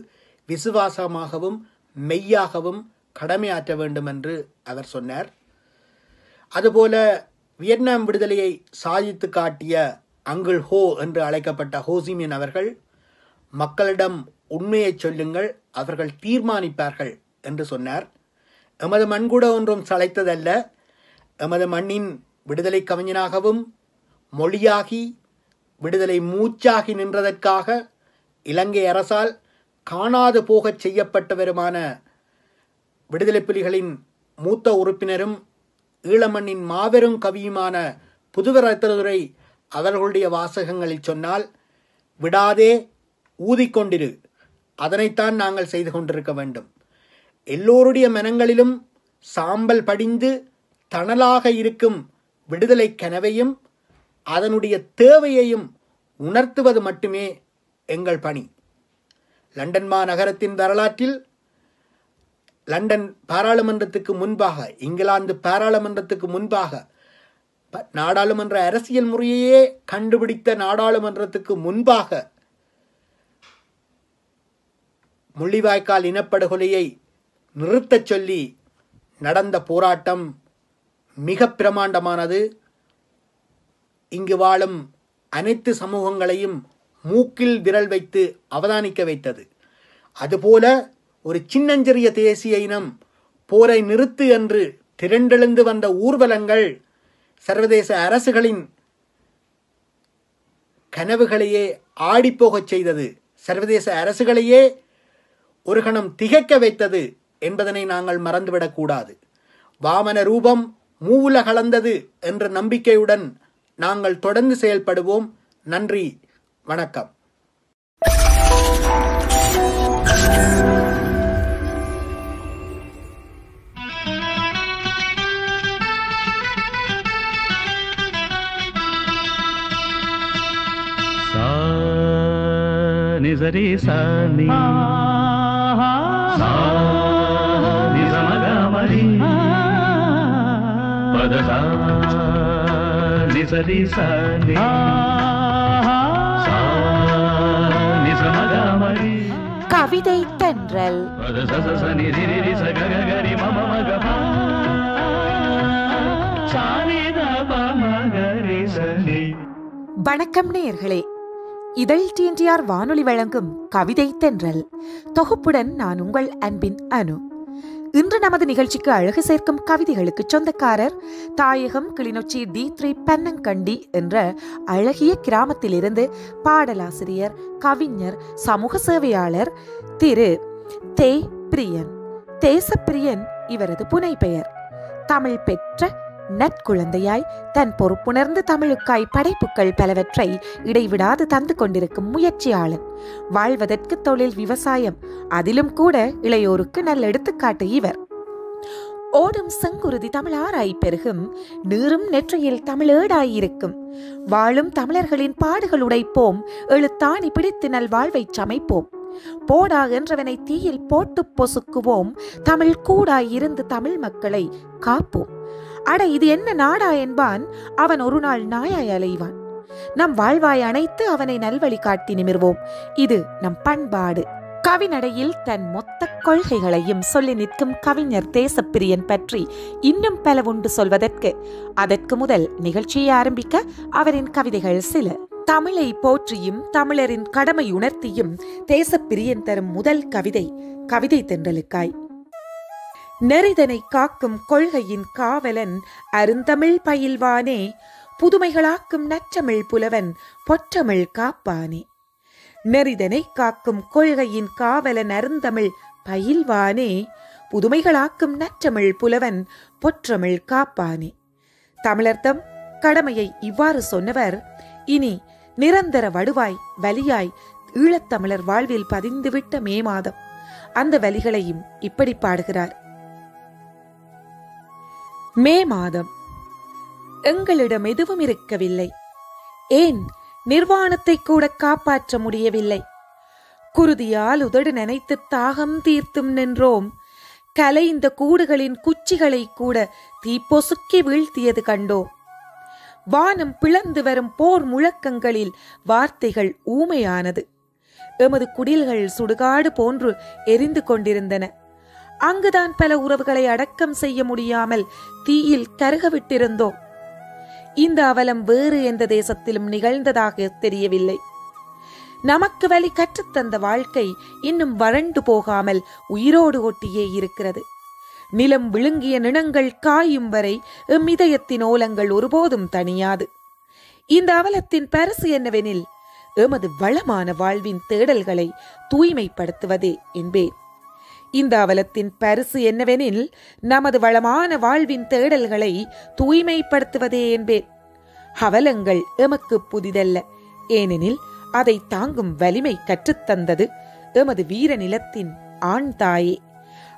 விசுவாசமாகவும் மெய்யாகவும் கடமையாற்ற வேண்டும் என்று அவர் சொன்னார். அதுபோல வியட்நாம் விடுதலையை சாதித்து காட்டிய அங்குள் ஹோ என்று அழைக்கப்பட்ட ஹோசிமின் அவர்கள் மக்களிடம் உண்மையை சொல்லுங்கள் அவர்கள் தீர்மானிப்பார்கள் என்று சொன்னார். எமது மண் கூட ஒன்றும் சளைத்ததல்ல. எமது மண்ணின் விடுதலை கவிஞனாகவும் மொழியாகி விடுதலை மூச்சாகி நின்றதற்காக இலங்கை அரசால் காணாது போகச் செய்யப்பட்டவருமான விடுதலை புலிகளின் மூத்த உறுப்பினரும் ஈழமண்ணின் மாபெரும் கவியுமான புதுவரத்ததுரை அவர்களுடைய வாசகங்களில் சொன்னால் விடாதே ஊதிக்கொண்டிரு அதனைத்தான் நாங்கள் செய்து கொண்டிருக்க வேண்டும். எல்லோருடைய மனங்களிலும் சாம்பல் படிந்து தணலாக இருக்கும் விடுதலை கனவையும் அதனுடைய தேவையையும் உணர்த்துவது மட்டுமே எங்கள் பணி. லண்டன் மாநகரத்தின் வரலாற்றில் லண்டன் பாராளுமன்றத்துக்கு முன்பாக இங்கிலாந்து பாராளுமன்றத்துக்கு முன்பாக நாடாளுமன்ற அரசியல் முறையையே கண்டுபிடித்த நாடாளுமன்றத்துக்கு முன்பாக முள்ளிவாய்க்கால் இனப்படுகொலையை நிறுத்தச் சொல்லி நடந்த போராட்டம் மிக பிரமாண்டமானது. இங்கு வாழும் அனைத்து சமூகங்களையும் மூக்கில் விரல் வைத்து அவதானிக்க வைத்தது. அதுபோல ஒரு சின்னஞ்சிறிய தேசிய இனம் போரை நிறுத்து என்று திரண்டெழுந்து வந்த ஊர்வலங்கள் சர்வதேச அரசுகளின் கனவுகளையே ஆடிப்போகச் செய்தது. சர்வதேச அரசுகளையே ஒரு கணம் திகைக்க வைத்தது என்பதனை நாங்கள் மறந்துவிடக்கூடாது வாமன ரூபம் மூவுல கலந்தது என்ற நம்பிக்கையுடன் நாங்கள் தொடர்ந்து செயல்படுவோம். நன்றி. வணக்கம். सा नि సరి సాని கவிதை தென்றல் வணக்கம் நேயர்களே இதழ் டிஎன்டிஆர் வானொலி வழங்கும் கவிதை தென்றல். தொகுப்புடன் நான் உங்கள் அன்பின் அனு. இன்று நமது நிகழ்ச்சிக்கு அழகு சேர்க்கும் கவிதைகளுக்கு சொந்தக்காரர் தாயகம் கிளிநொச்சி டி த்ரீ பன்னங்கண்டி என்ற அழகிய கிராமத்திலிருந்து பாடலாசிரியர் கவிஞர் சமூக சேவையாளர் திரு தே பிரியன். தேசப்பிரியன் இவரது புனைப்பெயர். தமிழ் பெற்ற நற்குழந்தையாய் தன் பொறுப்புணர்ந்து தமிழுக்காய் படைப்புகள் பலவற்றை இடைவிடாது தந்து கொண்டிருக்கும் முயற்சியாளன். வாழ்வதற்கு தொழில் விவசாயம் அதிலும் கூட இளையோருக்கு நல்ல எடுத்துக்காட்டு இவர். ஓடும் செங்குருதி தமிழாராய் பெருகும் நீரும் நெற்றியில் தமிழேடாயிருக்கும் வாழும் தமிழர்களின் பாடுகள் உடைப்போம் எழுத்தாணி பிடித்து நல் வாழ்வைச் சமைப்போம். போடா என்றவனை தீயில் போட்டு பொசுக்குவோம் தமிழ் கூடாயிருந்து தமிழ் மக்களை காப்போம். அட இது என்ன நாடா என்பான். அவன் ஒரு நாள் நாயாய் அலைவான். நம் வாழ்வாய் அணைத்து அவனை நல்வழி காட்டி நிமிர்வோம். இது நம் பண்பாடு. கவிநடையில் தன் மொத்த கொள்கைகளையும் சொல்லி நிற்கும் கவிஞர் தேசப்பிரியன் பற்றி இன்னும் பல உண்டு சொல்வதற்கு அதற்கு முதல் நிகழ்ச்சியை ஆரம்பிக்க அவரின் கவிதைகள் சில. தமிழை போற்றியும் தமிழரின் கடமை உணர்த்தியும் தேசப்பிரியன் தரும் முதல் கவிதை கவிதை தென்றலுக்காய். நெறிதனை காக்கும் கொள்கையின் காவலன் அருந்தமிழ் பயில்வானே புதுமைகளாக்கும் நற்றமிழ் புலவன் பொற்றமிழ் காப்பானே. நெறிதனை காக்கும் கொள்கையின் காவலன் அருந்தமிழ் பயில்வானே புதுமைகளாக்கும் நற்றமிழ் புலவன் பொற்றமிழ் காப்பானே. தமிழர்தம் கடமையை இவ்வாறு சொன்னவர் இனி நிரந்தர வடுவாய் வலியாய் ஈழத்தமிழர் வாழ்வில் பதிந்துவிட்ட மே மாதம். அந்த வலிகளையும் இப்படி பாடுகிறார். மே மாதம். எங்களிடம் எதுவும் இருக்கவில்லை. ஏன்? நிர்வாணத்தை கூட காப்பாற்ற முடியவில்லை. குருதியால் உதடு நினைத்து தாகம் தீர்த்தும் நின்றோம். கலைந்த கூடுகளின் குச்சிகளை கூட தீப்பொசுக்கி வீழ்த்தியது கண்டோம். வானம் பிளந்து வரும் போர் முழக்கங்களில் வார்த்தைகள் ஊமையானது. எமது குடில்கள் சுடுகாடு போன்று எரிந்து கொண்டிருந்தன. அங்குதான் பல உறவுகளை அடக்கம் செய்ய முடியாமல் தீயில் கருகவிட்டிருந்தோம். இந்த அவலம் வேறு எந்த தேசத்திலும் நிகழ்ந்ததாக தெரியவில்லை. நமக்கு வழி கற்றுத்தந்த வாழ்க்கை இன்னும் வறண்டு போகாமல் உயிரோடு ஒட்டியே இருக்கிறது. நிலம் விழுங்கிய நிணங்கள் காயும் வரை எம் இதயத்தின் ஓலங்கள் ஒருபோதும் தனியாது இந்த அவலத்தின் பரிசு என்னவெனில் எமது வளமான வாழ்வின் தேடல்களை தூய்மைப்படுத்துவதே என்பேன். இந்த அவலத்தின் பரிசு என்னவெனில் நமது வளமான வாழ்வின் தேடல்களை தூய்மைப்படுத்துவதே என்பேன். அவலங்கள் எமக்கு புதிதல்ல. ஏனெனில் அதை தாங்கும் வலிமை கற்றுத்தந்தது எமது வீர நிலத்தின் ஆண் தாயே.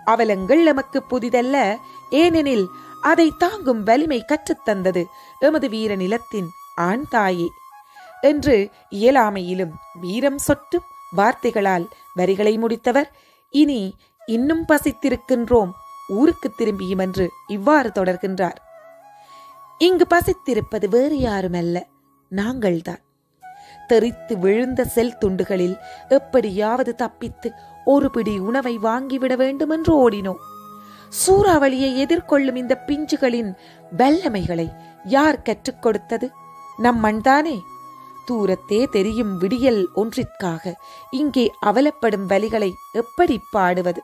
அவலங்கள் எமக்கு புதிதல்ல. ஏனெனில் அதை தாங்கும் வலிமை கற்றுத்தந்தது எமது வீர நிலத்தின் ஆண் தாயே. என்று இயலாமையிலும் வீரம் சொட்டும் வார்த்தைகளால் வரிகளை முடித்தவர். இனி இன்னும் பசித்திருக்கின்றோம். ஊருக்கு திரும்பியும் என்று இவ்வாறு தொடர்கின்றார். இங்கு பசித்திருப்பது வேறு யாருமல்ல நாங்கள்தான். தெரித்து விழுந்த செல் துண்டுகளில் எப்படியாவது தப்பித்து ஒரு பிடி உணவை வாங்கிவிட வேண்டும் என்று ஓடினோம். சூறாவளியை எதிர்கொள்ளும் இந்த பிஞ்சுகளின் வல்லமைகளை யார் கற்றுக் கொடுத்தது? நம் மண்தானே? தூரத்தே தெரியும் விடியல் ஒன்றிற்காக இங்கே அவலப்படும் வலிகளை எப்படி பாடுவது?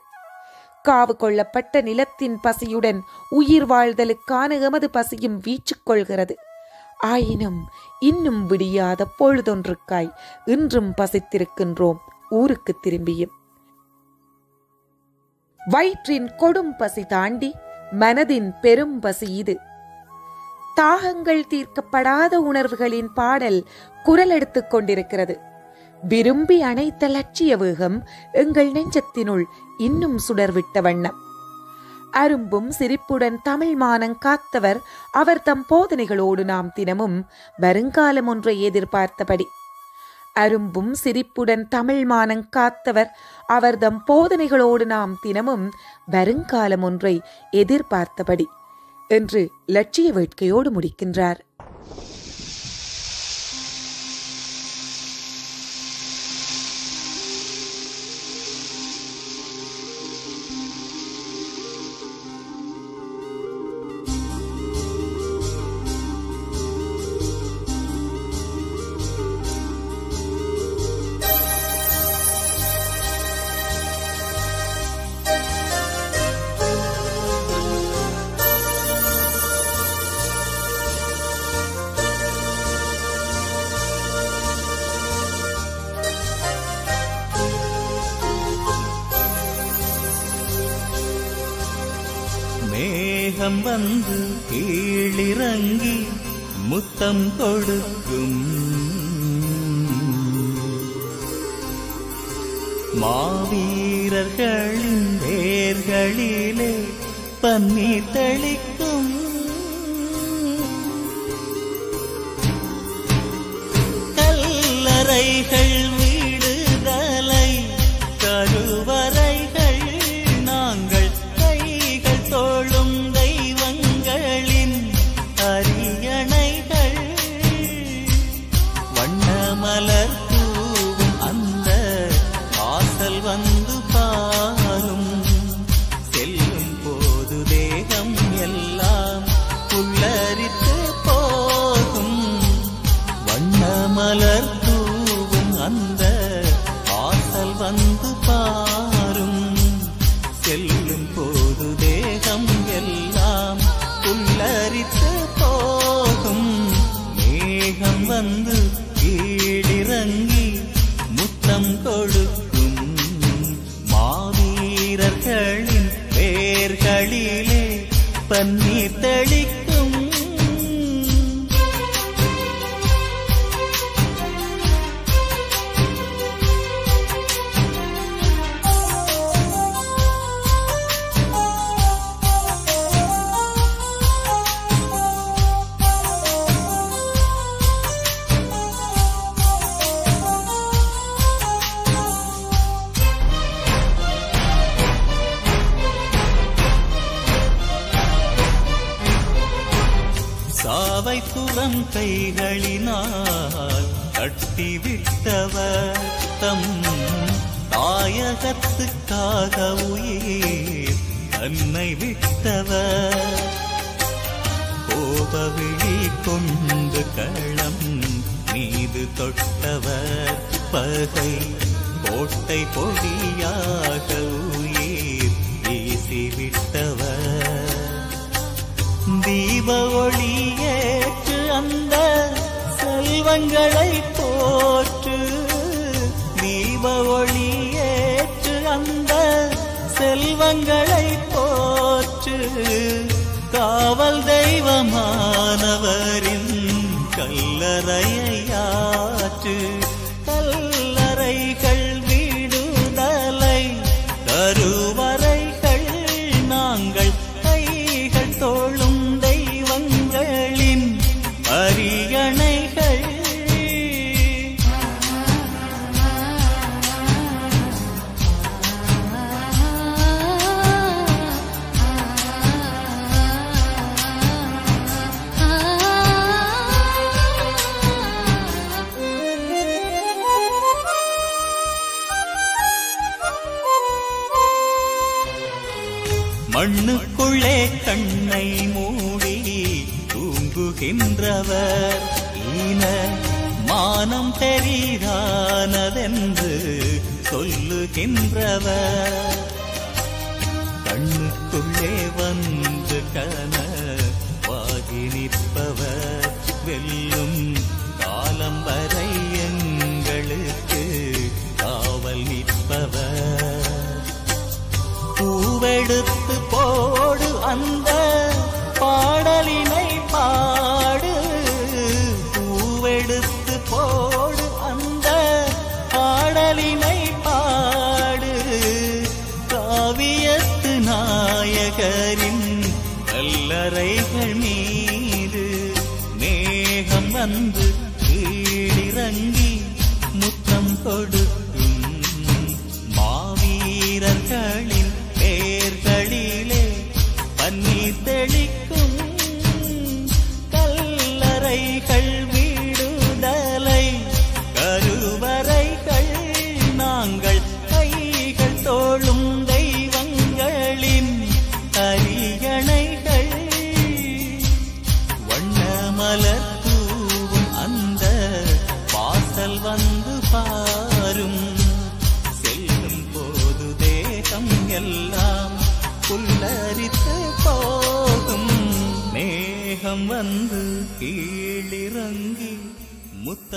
காவு கொள்ளப்பட்ட நிலத்தின் பசியுடன் உயிர் வாழ்தலுக்கான எமது பசியும் வீச்சு கொள்கிறது. ஆயினும் இன்னும் விடியாத பொழுதொன்றுக்காய் இன்றும் பசித்திருக்கின்றோம் ஊருக்கு திரும்பியும். வயிற்றின் கொடும் பசி தாண்டி மனதின் பெரும் பசி இது. தாகங்கள் தீர்க்கப்படாத உணர்வுகளின் பாடல் குரல் எடுத்துக் கொண்டிருக்கிறது. விரும்பி அணைத்த லட்சிய வேகம் எங்கள் நெஞ்சத்தினுள் இன்னும் சுடர்விட்ட வண்ணம். அரும்பும் சிரிப்புடன் தமிழ் மானம் காத்தவர் அவர் தம் போதனைகளோடு நாம் தினமும் வருங்காலம் ஒன்றை எதிர்பார்த்தபடி. அரும்பும் சிரிப்புடன் தமிழ் மானம் காத்தவர் அவர் தம் போதனைகளோடு நாம் தினமும் வருங்காலம் ஒன்றை எதிர்பார்த்தபடி என்று லட்சிய வேட்கையோடு முடிக்கின்றார். சாவை புறம் கைகளினால் கட்டிவிட்டவர் தம் தாயகத்துக்காக உயிர் தன்னை விட்டவர். கோபவிழி கொண்டு களம் மீது தொட்டவர். பகை கோட்டை பொடியாக உயிர் வீசிவிட்டவர். தீப ஒளியேற்று அந்த செல்வங்களை போற்று. தீப ஒளியேற்று அந்த செல்வங்களை போற்று. காவல் தெய்வமானவரின் கல்லறையாற்று நின்றவர். கண்ணுக்குள்ளே வந்து கனவாகி நிற்பவர். வெல்லும் காலம் வரை எங்களுக்கு காவல் நிற்பவர். பூவெடுத்து போடு அந்த பா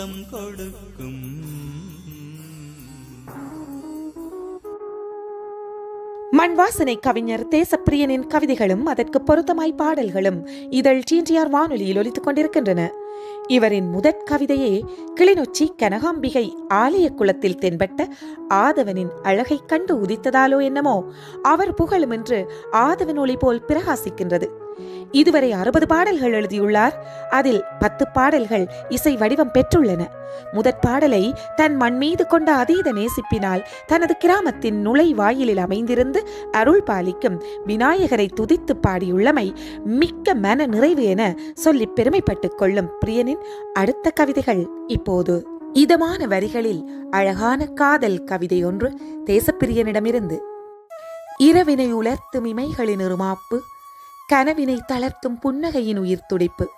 சொந்தம் கொடுக்கும். மண்வாசனை கவிஞர் தேசப்பிரியனின் கவிதைகளும் அதற்கு பொருத்தமாய் பாடல்களும் இதழ் சீன்றியார் வானொலியில் ஒலித்துக் கொண்டிருக்கின்றன. இவரின் முதற் கவிதையே கிளிநொச்சி கனகாம்பிகை ஆலய குளத்தில் தென்பட்ட ஆதவனின் அழகை கண்டு உதித்ததாலோ என்னமோ அவர் புகழும் என்று ஆதவன் ஒளி போல் பிரகாசிக்கின்றது. இதுவரை அறுபது பாடல்கள் எழுதியுள்ளார். அதில் பத்து பாடல்கள் இசை வடிவம் பெற்றுள்ளன. முதற் பாடலை தன் மண் மீது கொண்ட அதீத நேசிப்பினால் தனது கிராமத்தின் நுழைவாயிலில் அமைந்திருந்து அருள் பாலிக்கும் விநாயகரை துதித்து பாடியுள்ளமை மிக்க மன நிறைவு என சொல்லி பெருமைப்பட்டுக் கொள்ளும் பிரியனின் அடுத்த கவிதைகள் இப்போது. இதமான வரிகளில் அழகான காதல் கவிதை ஒன்று தேசப்பிரியனிடமிருந்து. இரவினை உலர்த்தும் இமைகளின் இருமாப்பு கனவினை தளர்த்தும் புன்னகையின் உயிர் துடிப்பு.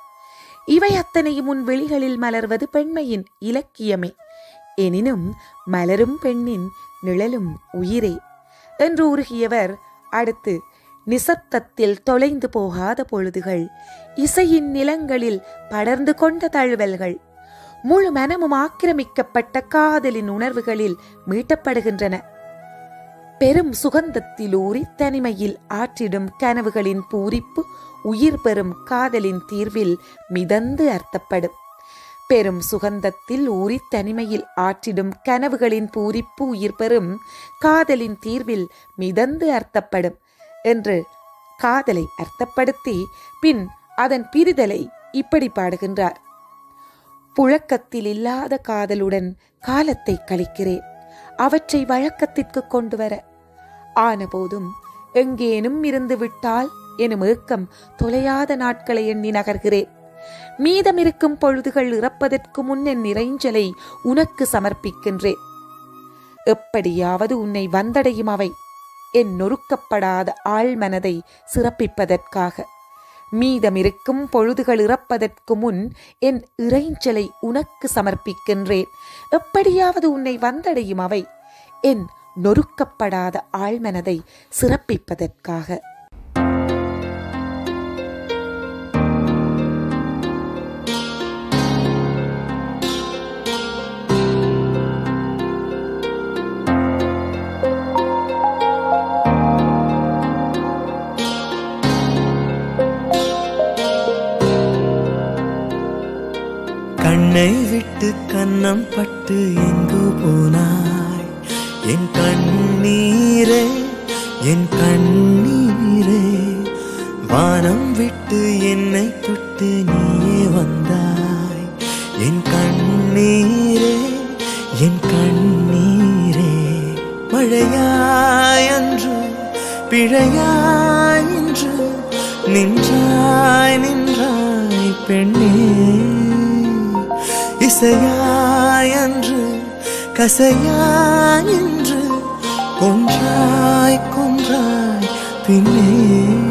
இவை அத்தனையும் உன் விழிகளில் மலர்வது பெண்மையின் இலக்கியமே. எனினும் மலரும் பெண்ணின் நிழலும் உயிரே. என்று உருகியவர் அடுத்து நிசப்தத்தில் தொலைந்து போகாத பொழுதுகள் இசையின் நிலங்களில் படர்ந்து கொண்ட தழுவல்கள் முழு மனமும் ஆக்கிரமிக்கப்பட்ட காதலின் உணர்வுகளில் மீட்டப்படுகின்றன. பெரும் சுகந்தத்திலூறி தனிமையில் ஆற்றிடும் கனவுகளின் பூரிப்பு உயிர் பெறும் காதலின் தீர்வில் மிதந்து அர்த்தப்படும். பெரும் சுகந்தத்தில் ஊறி தனிமையில் ஆற்றிடும் கனவுகளின் பூரிப்பு உயிர் பெறும் காதலின் தீர்வில் மிதந்து அர்த்தப்படும் என்று காதலை அர்த்தப்படுத்தி பின் அதன் பிரிதலை இப்படி பாடுகின்றார். புழக்கத்தில் இல்லாத காதலுடன் காலத்தை கழிக்கிறேன். அவற்றை வழக்கத்திற்கு கொண்டு வர ஆனபோதும் எங்கேனும் இருந்து விட்டால் எனும் ஏக்கம் தொலையாத நாட்களை எண்ணி நகர்கிறேன். மீதமிருக்கும் பொழுதுகள் இறப்பதற்கு முன் என் நிறைஞ்சலை உனக்கு சமர்ப்பிக்கின்றேன். எப்படியாவது உன்னை வந்தடையும் அவை. என் நொறுக்கப்படாத ஆழ்மனதை சிறப்பிப்பதற்காக. மீதமிருக்கும் பொழுதுகள் இறப்பதற்கு முன் என் இறைஞ்சலை உனக்கு சமர்ப்பிக்கின்றேன். எப்படியாவது உன்னை வந்தடையும் அவை. என் நொறுக்கப்படாத ஆழ்மனதை சிறப்பிப்பதற்காக. என்னை விட்டு கண்ணம் பட்டு எங்கு போனாய்? என் கண்ணீரே என் கண்ணீரே வானம் விட்டு என்னை தொட்டு நீயே வந்தாய். என் கண்ணீரே என் கண்ணீரே மழையாயன்று பிழையாயின்று நின்றாய் இசையாய் அன்று கசையாய் என்று கொன்றாய் கொன்றாய் பின்னே.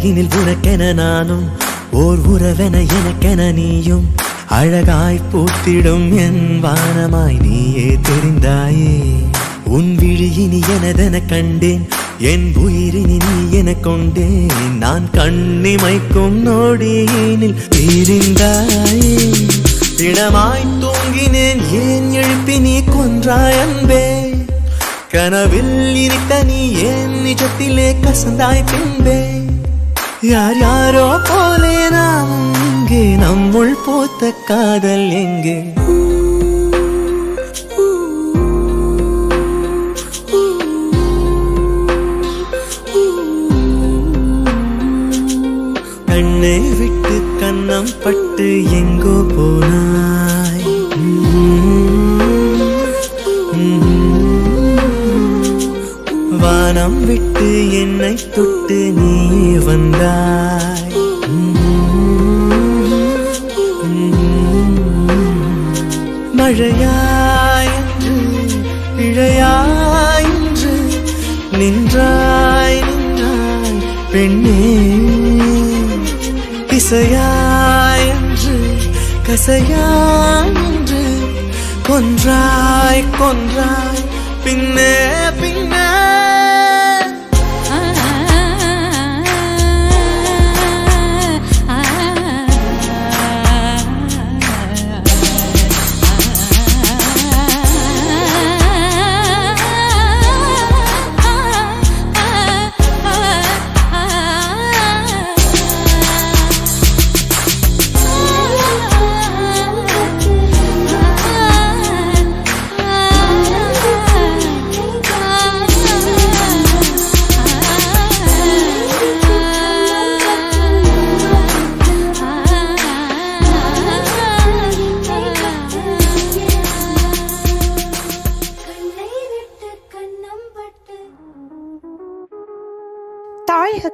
உலகினில் உனக்கென நானும் ஓர் உறவென எனக்கென நீயும். அழகாய் பூத்திடும் என் வானமாய் நீயே தெரிந்தாயே. உன் விழியினி எனதென கண்டேன் என் உயிரினி நீ என கொண்டேன். நான் கண்ணிமைக்கும் நோடியினில் பிரிந்தாயே திடமாய் தூங்கினேன் ஏன் எழுப்பி நீ கொன்றாய் அன்பே? கனவில் இனித்த நீ ஏன் நிஜத்திலே கசந்தாய் பின்பே? யார் யாரோ போலே நாம் இங்கே நம்முள் போத்த காதல் எங்கே? கண்ணை விட்டு கண்ணம் பட்டு எங்கோ போனாய். வானம் விட்டு தொட்டு என்னை தொட்டு நீ வந்தாய். மழையாயின்று இழையாயின்று நின்றாய் நின்றாய் பெண்ணே. இசையாயின்று கசையாயின்று கொன்றாய் கொன்றாய் பின்னே பின்னே.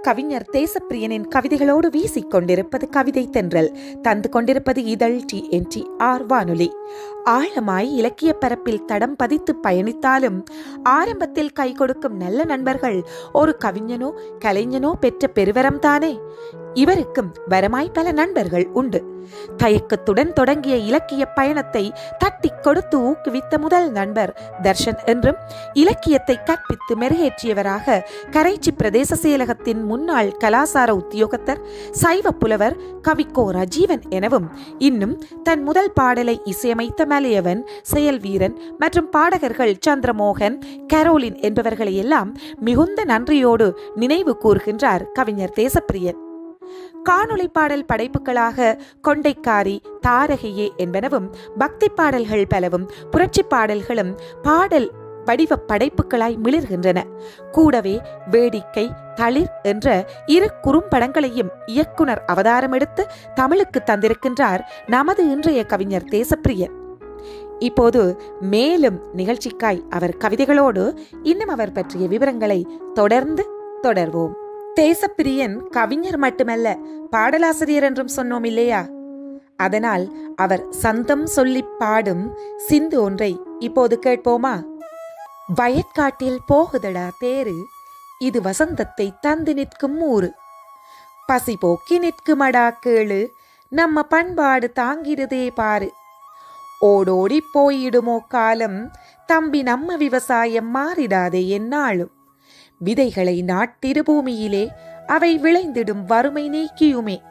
கவிஞர் தேசப்பிரியனின் கவிதைகளோடு வீசிக் கொண்டிருப்பது கவிதை தென்றல். தந்து கொண்டிருப்பது இதழ் டி என் டி ஆர் வானொலி. ஆழமாய் இலக்கிய பரப்பில் தடம் பதித்து பயணித்தாலும் ஆரம்பத்தில் கை கொடுக்கும் நல்ல நண்பர்கள் ஒரு கவிஞனோ கலைஞனோ பெற்ற பெருவரம் தானே? இவருக்கும் வரமாய் பல நண்பர்கள் உண்டு. தயக்கத்துடன் தொடங்கிய இலக்கிய பயணத்தை தட்டி கொடுத்து ஊக்குவித்த முதல் நண்பர் தர்ஷன் என்றும் இலக்கியத்தை கற்பித்து மெருகேற்றியவராக கரைச்சி பிரதேச செயலகத்தின் முன்னாள் கலாசார உத்தியோகத்தர் சைவ புலவர் கவிக்கோ ரஜீவன் எனவும் இன்னும் தன் முதல் பாடலை இசையமைத்த மலையவன் செயல்வீரன் மற்றும் பாடகர்கள் சந்திரமோகன் கரோலின் என்பவர்களை எல்லாம் மிகுந்த நன்றியோடு நினைவு கூறுகின்றார் கவிஞர் தேசப்பிரியன். காணொளி பாடல் படைப்புகளாக கொண்டைக்காரி தாரகையே என்பனவும் பக்தி பாடல்கள் பலவும் புரட்சி பாடல்களும் பாடல் வடிவ படைப்புகளாய் மிளிர்கின்றன. கூடவே வேடிக்கை தளிர் என்ற இரு குறும்படங்களையும் இயக்குனர் அவதாரம் எடுத்து தமிழுக்கு தந்திருக்கின்றார் நமது இன்றைய கவிஞர் தேசப்பிரியன். இப்போது மேலும் நிகழ்ச்சிக்காய் அவர் கவிதைகளோடு இன்னும் அவர் பற்றிய விவரங்களை தொடர்ந்து தொடர்வோம். தேசப்பிரியன் கவிஞர் மட்டுமல்ல பாடலாசிரியர் என்றும் சொன்னோம் இல்லையா? அதனால் அவர் சந்தம் சொல்லி பாடும் சிந்து ஒன்றை இப்போது கேட்போமா? வயற்காட்டில் போகுதடா தேரு இது வசந்தத்தை தந்து நிற்கும் ஊரு. பசி போக்கி நிற்குமடா கேளு நம்ம பண்பாடு தாங்கிடுதே பாரு. ஓடோடி போயிடுமோ காலம் தம்பி நம்ம விவசாயம் மாறிடாதே என்னாலும். விதைகளை நாட்டிரு பூமியிலே அவை விளைந்திடும் வறுமை நீக்கியுமே.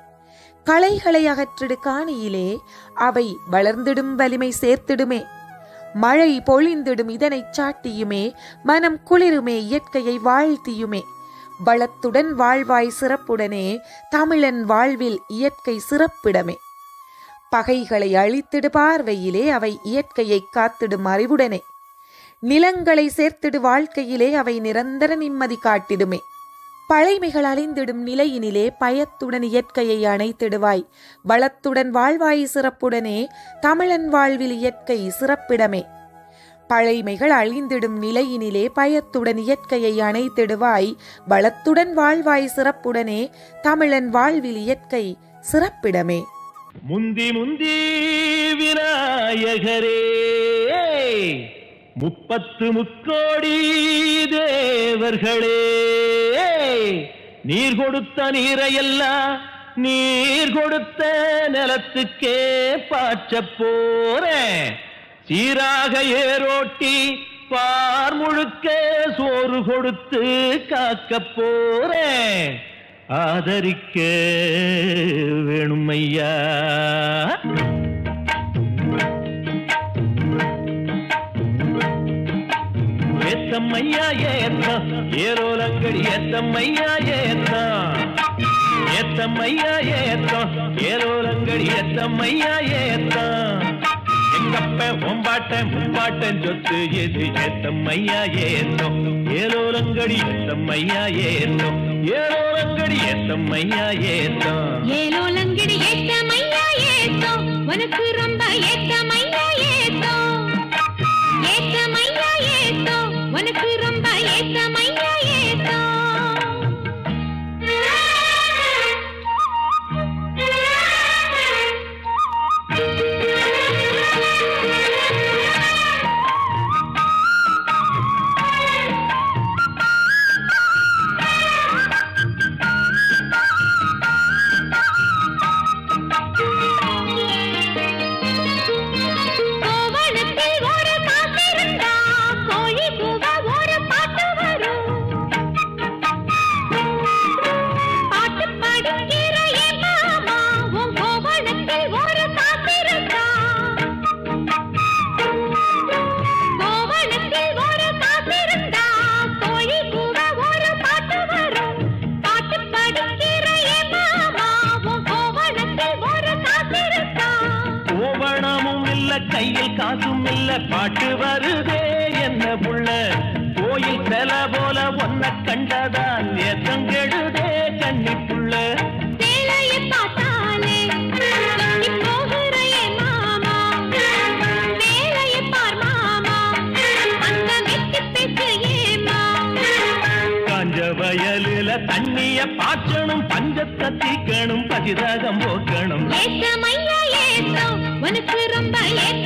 களைகளை அகற்றிடு காணியிலே அவை வளர்ந்திடும் வலிமை சேர்த்திடுமே. மழை பொழிந்திடும் இதனைச் சாட்டியுமே மனம் குளிருமே இயற்கையை வாழ்த்தியுமே. வளத்துடன் வாழ்வாய் சிறப்புடனே தமிழன் வாழ்வில் இயற்கை சிறப்பிடமே. பகைகளை அழித்திடு பார்வையிலே அவை இயற்கையை காத்திடும் அறிவுடனே. நிலங்களை சேர்த்திடு வாழ்க்கையிலே அவை நிரந்தர நிம்மதி காட்டிடுமே. பழைமைகள் அழிந்திடும் நிலையினிலே பயத்துடன் இயற்கையை அணைத்திடுவாய். வளத்துடன் வாழ்வாய் சிறப்புடனே தமிழன் வாழ்வில் இயற்கை சிறப்பிடமே. பழைமைகள் அழிந்திடும் நிலையினிலே பயத்துடன் இயற்கையை அணைத்திடுவாய். வளத்துடன் வாழ்வாய் சிறப்புடனே தமிழன் வாழ்வில் இயற்கை சிறப்பிடமே. முந்தி முந்தி விநாயகரே. முப்பத்து முக்கோடி தேவர்களே. நீர் கொடுத்த நீரையெல்லாம் நீர் கொடுத்த நிலத்துக்கே பாய்ச்ச போறேன் சீராக ஏரோட்டி பார் முழுக்க சோறு கொடுத்து காக்க போறேன் ஆதரிக்க வேணுமையா? வேணும் ஐயா ஏத்தம்மையா ஏத்தம் ஏரோலங்கடி ஏத்தம்மையா ஏத்தம் ஏத்தம்மையா ஏத்தம் ஏரோலங்கடி ஏத்தம்மையா ஏத்தம் எங்கப்ப ஒம்பாட்ட முப்பாட்டன் சொத்து எது ஏத்தம்மையா ஏத்தம் ஏலோலங்கடி ஏத்தம்மையா ஏத்தம் ஏழோரங்கடி ஏத்தம்மையா ஏத்தம் ஏலோலங்கிடி ஏத்தமையா ஏத்தோ. உனக்கு ரொம்ப ஏத்தமையா ஏத்தோ உனக்கு ரொம்ப ஏத்தமையா கத்திக்கணும் தீக்கணும் போக்கணும். ஏசமையா ஏசோ உனக்கு ரொம்ப ஏசோ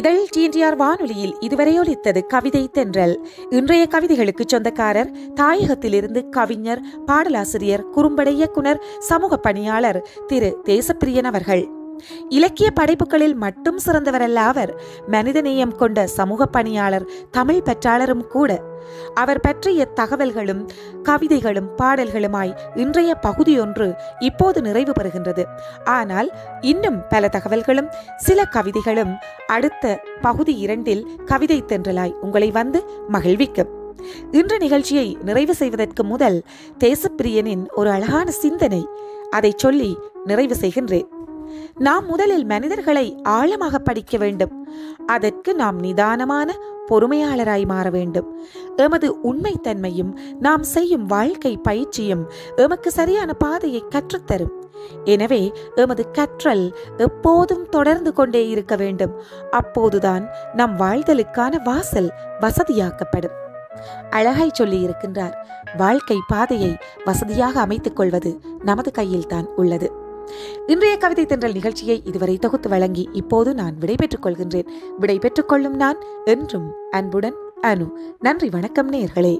இதழ் டிஎன்டிஆர் வானொலியில் இதுவரை ஒலித்தது கவிதை தென்றல். இன்றைய கவிதைகளுக்கு சொந்தக்காரர் தாயகத்திலிருந்து கவிஞர் பாடலாசிரியர் குறும்பட இயக்குனர் சமூக பணியாளர் திரு தேசப்பிரியன் அவர்கள். இலக்கிய படைப்புகளில் மட்டும் சிறந்தவரல்ல அவர் மனிதநேயம் கொண்ட சமூக பணியாளர் தமிழ் பற்றாளரும் கூட. அவர் பற்றிய தகவல்களும் கவிதைகளும் பாடல்களுமாய் இன்றைய பகுதியொன்று இப்போது நிறைவு பெறுகின்றது. ஆனால் இன்னும் பல தகவல்களும் சில கவிதைகளும் அடுத்த பகுதி இரண்டில் கவிதை தென்றலாய் உங்களை வந்து மகிழ்விக்கும். இன்று நிகழ்ச்சியை நிறைவு செய்வதற்கு முதல் தேசப்பிரியனின் ஒரு அழகான சிந்தனை அதை சொல்லி நிறைவு செய்கின்றேன். நாம் முதலில் மனிதர்களை ஆழமாக படிக்க வேண்டும். அதற்கு நாம் நிதானமான பொறுமையாளராய் மாற வேண்டும். எமது உண்மைத்தன்மையும் நாம் செய்யும் வாழ்க்கை பயிற்சியும் எமக்கு சரியான பாதையை கற்றுத்தரும். எனவே எமது கற்றல் எப்போதும் தொடர்ந்து கொண்டே இருக்க வேண்டும். அப்போதுதான் நம் வாழ்தலுக்கான வாசல் வசதியாக்கப்படும். அழகாய் சொல்லி இருக்கின்றார் வாழ்க்கை பாதையை வசதியாக அமைத்துக் கொள்வது நமது கையில்தான் உள்ளது. இன்றைய கவிதை தென்றல் நிகழ்ச்சியை இதுவரை தொகுத்து வழங்கி இப்போது நான் விடைபெற்றுக் கொள்கின்றேன். விடை பெற்றுக் கொள்ளும் நான் என்றும் அன்புடன் அனு. நன்றி வணக்கம் நேர்களே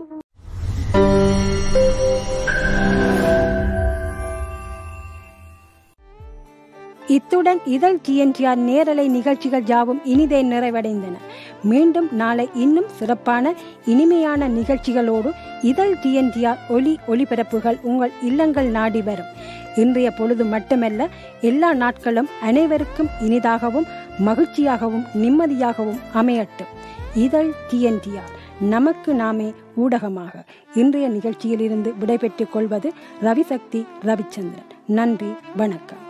இத்துடன் இதழ் டிஎன்டிஆர் நேரலை நிகழ்ச்சிகள் யாவும் இனிதே நிறைவடைந்தன. மீண்டும் நாளை இன்னும் சிறப்பான இனிமையான நிகழ்ச்சிகளோடு இதழ் டிஎன்டிஆர் ஒலி ஒளிபரப்புகள் உங்கள் இல்லங்கள் நாடி வரும். இன்றைய பொழுது மட்டுமல்ல எல்லா நாட்களும் அனைவருக்கும் இனிதாகவும் மகிழ்ச்சியாகவும் நிம்மதியாகவும் அமையட்டும். இதழ் டிஎன்டிஆர். நமக்கு நாமே ஊடகமாக இன்றைய நிகழ்ச்சியிலிருந்து விடைபெற்றுக் கொள்வது ரவிசக்தி ரவிச்சந்திரன். நன்றி வணக்கம்.